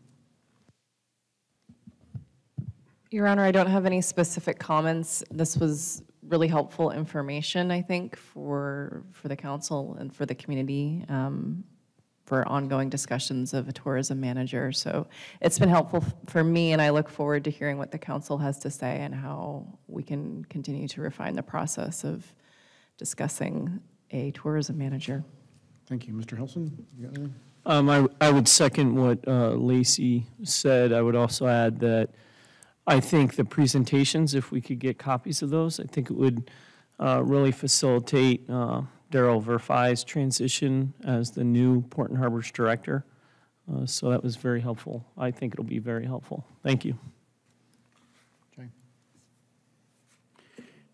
Your Honor, I don't have any specific comments. This was really helpful information, I think, for, for the council and for the community, um, for ongoing discussions of a tourism manager. So it's been helpful for me, and I look forward to hearing what the council has to say and how we can continue to refine the process of discussing a tourism manager. Thank you. Mr. Hilson, you got anything? Um, I, I would second what uh, Lacey said. I would also add that I think the presentations, if we could get copies of those, I think it would uh, really facilitate uh, Daryl Verfaillie's transition as the new Port and Harbors Director. Uh, So that was very helpful. I think it'll be very helpful. Thank you.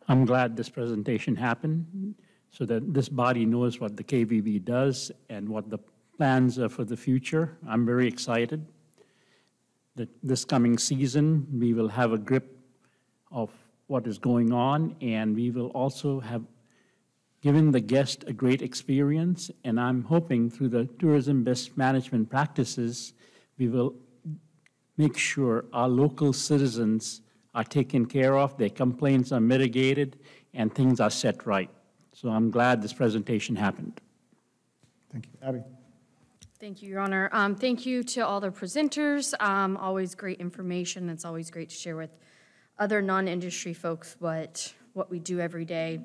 I'm glad this presentation happened so that this body knows what the KVB does and what the plans are for the future. I'm very excited that this coming season, we will have a grip of what is going on, and we will also have given the guest a great experience, and I'm hoping through the tourism best management practices, we will make sure our local citizens are taken care of, their complaints are mitigated, and things are set right. So I'm glad this presentation happened. Thank you. Abby? Thank you, Your Honor. Um, Thank you to all the presenters. Um, Always great information. It's always great to share with other non-industry folks what, what we do every day.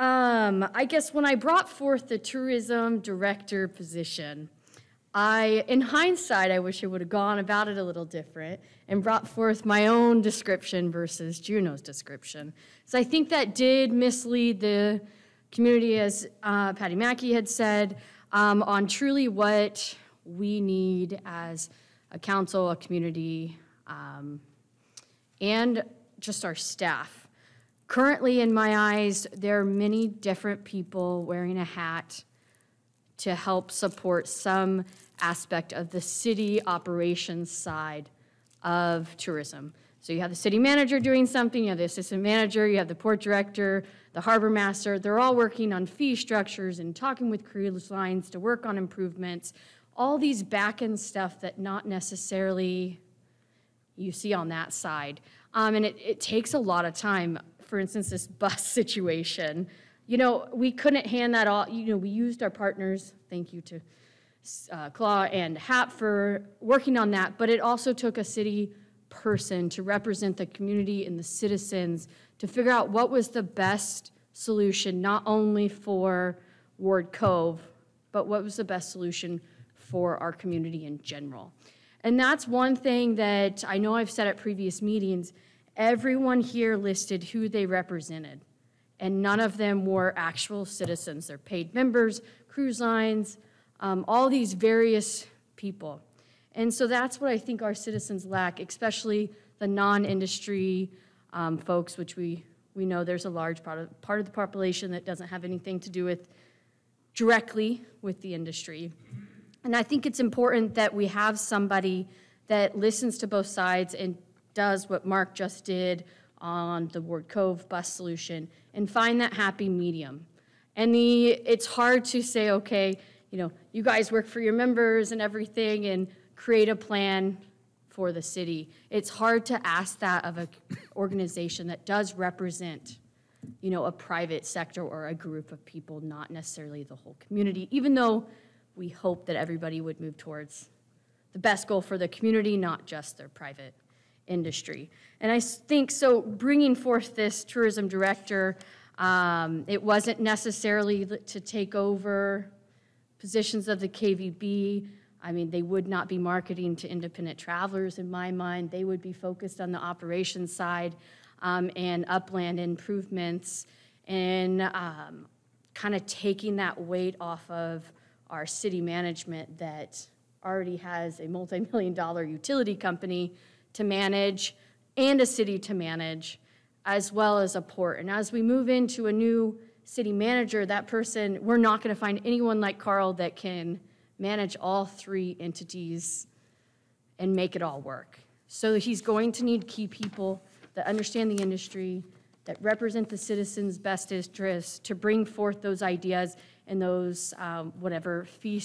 Um, I guess when I brought forth the tourism director position, I, in hindsight, I wish I would have gone about it a little different and brought forth my own description versus Juneau's description. So I think that did mislead the community, as uh, Patty Mackey had said, um, on truly what we need as a council, a community, um, and just our staff. Currently, in my eyes, there are many different people wearing a hat to help support some aspect of the city operations side of tourism. So you have the city manager doing something, you have the assistant manager, you have the port director, the harbor master. They're all working on fee structures and talking with cruise lines to work on improvements. All these back end stuff that not necessarily you see on that side. Um, and it, it takes a lot of time. For instance, this bus situation. You know, we couldn't hand that all, you know, we used our partners, thank you to uh, CLAA and HAP for working on that, but it also took a city person to represent the community and the citizens to figure out what was the best solution, not only for Ward Cove, but what was the best solution for our community in general. And that's one thing that I know I've said at previous meetings. Everyone here listed who they represented, and none of them were actual citizens. They're paid members, cruise lines, um, all these various people. And so that's what I think our citizens lack, especially the non-industry um, folks, which we, we know there's a large part of, part of the population that doesn't have anything to do with directly with the industry. And I think it's important that we have somebody that listens to both sides and does what Mark just did on the Ward Cove bus solution and find that happy medium. And the it's hard to say, okay, you know, you guys work for your members and everything and create a plan for the city. It's hard to ask that of an organization that does represent, you know, a private sector or a group of people, not necessarily the whole community, even though we hope that everybody would move towards the best goal for the community, not just their private industry. And I think so bringing forth this tourism director, um, it wasn't necessarily to take over positions of the KVB. I mean, they would not be marketing to independent travelers in my mind. They would be focused on the operations side um, and upland improvements and um, kind of taking that weight off of our city management that already has a multi-million dollar utility company to manage and a city to manage, as well as a port. And as we move into a new city manager, that person, we're not going to find anyone like Karl that can manage all three entities and make it all work. So he's going to need key people that understand the industry, that represent the citizens' best interests, to bring forth those ideas and those, um, whatever, fee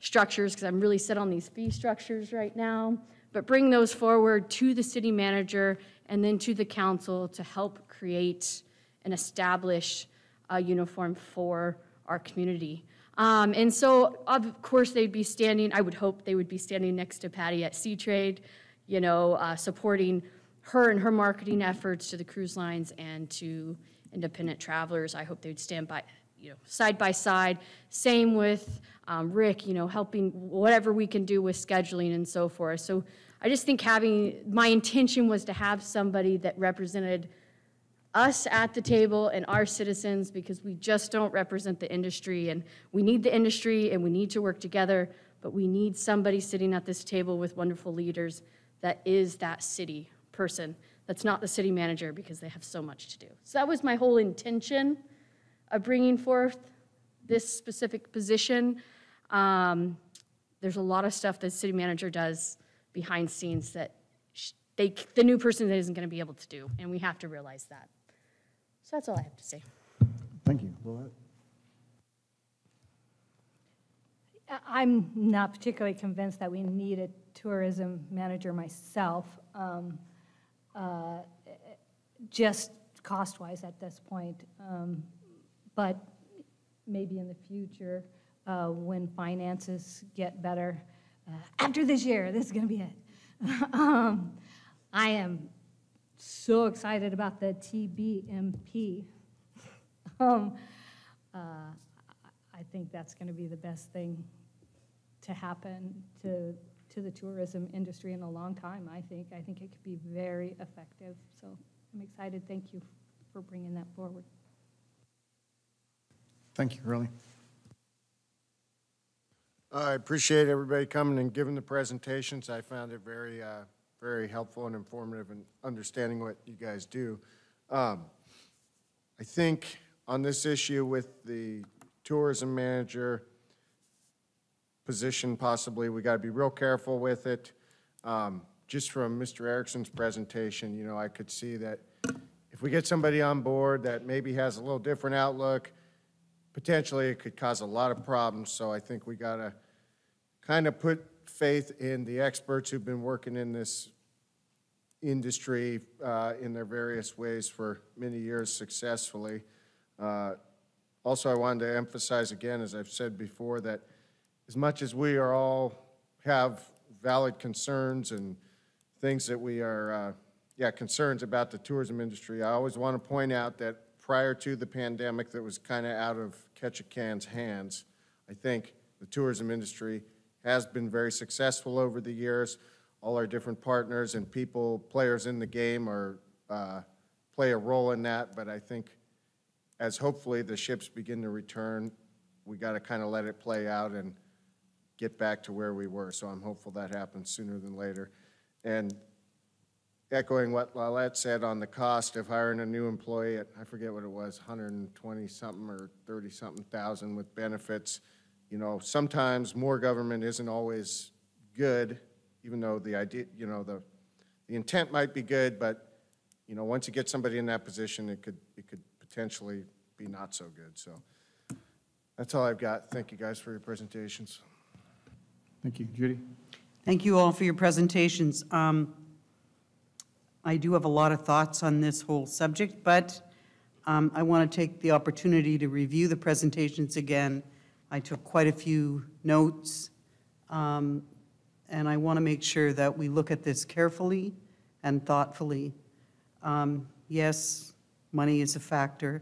structures, because I'm really set on these fee structures right now, but bring those forward to the city manager and then to the council to help create and establish a uniform for our community. Um, and so, of course, they'd be standing, I would hope they would be standing next to Patty at Sea Trade, you know, uh, supporting her and her marketing efforts to the cruise lines and to independent travelers. I hope they'd stand by, you know, side by side. Same with um, Rick, you know, helping whatever we can do with scheduling and so forth. So I just think having, my intention was to have somebody that represented us at the table and our citizens because we just don't represent the industry and we need the industry and we need to work together, but we need somebody sitting at this table with wonderful leaders that is that city person. That's not the city manager because they have so much to do. So that was my whole intention of bringing forth this specific position. Um, there's a lot of stuff that city manager does behind scenes that sh- they, the new person isn't going to be able to do, and we have to realize that. So that's all I have to say. Thank you. Lallette? I- I'm not particularly convinced that we need a tourism manager myself, um, uh, just cost-wise at this point. Um, But maybe in the future, uh, when finances get better, uh, after this year, this is going to be it. Um, I am so excited about the TBMP. Um, uh, I think that's going to be the best thing to happen to, to the tourism industry in a long time, I think. I think it could be very effective. So I'm excited. Thank you for bringing that forward. Thank you, Curly. I appreciate everybody coming and giving the presentations. I found it very, uh, very helpful and informative in understanding what you guys do. Um, I think on this issue with the tourism manager position possibly, we got to be real careful with it. Um, Just from Mr. Erickson's presentation, you know, I could see that if we get somebody on board that maybe has a little different outlook, potentially it could cause a lot of problems. So I think we got to kind of put faith in the experts who've been working in this industry uh, in their various ways for many years successfully. Uh, Also, I wanted to emphasize again, as I've said before, that as much as we are all have valid concerns and things that we are, uh, yeah, concerns about the tourism industry, I always want to point out that prior to the pandemic that was kind of out of Ketchikan's hands, I think the tourism industry has been very successful over the years. All our different partners and people, players in the game are, uh, play a role in that, but I think as hopefully the ships begin to return, we got to kind of let it play out and get back to where we were. So I'm hopeful that happens sooner than later. And echoing what Lallette said on the cost of hiring a new employee at, I forget what it was, 120-something or 30-something thousand with benefits. You know, sometimes more government isn't always good, even though the idea, you know, the, the intent might be good, but, you know, once you get somebody in that position, it could, it could potentially be not so good. So that's all I've got. Thank you guys for your presentations. Thank you. Judy? Thank you all for your presentations. Um, I do have a lot of thoughts on this whole subject, but um, I want to take the opportunity to review the presentations again. I took quite a few notes, um, and I want to make sure that we look at this carefully and thoughtfully. Um, Yes, money is a factor,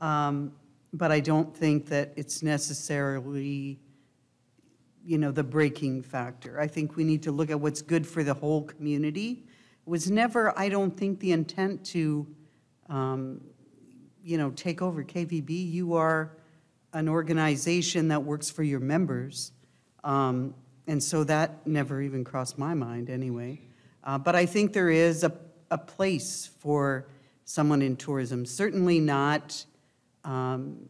um, but I don't think that it's necessarily you know, the breaking factor. I think we need to look at what's good for the whole community. Was never, I don't think, the intent to, um, you know, take over KVB. You are an organization that works for your members. Um, And so that never even crossed my mind, anyway. Uh, But I think there is a, a place for someone in tourism. Certainly not um,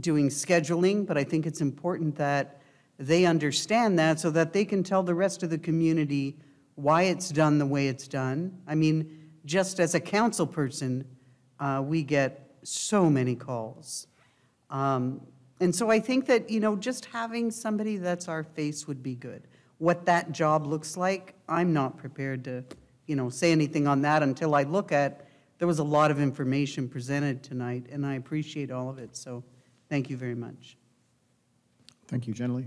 doing scheduling, but I think it's important that they understand that so that they can tell the rest of the community why it's done the way it's done. I mean, just as a council person, uh, we get so many calls. Um, And so I think that, you know, just having somebody that's our face would be good. What that job looks like, I'm not prepared to, you know, say anything on that until I look at, there was a lot of information presented tonight, and I appreciate all of it, so thank you very much. Thank you, Jenny.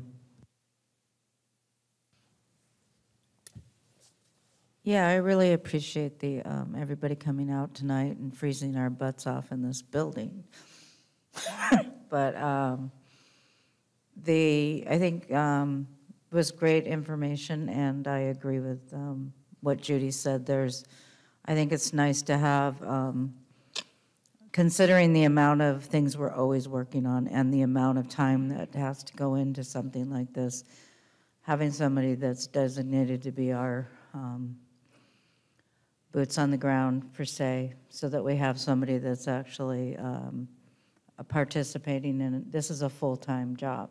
Yeah, I really appreciate the, um, everybody coming out tonight and freezing our butts off in this building. But, um, the, I think, um, was great information, and I agree with, um, what Judy said. There's, I think it's nice to have, um, considering the amount of things we're always working on and the amount of time that has to go into something like this, having somebody that's designated to be our, um, boots on the ground per se, so that we have somebody that's actually um, participating in, it. this is a full-time job.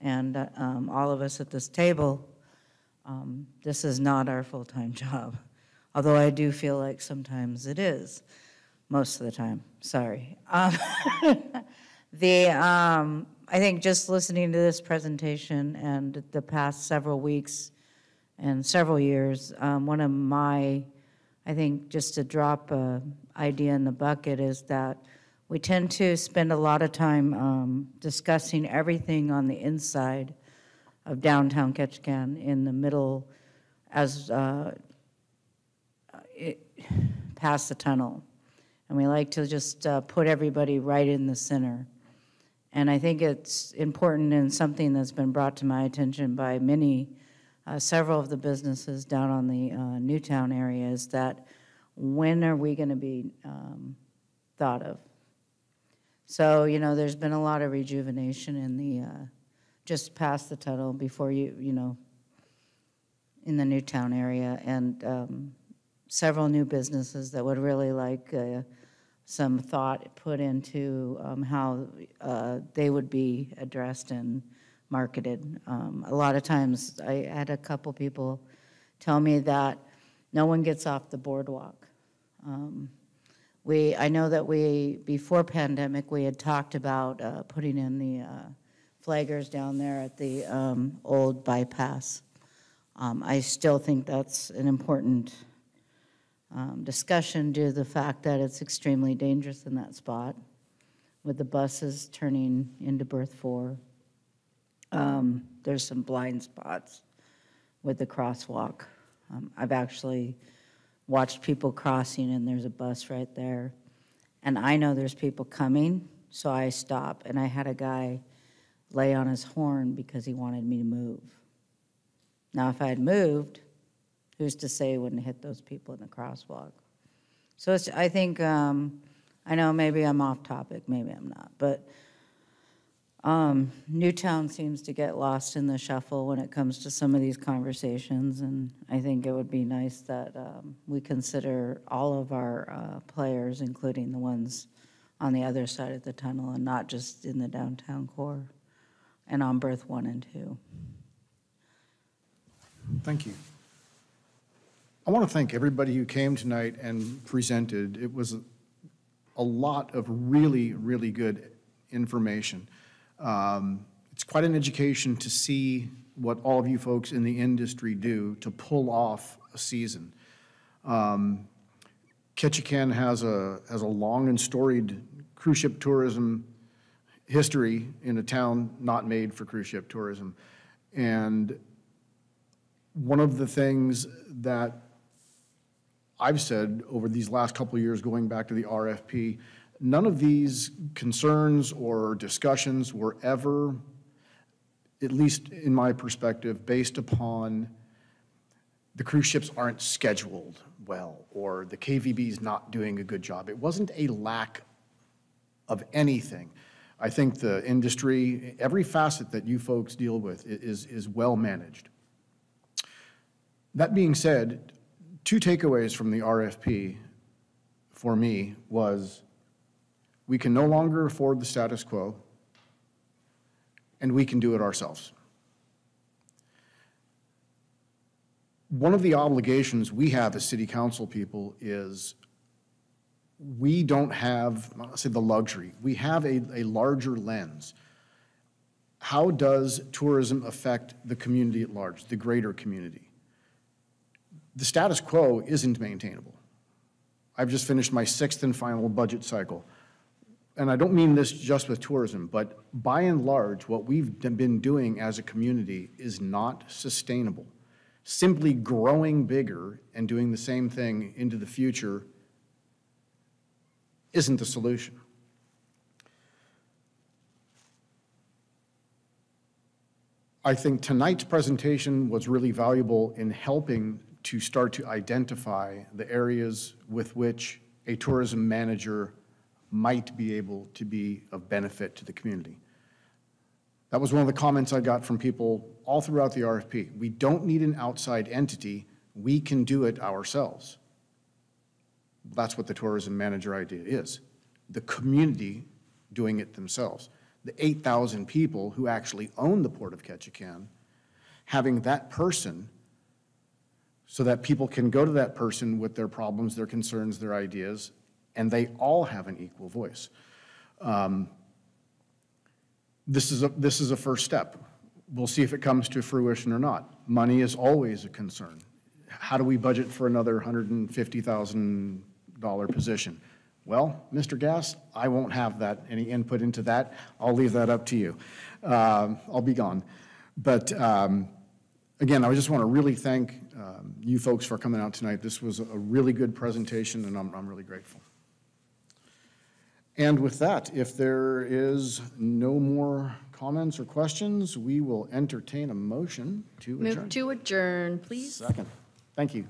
And uh, um, all of us at this table, um, this is not our full-time job. Although I do feel like sometimes it is, most of the time, sorry. Um, The, um, I think just listening to this presentation and the past several weeks and several years, um, one of my I think just to drop a idea in the bucket is that we tend to spend a lot of time um, discussing everything on the inside of downtown Ketchikan in the middle as uh, it, past the tunnel. And we like to just uh, put everybody right in the center. And I think it's important and something that's been brought to my attention by many uh, several of the businesses down on the uh, Newtown area is that when are we going to be um, thought of? So, you know, there's been a lot of rejuvenation in the, uh, just past the tunnel before you, you know, in the Newtown area, and um, several new businesses that would really like uh, some thought put into um, how uh, they would be addressed and marketed. Um, A lot of times, I had a couple people tell me that no one gets off the boardwalk. Um, We, I know that we, before pandemic, we had talked about uh, putting in the uh, flaggers down there at the um, old bypass. Um, I still think that's an important um, discussion due to the fact that it's extremely dangerous in that spot with the buses turning into berth four. Um, There's some blind spots with the crosswalk. Um, I've actually watched people crossing and there's a bus right there. And I know there's people coming, so I stop and I had a guy lay on his horn because he wanted me to move. Now, if I had moved, who's to say he wouldn't hit those people in the crosswalk? So it's, I think, um, I know maybe I'm off topic, maybe I'm not, but um, Newtown seems to get lost in the shuffle when it comes to some of these conversations, and I think it would be nice that um, we consider all of our uh, players, including the ones on the other side of the tunnel, and not just in the downtown core and on berth one and two. Thank you. I want to thank everybody who came tonight and presented. It was a lot of really, really good information. Um, It's quite an education to see what all of you folks in the industry do to pull off a season. Um, Ketchikan has a, has a long and storied cruise ship tourism history in a town not made for cruise ship tourism. And one of the things that I've said over these last couple years, going back to the RFP, none of these concerns or discussions were ever, at least in my perspective, based upon the cruise ships aren't scheduled well, or the KVB is not doing a good job. It wasn't a lack of anything. I think the industry, every facet that you folks deal with is, is well managed. That being said, two takeaways from the RFP for me was we can no longer afford the status quo, and we can do it ourselves. One of the obligations we have as city council people is we don't have, I'll say the luxury, we have a, a larger lens. How does tourism affect the community at large, the greater community? The status quo isn't maintainable. I've just finished my sixth and final budget cycle. And I don't mean this just with tourism, but by and large, what we've been doing as a community is not sustainable. Simply growing bigger and doing the same thing into the future isn't the solution. I think tonight's presentation was really valuable in helping to start to identify the areas with which a tourism manager might be able to be of benefit to the community. That was one of the comments I got from people all throughout the RFP. We don't need an outside entity, we can do it ourselves. That's what the tourism manager idea is, the community doing it themselves. The 8,000 people who actually own the Port of Ketchikan, having that person so that people can go to that person with their problems, their concerns, their ideas, and they all have an equal voice. Um, This is a, this is a first step. We'll see if it comes to fruition or not. Money is always a concern. How do we budget for another $150,000 position? Well, Mr. Gass, I won't have that, any input into that. I'll leave that up to you. Um, I'll be gone. But um, again, I just want to really thank um, you folks for coming out tonight. This was a really good presentation, and I'm, I'm really grateful. And with that, if there is no more comments or questions, we will entertain a motion to adjourn. Move to adjourn, please. Second. Thank you.